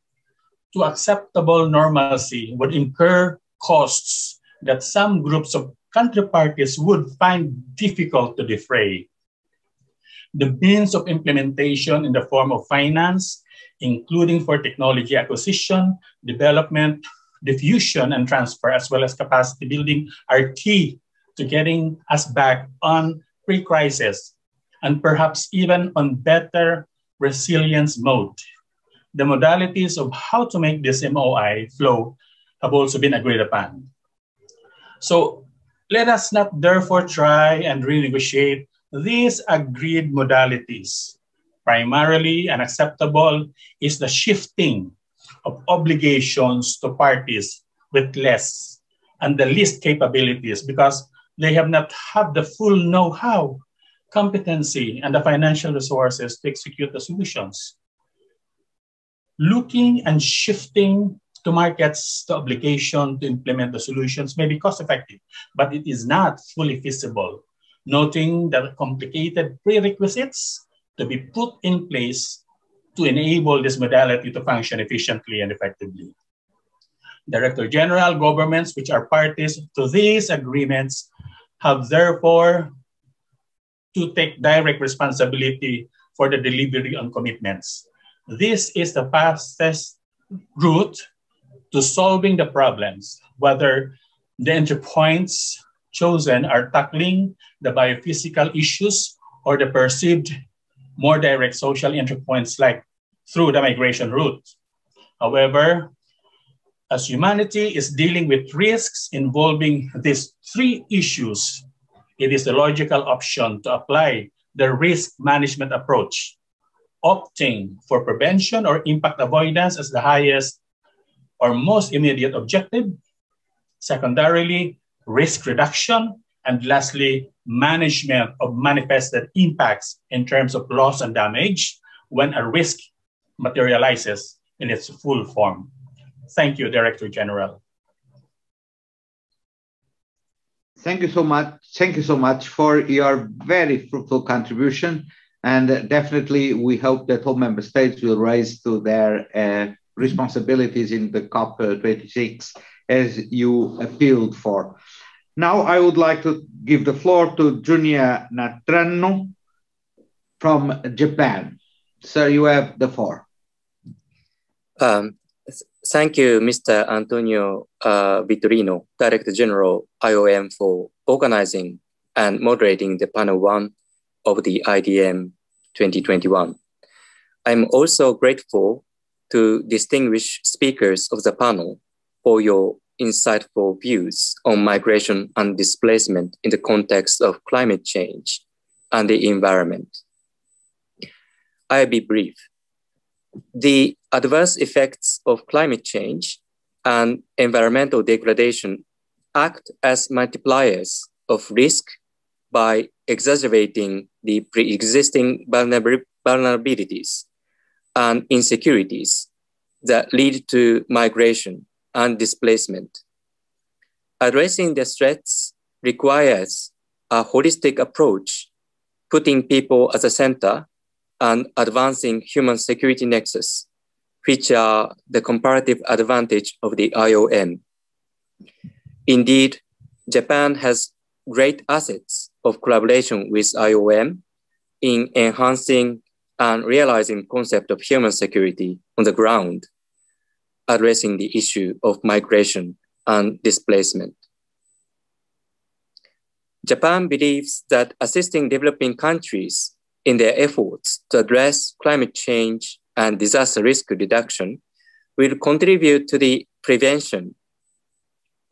S21: to acceptable normalcy would incur costs that some groups of country parties would find difficult to defray. The means of implementation in the form of finance, including for technology acquisition, development, diffusion, and transfer, as well as capacity building, are key to getting us back on pre-crisis and perhaps even on better resilience mode. The modalities of how to make this MOI flow have also been agreed upon. So let us not therefore try and renegotiate these agreed modalities. Primarily unacceptable is the shifting of obligations to parties with less and the least capabilities because they have not had the full know-how, competency, and the financial resources to execute the solutions. Looking and shifting to markets the obligation to implement the solutions may be cost effective, but it is not fully feasible, noting the complicated prerequisites to be put in place to enable this modality to function efficiently and effectively. Director General governments which are parties to these agreements have therefore to take direct responsibility for the delivery on commitments. This is the fastest route to solving the problems, whether the entry points chosen are tackling the biophysical issues or the perceived more direct social entry points like through the migration route. However, as humanity is dealing with risks involving these three issues, it is the logical option to apply the risk management approach, opting for prevention or impact avoidance as the highest or most immediate objective. Secondarily, risk reduction. And lastly, management of manifested impacts in terms of loss and damage when a risk materializes in its full form. Thank you, Director General.
S1: Thank you so much. Thank you so much for your very fruitful contribution. And definitely, we hope that all member states will rise to their uh, responsibilities in the COP26 as you appealed for. Now, I would like to give the floor to Junya Natrano from Japan. Sir, you have the floor.
S22: Um, thank you, Mr. Antonio uh, Vitorino, Director General, IOM, for organizing and moderating the panel one of the IDM 2021. I'm also grateful to distinguished speakers of the panel for your insightful views on migration and displacement in the context of climate change and the environment. I'll be brief. The adverse effects of climate change and environmental degradation act as multipliers of risk by exacerbating the pre-existing vulnerabilities and insecurities that lead to migration and displacement. Addressing the threats requires a holistic approach, putting people at the center and advancing human security nexus, which are the comparative advantage of the IOM. Indeed, Japan has great assets of collaboration with IOM in enhancing and realizing concept of human security on the ground, addressing the issue of migration and displacement. Japan believes that assisting developing countries in their efforts to address climate change and disaster risk reduction will contribute to the prevention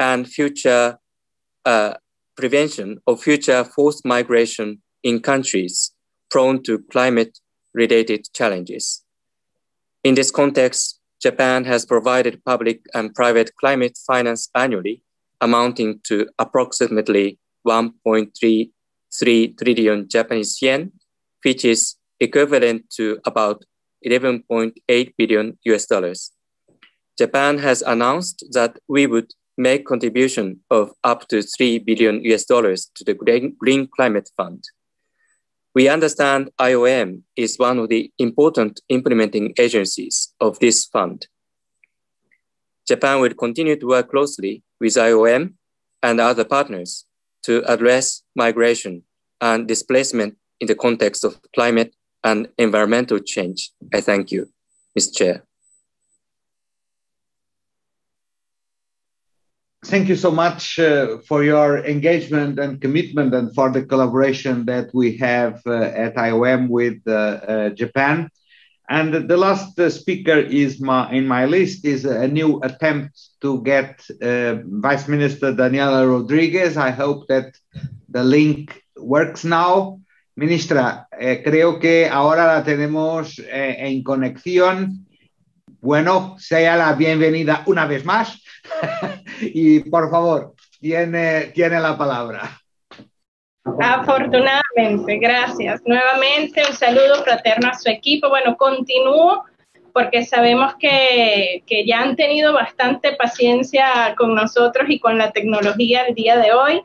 S22: and future uh, prevention of future forced migration in countries prone to climate related challenges. In this context, Japan has provided public and private climate finance annually amounting to approximately 1.33 trillion Japanese yen which is equivalent to about 11.8 billion US dollars. Japan has announced that we would make contribution of up to 3 billion US dollars to the Green Climate Fund. We understand IOM is one of the important implementing agencies of this fund. Japan will continue to work closely with IOM and other partners to address migration and displacement in the context of climate and environmental change. I thank you, Mr. Chair.
S1: Thank you so much uh, for your engagement and commitment and for the collaboration that we have uh, at IOM with uh, uh Japan. And the last uh, speaker is my, in my list is a new attempt to get uh, Vice Minister Daniela Rodriguez. I hope that the link works now. Ministra, eh, creo que ahora la tenemos eh, en conexión. Bueno, sea la bienvenida una vez más y por favor, tiene, tiene la palabra.
S16: Afortunadamente, gracias. Nuevamente un saludo fraterno a su equipo. Bueno, continúo porque sabemos que, que ya han tenido bastante paciencia con nosotros y con la tecnología el día de hoy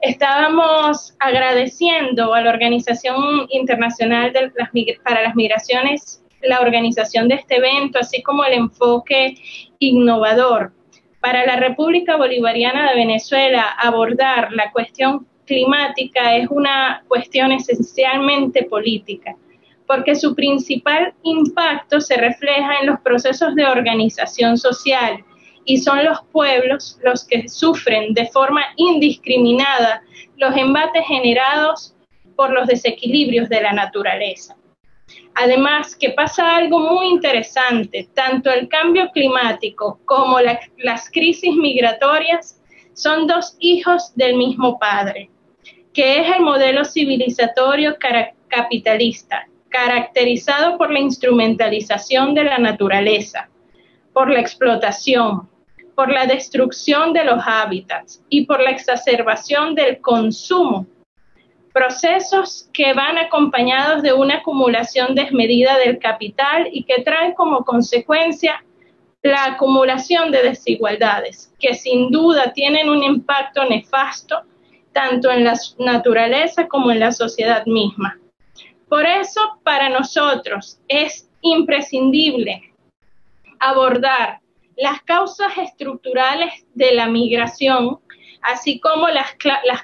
S16: estábamos agradeciendo a la Organización Internacional de las, para las Migraciones la organización de este evento, así como el enfoque innovador. Para la República Bolivariana de Venezuela, abordar la cuestión climática es una cuestión esencialmente política, porque su principal impacto se refleja en los procesos de organización social, y son los pueblos los que sufren de forma indiscriminada los embates generados por los desequilibrios de la naturaleza. Además, que pasa algo muy interesante, tanto el cambio climático como las crisis migratorias son dos hijos del mismo padre. Que es el modelo civilizatorio capitalista, caracterizado por la instrumentalización de la naturaleza, por la explotación, por la destrucción de los hábitats y por la exacerbación del consumo. Procesos que van acompañados de una acumulación desmedida del capital y que traen como consecuencia la acumulación de desigualdades, que sin duda tienen un impacto nefasto tanto en la naturaleza como en la sociedad misma. Por eso, para nosotros es imprescindible abordar las causas estructurales de la migración, así como las,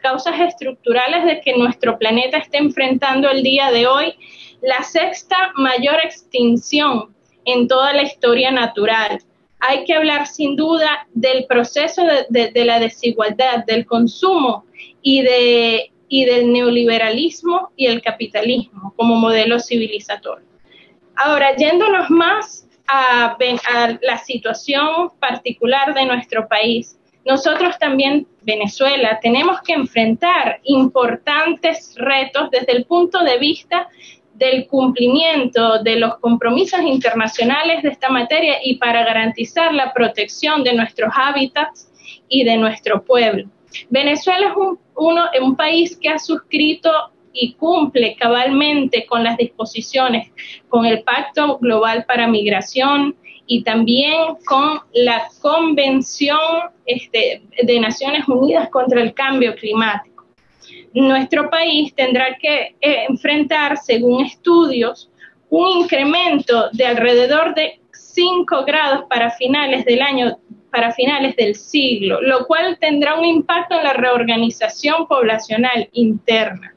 S16: causas estructurales de que nuestro planeta esté enfrentando el día de hoy la sexta mayor extinción en toda la historia natural. Hay que hablar sin duda del proceso de la desigualdad, del consumo y, de, y del neoliberalismo y el capitalismo como modelo civilizatorio. Ahora, yéndonos más a, a la situación particular de nuestro país, nosotros también, Venezuela, tenemos que enfrentar importantes retos desde el punto de vista del cumplimiento de los compromisos internacionales de esta materia y para garantizar la protección de nuestros hábitats y de nuestro pueblo. Venezuela es un, país que ha suscrito y cumple cabalmente con las disposiciones, con el Pacto Global para Migración y también con la Convención este, de Naciones Unidas contra el Cambio Climático. Nuestro país tendrá que eh, enfrentar, según estudios, un incremento de alrededor de 5 grados para finales del año para finales del siglo, lo cual tendrá un impacto en la reorganización poblacional interna.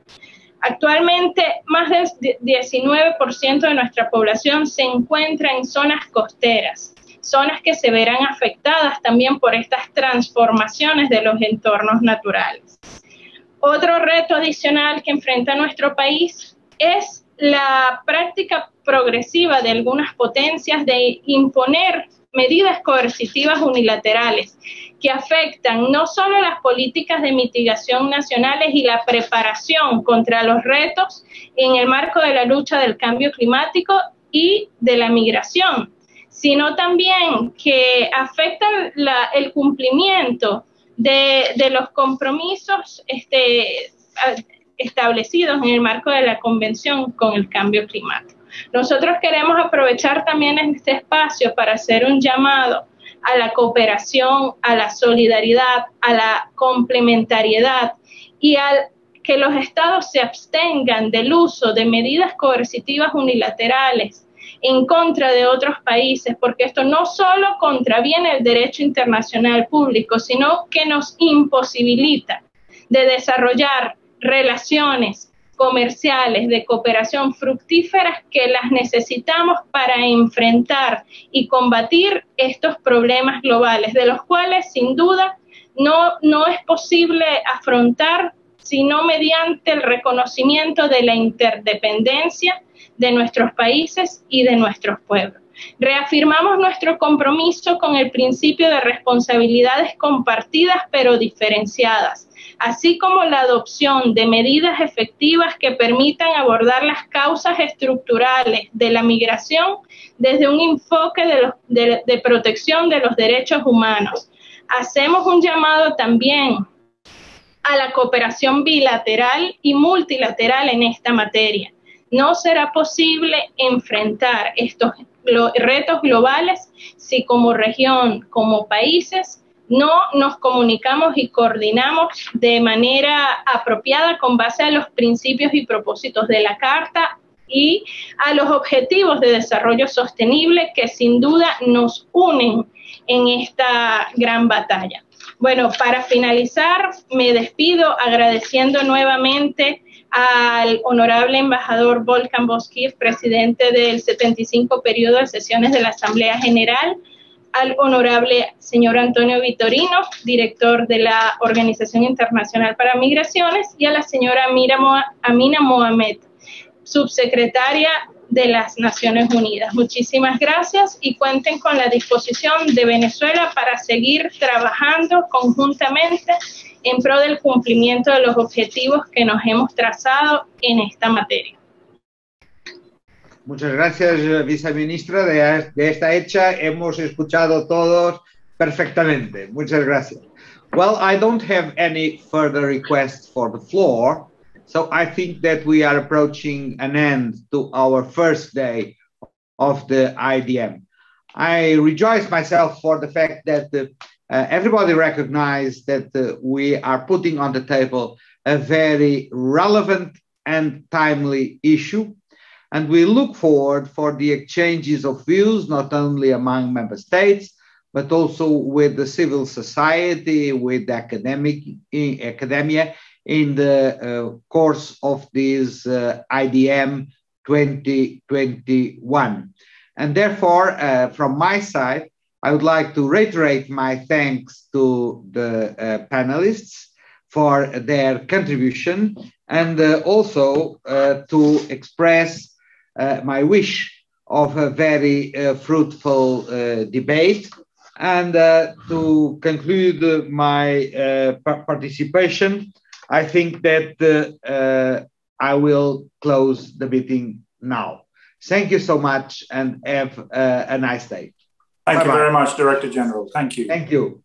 S16: Actualmente, más del 19% de nuestra población se encuentra en zonas costeras, zonas que se verán afectadas también por estas transformaciones de los entornos naturales. Otro reto adicional que enfrenta nuestro país es la práctica progresiva de algunas potencias de imponer medidas coercitivas unilaterales que afectan no solo las políticas de mitigación nacionales y la preparación contra los retos en el marco de la lucha del cambio climático y de la migración, sino también que afectan el cumplimiento de, los compromisos este, establecidos en el marco de la Convención con el Cambio Climático. Nosotros queremos aprovechar también este espacio para hacer un llamado a la cooperación, a la solidaridad, a la complementariedad y a que los estados se abstengan del uso de medidas coercitivas unilaterales en contra de otros países, porque esto no solo contraviene el derecho internacional público, sino que nos imposibilita de desarrollar relaciones comerciales de cooperación fructíferas que las necesitamos para enfrentar y combatir estos problemas globales, de los cuales sin duda no, no es posible afrontar sino mediante el reconocimiento de la interdependencia de nuestros países y de nuestros pueblos. Reafirmamos nuestro compromiso con el principio de responsabilidades compartidas pero diferenciadas, así como la adopción de medidas efectivas que permitan abordar las causas estructurales de la migración desde un enfoque de, protección de los derechos humanos. Hacemos un llamado también a la cooperación bilateral y multilateral en esta materia. No será posible enfrentar estos retos globales si como región, como países, no nos comunicamos y coordinamos de manera apropiada con base a los principios y propósitos de la Carta y a los objetivos de desarrollo sostenible que sin duda nos unen en esta gran batalla. Bueno, para finalizar, me despido agradeciendo nuevamente al honorable embajador Volkan Boskiv, presidente del 75 periodo de sesiones de la Asamblea General, al honorable señor Antonio Vitorino, director de la Organización Internacional para Migraciones, y a la señora Amina Mohamed, subsecretaria de las Naciones Unidas. Muchísimas gracias y cuenten con la disposición de Venezuela para seguir trabajando conjuntamente en pro del cumplimiento de los objetivos que nos hemos trazado en esta materia.
S1: Muchas gracias, viceministra. De, de esta hecha hemos escuchado todos perfectamente. Muchas gracias. Well, I don't have any further requests for the floor. So I think that we are approaching an end to our first day of the IDM. I rejoice myself for the fact that uh, everybody recognized that uh, we are putting on the table a very relevant and timely issue. And we look forward for the exchanges of views, not only among member states, but also with the civil society, with academic academia, in the uh, course of this uh, IDM 2021. And therefore, uh, from my side, I would like to reiterate my thanks to the uh, panelists for their contribution and uh, also uh, to express my wish of a very fruitful debate and to conclude my participation I think that uh, uh, I will close the meeting now. Thank you so much and have uh, a nice day.
S13: Thank Bye-bye. you very much, Director General. Thank you.
S1: Thank you.